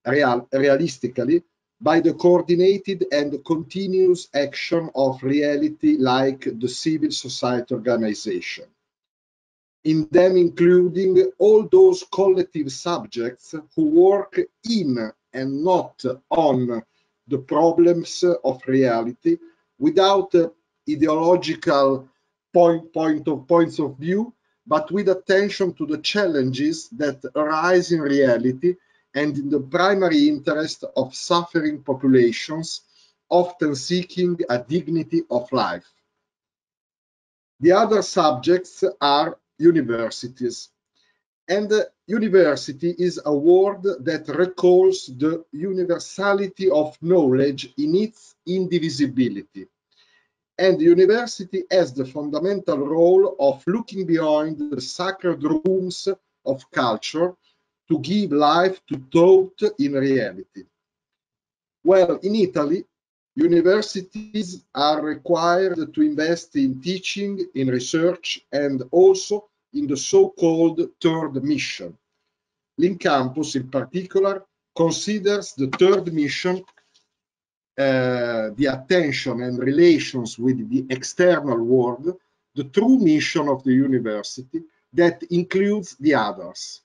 real, realistically by the coordinated and continuous action of reality like the civil society organization. In them including all those collective subjects who work in and not on the problems of reality without ideological point, point of points of view, but with attention to the challenges that arise in reality and in the primary interest of suffering populations, often seeking a dignity of life. The other subjects are universities. And university is a word that recalls the universality of knowledge in its indivisibility. And the university has the fundamental role of looking behind the sacred rooms of culture to give life to thought in reality. Well, in Italy, universities are required to invest in teaching, in research, and also in the so-called third mission. Link Campus, in particular, considers the third mission uh, the attention and relations with the external world, the true mission of the university that includes the others.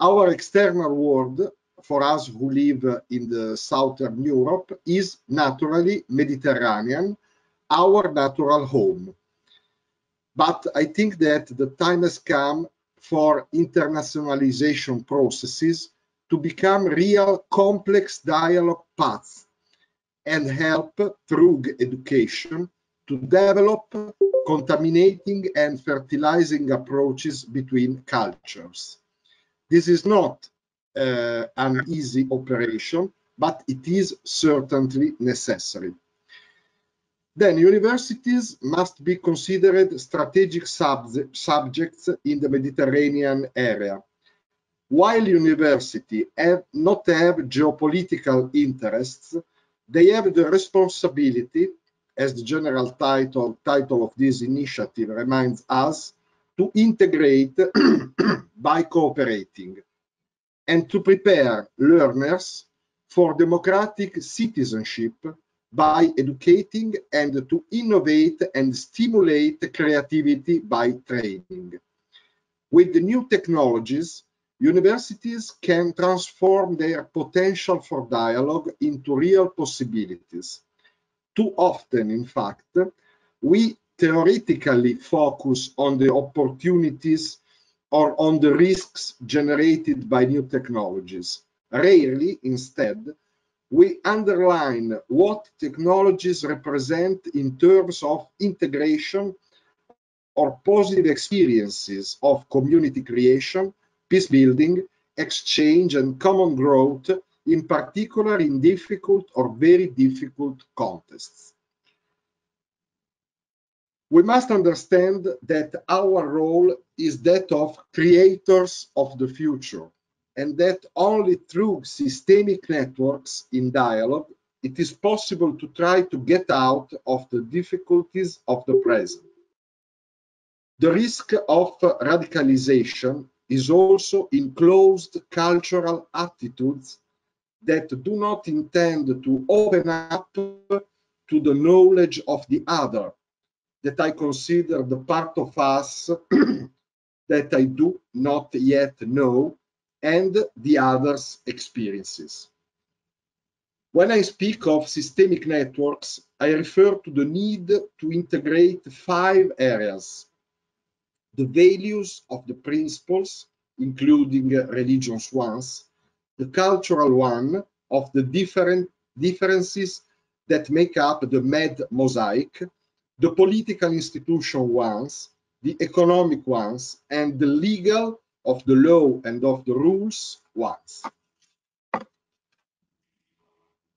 Our external world, for us who live in the southern Europe, is naturally Mediterranean, our natural home. But I think that the time has come for internationalization processes to become real complex dialogue paths and help through education to develop contaminating and fertilizing approaches between cultures. This is not uh, an easy operation, but it is certainly necessary. Then universities must be considered strategic sub subjects in the Mediterranean area. While universities have not have geopolitical interests, they have the responsibility, as the general title, title of this initiative reminds us, to integrate by cooperating and to prepare learners for democratic citizenship by educating and to innovate and stimulate creativity by training. With the new technologies, universities can transform their potential for dialogue into real possibilities. Too often, in fact, we theoretically focus on the opportunities or on the risks generated by new technologies. Rarely, instead, we underline what technologies represent in terms of integration or positive experiences of community creation, peace building, exchange, and common growth, in particular in difficult or very difficult contexts. We must understand that our role is that of creators of the future, and that only through systemic networks in dialogue it is possible to try to get out of the difficulties of the present. The risk of radicalization is also in closed cultural attitudes that do not intend to open up to the knowledge of the other, that I consider the part of us that I do not yet know and the other's experiences. When I speak of systemic networks, I refer to the need to integrate five areas. The values of the principles, including uh, religious ones, the cultural one of the different differences that make up the med mosaic, the political institution ones, the economic ones, and the legal of the law and of the rules ones.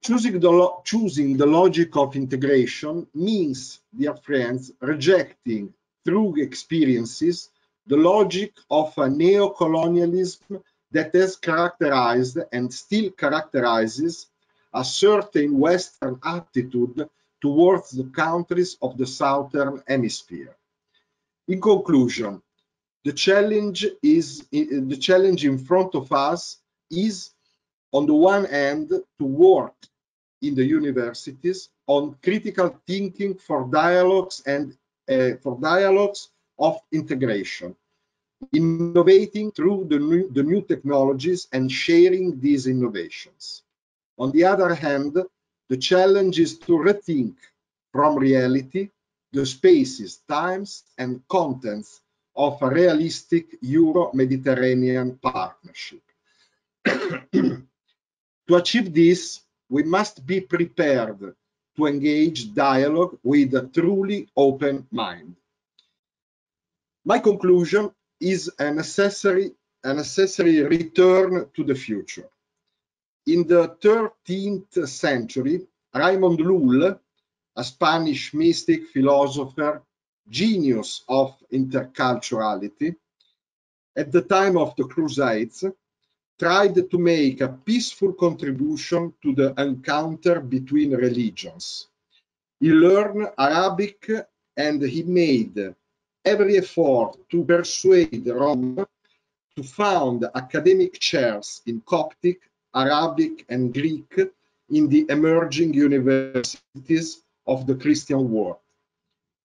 Choosing the, choosing the logic of integration means, dear friends, rejecting through experiences the logic of a neo-colonialism that has characterized and still characterizes a certain Western attitude towards the countries of the Southern Hemisphere. In conclusion, the challenge is the challenge in front of us is on the one hand to work in the universities on critical thinking for dialogues and Uh, for dialogues of integration innovating through the new, the new technologies and sharing these innovations. On the other hand, the challenge is to rethink from reality the spaces, times, and contents of a realistic Euro-Mediterranean partnership. to achieve this, we must be prepared to engage dialogue with a truly open mind. My conclusion is a necessary, a necessary return to the future. In the 13th century, Raymond Lull, a Spanish mystic, philosopher, genius of interculturality, at the time of the Crusades, tried to make a peaceful contribution to the encounter between religions. He learned Arabic and he made every effort to persuade Rome to found academic chairs in Coptic, Arabic, and Greek in the emerging universities of the Christian world.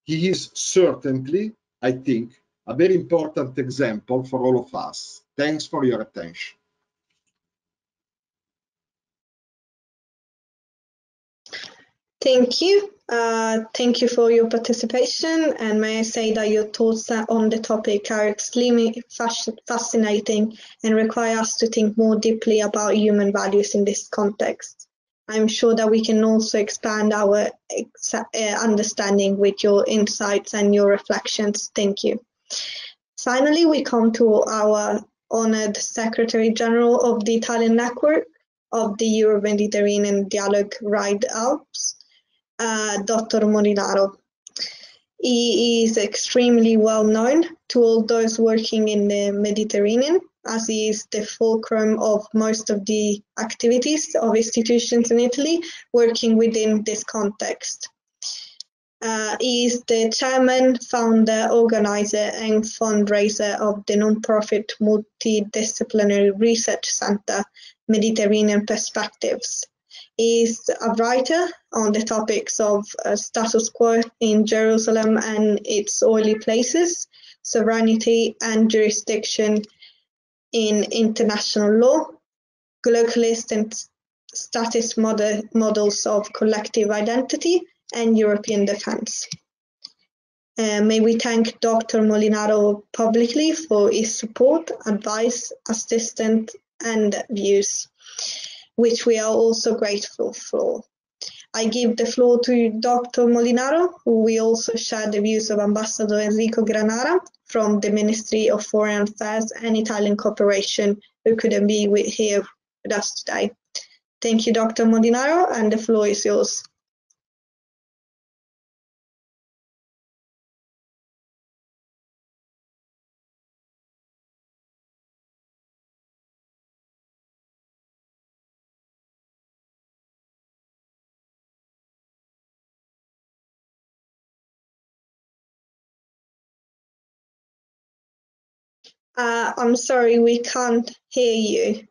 He is certainly, I think, a very important example for all of us. Thanks for your attention. Thank you. Uh, thank you for your participation. And may I say that your thoughts on the topic are extremely fascinating and require us to think more deeply about human values in this context. I'm sure that we can also expand our uh, understanding with your insights and your reflections. Thank you. Finally, we come to our honored Secretary General of the Italian Network of the Euro-Mediterranean Dialogue RIDE-APS, uh, Dr. Molinaro. He is extremely well known to all those working in the Mediterranean, as he is the fulcrum of most of the activities of institutions in Italy working within this context. Uh, he is the chairman, founder, organizer, and fundraiser of the non-profit multidisciplinary research center Mediterranean Perspectives, is a writer on the topics of uh, status quo in Jerusalem and its oily places, sovereignty and jurisdiction in international law, globalist and status model, models of collective identity, and European defense. Uh, may we thank Dr. Molinaro publicly for his support, advice, assistance, and views which we are also grateful for. I give the floor to Dr. Molinaro, who will also share the views of Ambassador Enrico Granara from the Ministry of Foreign Affairs and Italian Cooperation, who couldn't be with, here with us today. Thank you, Dr. Molinaro, and the floor is yours. Uh, I'm sorry, we can't hear you.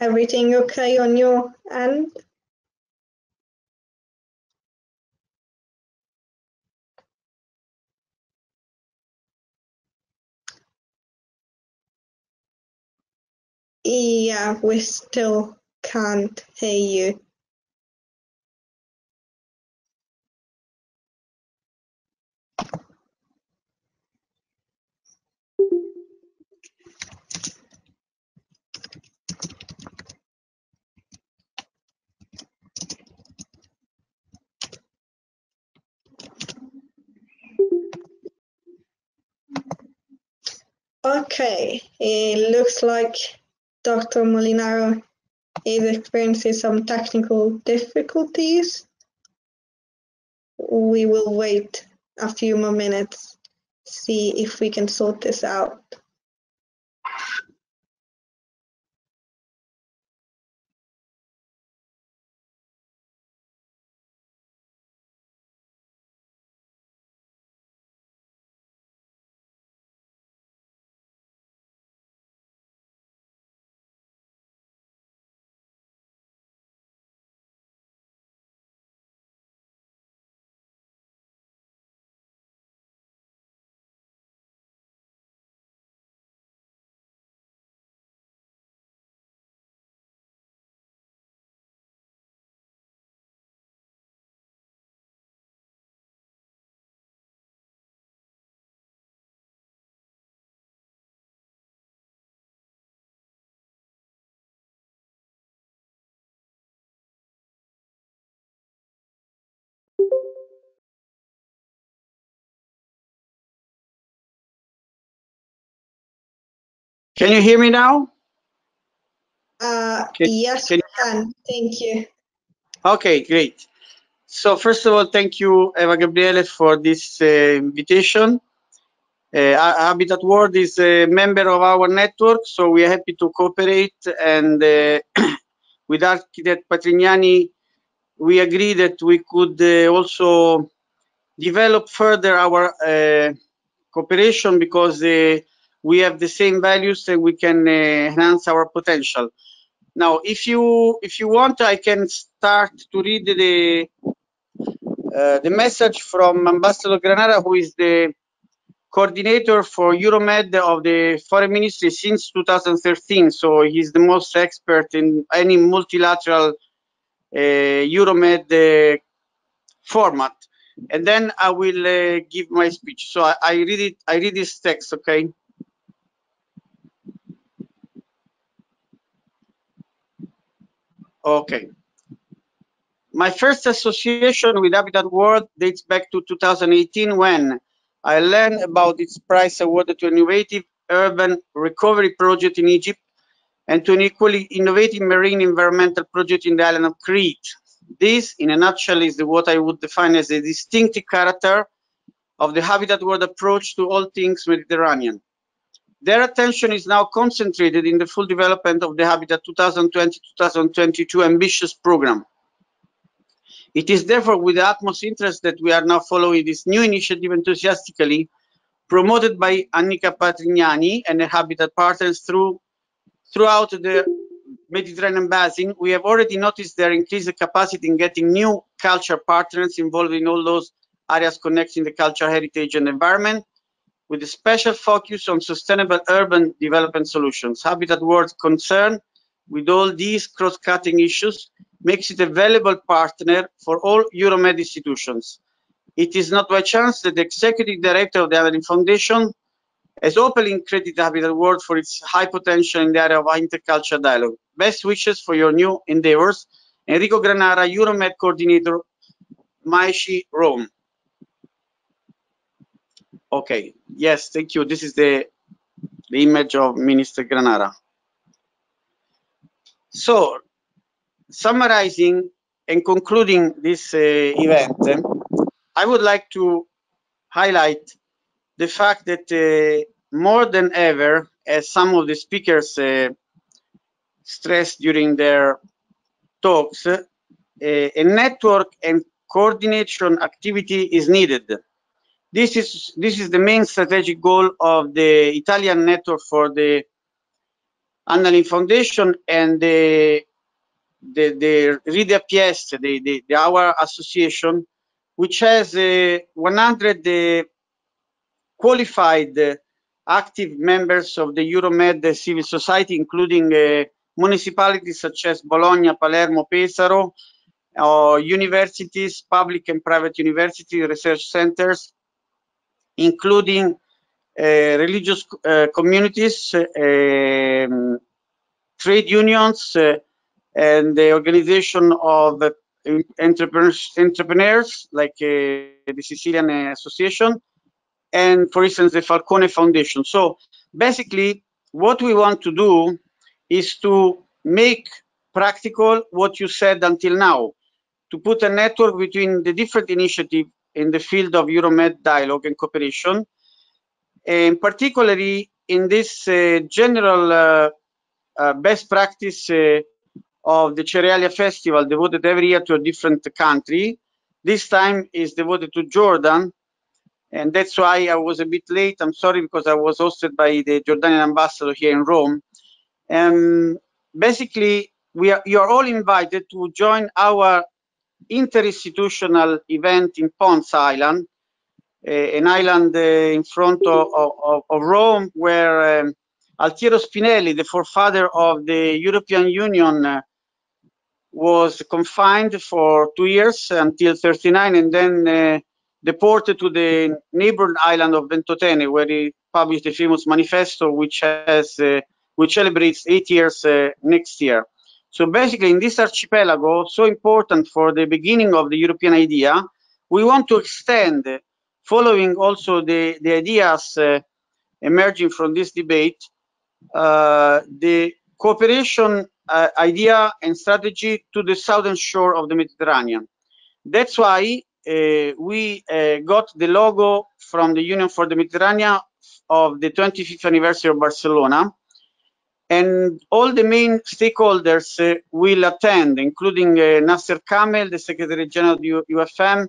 Everything okay on your end? Yeah, we still can't hear you. Okay, it looks like Dr. Molinaro is experiencing some technical difficulties. We will wait a few more minutes, see if we can sort this out. Can you hear me now? Uh, Can- yes, can- can. Thank you. Okay, great. So first of all, thank you, Eva Gabriele, for this uh, invitation. Uh, Habitat World is a member of our network, so we are happy to cooperate. And uh, with Architect Patregnani, we agree that we could uh, also develop further our uh, cooperation because uh, we have the same values and we can uh, enhance our potential. Now, if you if you want, I can start to read the uh, the message from Ambassador Granara, who is the coordinator for Euromed of the Foreign Ministry since 2013. So he's the most expert in any multilateral uh, Euromed uh, format. And then I will uh, give my speech. So I, I read it. I read this text. Okay. Okay. My first association with Habitat World dates back to 2018 when I learned about its prize awarded to an innovative urban recovery project in Egypt and to an equally innovative marine environmental project in the island of Crete. This, in a nutshell, is what I would define as the distinctive character of the Habitat World approach to all things Mediterranean. Their attention is now concentrated in the full development of the Habitat 2020-2022 ambitious program. It is therefore with the utmost interest that we are now following this new initiative enthusiastically, promoted by Annika Patregnani and her Habitat partners through throughout the Mediterranean basin. We have already noticed their increased capacity in getting new culture partners involved in all those areas connecting the cultural heritage and environment, with a special focus on sustainable urban development solutions. Habitat World's concern with all these cross-cutting issues makes it a valuable partner for all Euromed institutions. It is not by chance that the executive director of the Anna Lindh Foundation has openly credited Habitat World for its high potential in the area of intercultural dialogue. Best wishes for your new endeavors. Enrico Granara, Euromed coordinator, MAECI, Rome. Okay, yes, thank you. This is the, the image of Minister Granara. So, summarizing and concluding this uh, event, eh, I would like to highlight the fact that uh, more than ever, as some of the speakers uh, stressed during their talks, uh, a network and coordination activity is needed. This is this is the main strategic goal of the Italian network for the Anna Lindh Foundation and the the, the the, the, the, our association, which has uh, 100 uh, qualified uh, active members of the Euromed uh, civil society, including uh, municipalities such as Bologna, Palermo, Pesaro, or universities, public and private university research centers, including uh, religious uh, communities, um, trade unions, uh, and the organization of uh, entrepreneurs, entrepreneurs like uh, the Sicilian Association, and for instance, the Falcone Foundation. So basically, what we want to do is to make practical what you said until now, to put a network between the different initiatives in the field of Euromed dialogue and cooperation, and particularly in this uh, general uh, uh, best practice uh, of the Cerealia Festival devoted every year to a different country. This time is devoted to Jordan, and that's why I was a bit late. I'm sorry because I was hosted by the Jordanian ambassador here in Rome. And basically, we are, you are all invited to join our interinstitutional event in Ponza Island, uh, an island uh, in front of, of, of Rome, where um, Altiero Spinelli, the forefather of the European Union, uh, was confined for two years until 39 and then deported to the neighboring island of Ventotene, where he published the famous manifesto, which has uh, which celebrates eight years uh, next year. So basically, in this archipelago, so important for the beginning of the European idea, we want to extend, following also the, the ideas uh, emerging from this debate, uh, the cooperation uh, idea and strategy to the southern shore of the Mediterranean. That's why uh, we uh, got the logo from the Union for the Mediterranean of the 25th anniversary of Barcelona. And all the main stakeholders uh, will attend, including uh, Nasser Kamel, the Secretary General of the UFM,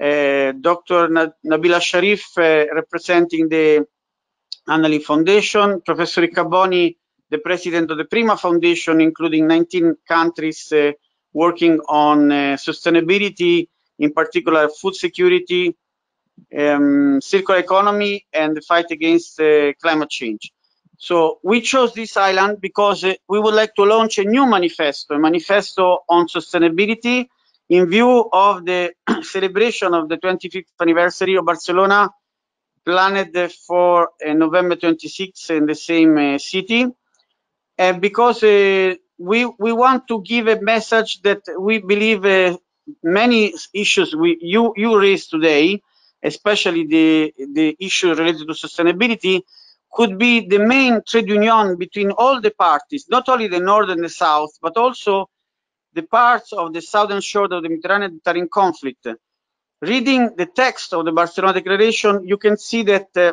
uh, Dr. Nabil Al Sharif, representing the Anna Lindh Foundation, Professor Riccaboni, the president of the Prima Foundation, including 19 countries uh, working on uh, sustainability, in particular food security, um, circular economy, and the fight against uh, climate change. So we chose this island because uh, we would like to launch a new manifesto, a manifesto on sustainability in view of the celebration of the 25th anniversary of Barcelona planned for uh, November 26 in the same uh, city. And because uh, we we want to give a message that we believe uh, many issues we you you raised today, especially the the issue related to sustainability, could be the main trade union between all the parties, not only the north and the south, but also the parts of the southern shore of the Mediterranean that are in conflict. Reading the text of the Barcelona Declaration, you can see that uh,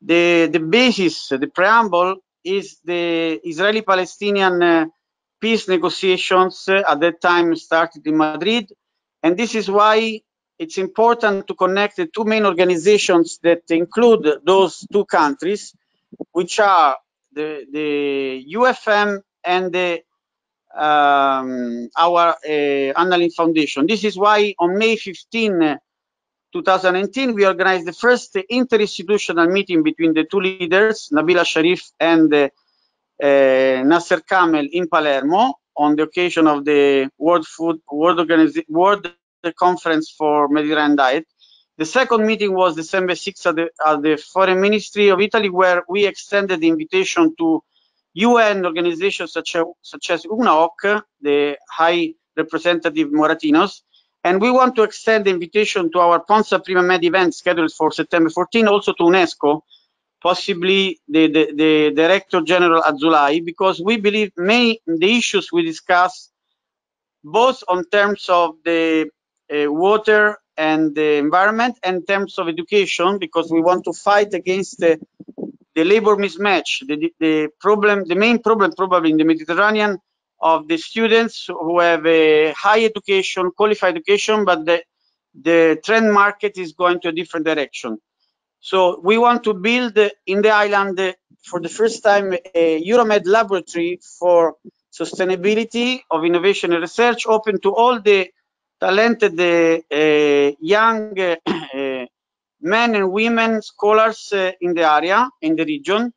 the the basis, the preamble, is the Israeli-Palestinian uh, peace negotiations uh, at that time started in Madrid. And this is why it's important to connect the two main organizations that include those two countries, which are the, the UFM and the um, our uh, Anna Lindh Foundation. This is why on May 15, 2019, we organized the first interinstitutional meeting between the two leaders, Nabil Al Sharif and uh, uh, Nasser Kamel in Palermo on the occasion of the World Food World, Organiz World Conference for Mediterranean Diet. The second meeting was December 6th at the, at the Foreign Ministry of Italy, where we extended the invitation to UN organizations such as, such as UNAOC, the High Representative Moratinos, and we want to extend the invitation to our Ponza Prima Med event scheduled for September 14, also to UNESCO, possibly the, the, the Director General Azoulay, because we believe many the issues we discuss, both on terms of the Uh, water and the environment and terms of education, because we want to fight against the, the labor mismatch, the, the problem, the main problem probably in the Mediterranean of the students who have a high education, qualified education, but the, the trend market is going to a different direction. So we want to build in the island for the first time a Euromed laboratory for sustainability of innovation and research open to all the talented uh, young uh, men and women scholars uh, in the area, in the region,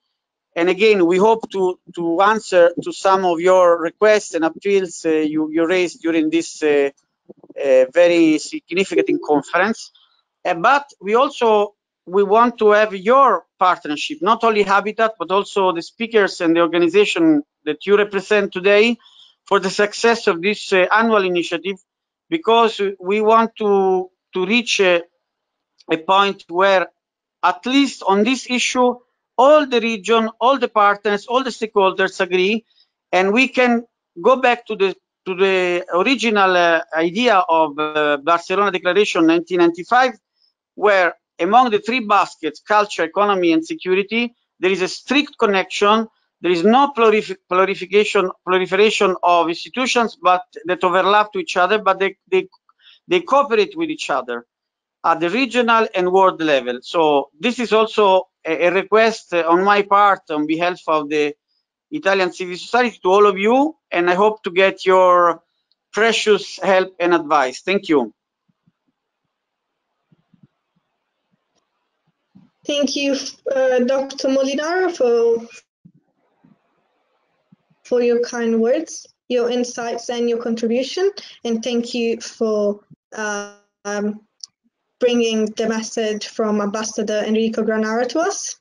and again, we hope to, to answer to some of your requests and appeals you, you raised during this very significant conference. But we also we want to have your partnership, not only Habitat, but also the speakers and the organization that you represent today for the success of this uh, annual initiative, because we want to, to reach a, a point where, at least on this issue, all the region, all the partners, all the stakeholders agree, and we can go back to the to the original uh, idea of uh, Barcelona Declaration 1995, where among the three baskets, culture, economy, and security, there is a strict connection. There is no prolif proliferation, proliferation of institutions, but that overlap to each other, but they, they, they cooperate with each other at the regional and world level. So this is also a, a request on my part on behalf of the Italian civil society to all of you, and I hope to get your precious help and advice. Thank you. Thank you, uh, Dr. Molinaro, for for your kind words, your insights, and your contribution. And thank you for uh, um, bringing the message from Ambassador Enrico Granara to us.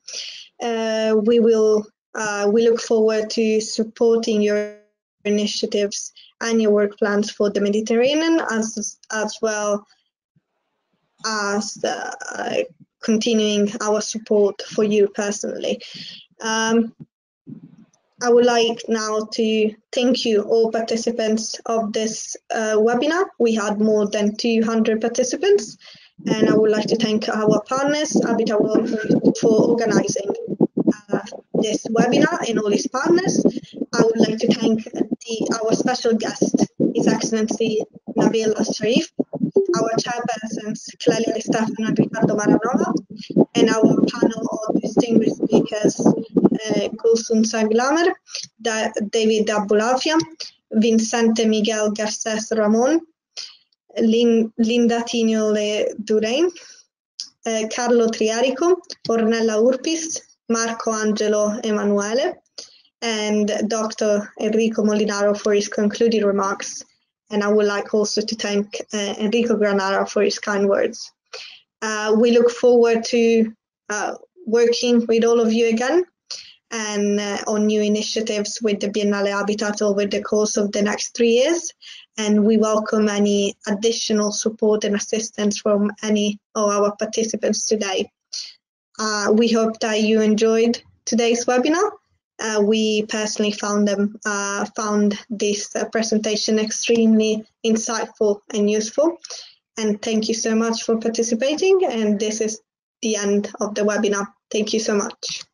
Uh, we will uh, we look forward to supporting your initiatives and your work plans for the Mediterranean, as as well as uh, continuing our support for you personally. Um, I would like now to thank you all participants of this uh, webinar. We had more than 200 participants and I would like to thank our partners, Habitat World, for organizing uh, this webinar and all its partners. I would like to thank the, our special guest, His Excellency Nabil Sharif, our chairpersons, Clelia Di Stefano and Ricardo Maranova, and our panel of distinguished speakers, uh, da David Abulafia, Vincente Miguel Garces Ramon, Lin Linda Tinio-Le Douarin, uh, Carlo Triarico, Ornella Urpis, Marco Angelo Emanuele, and Dr. Enrico Molinaro for his concluding remarks. And I would like also to thank uh, Enrico Granara for his kind words. Uh, we look forward to uh, working with all of you again and uh, on new initiatives with the Biennale Habitat over the course of the next three years. And we welcome any additional support and assistance from any of our participants today. Uh, we hope that you enjoyed today's webinar. Uh, we personally found them uh, found this uh, presentation extremely insightful and useful. And thank you so much for participating. And this is the end of the webinar. Thank you so much.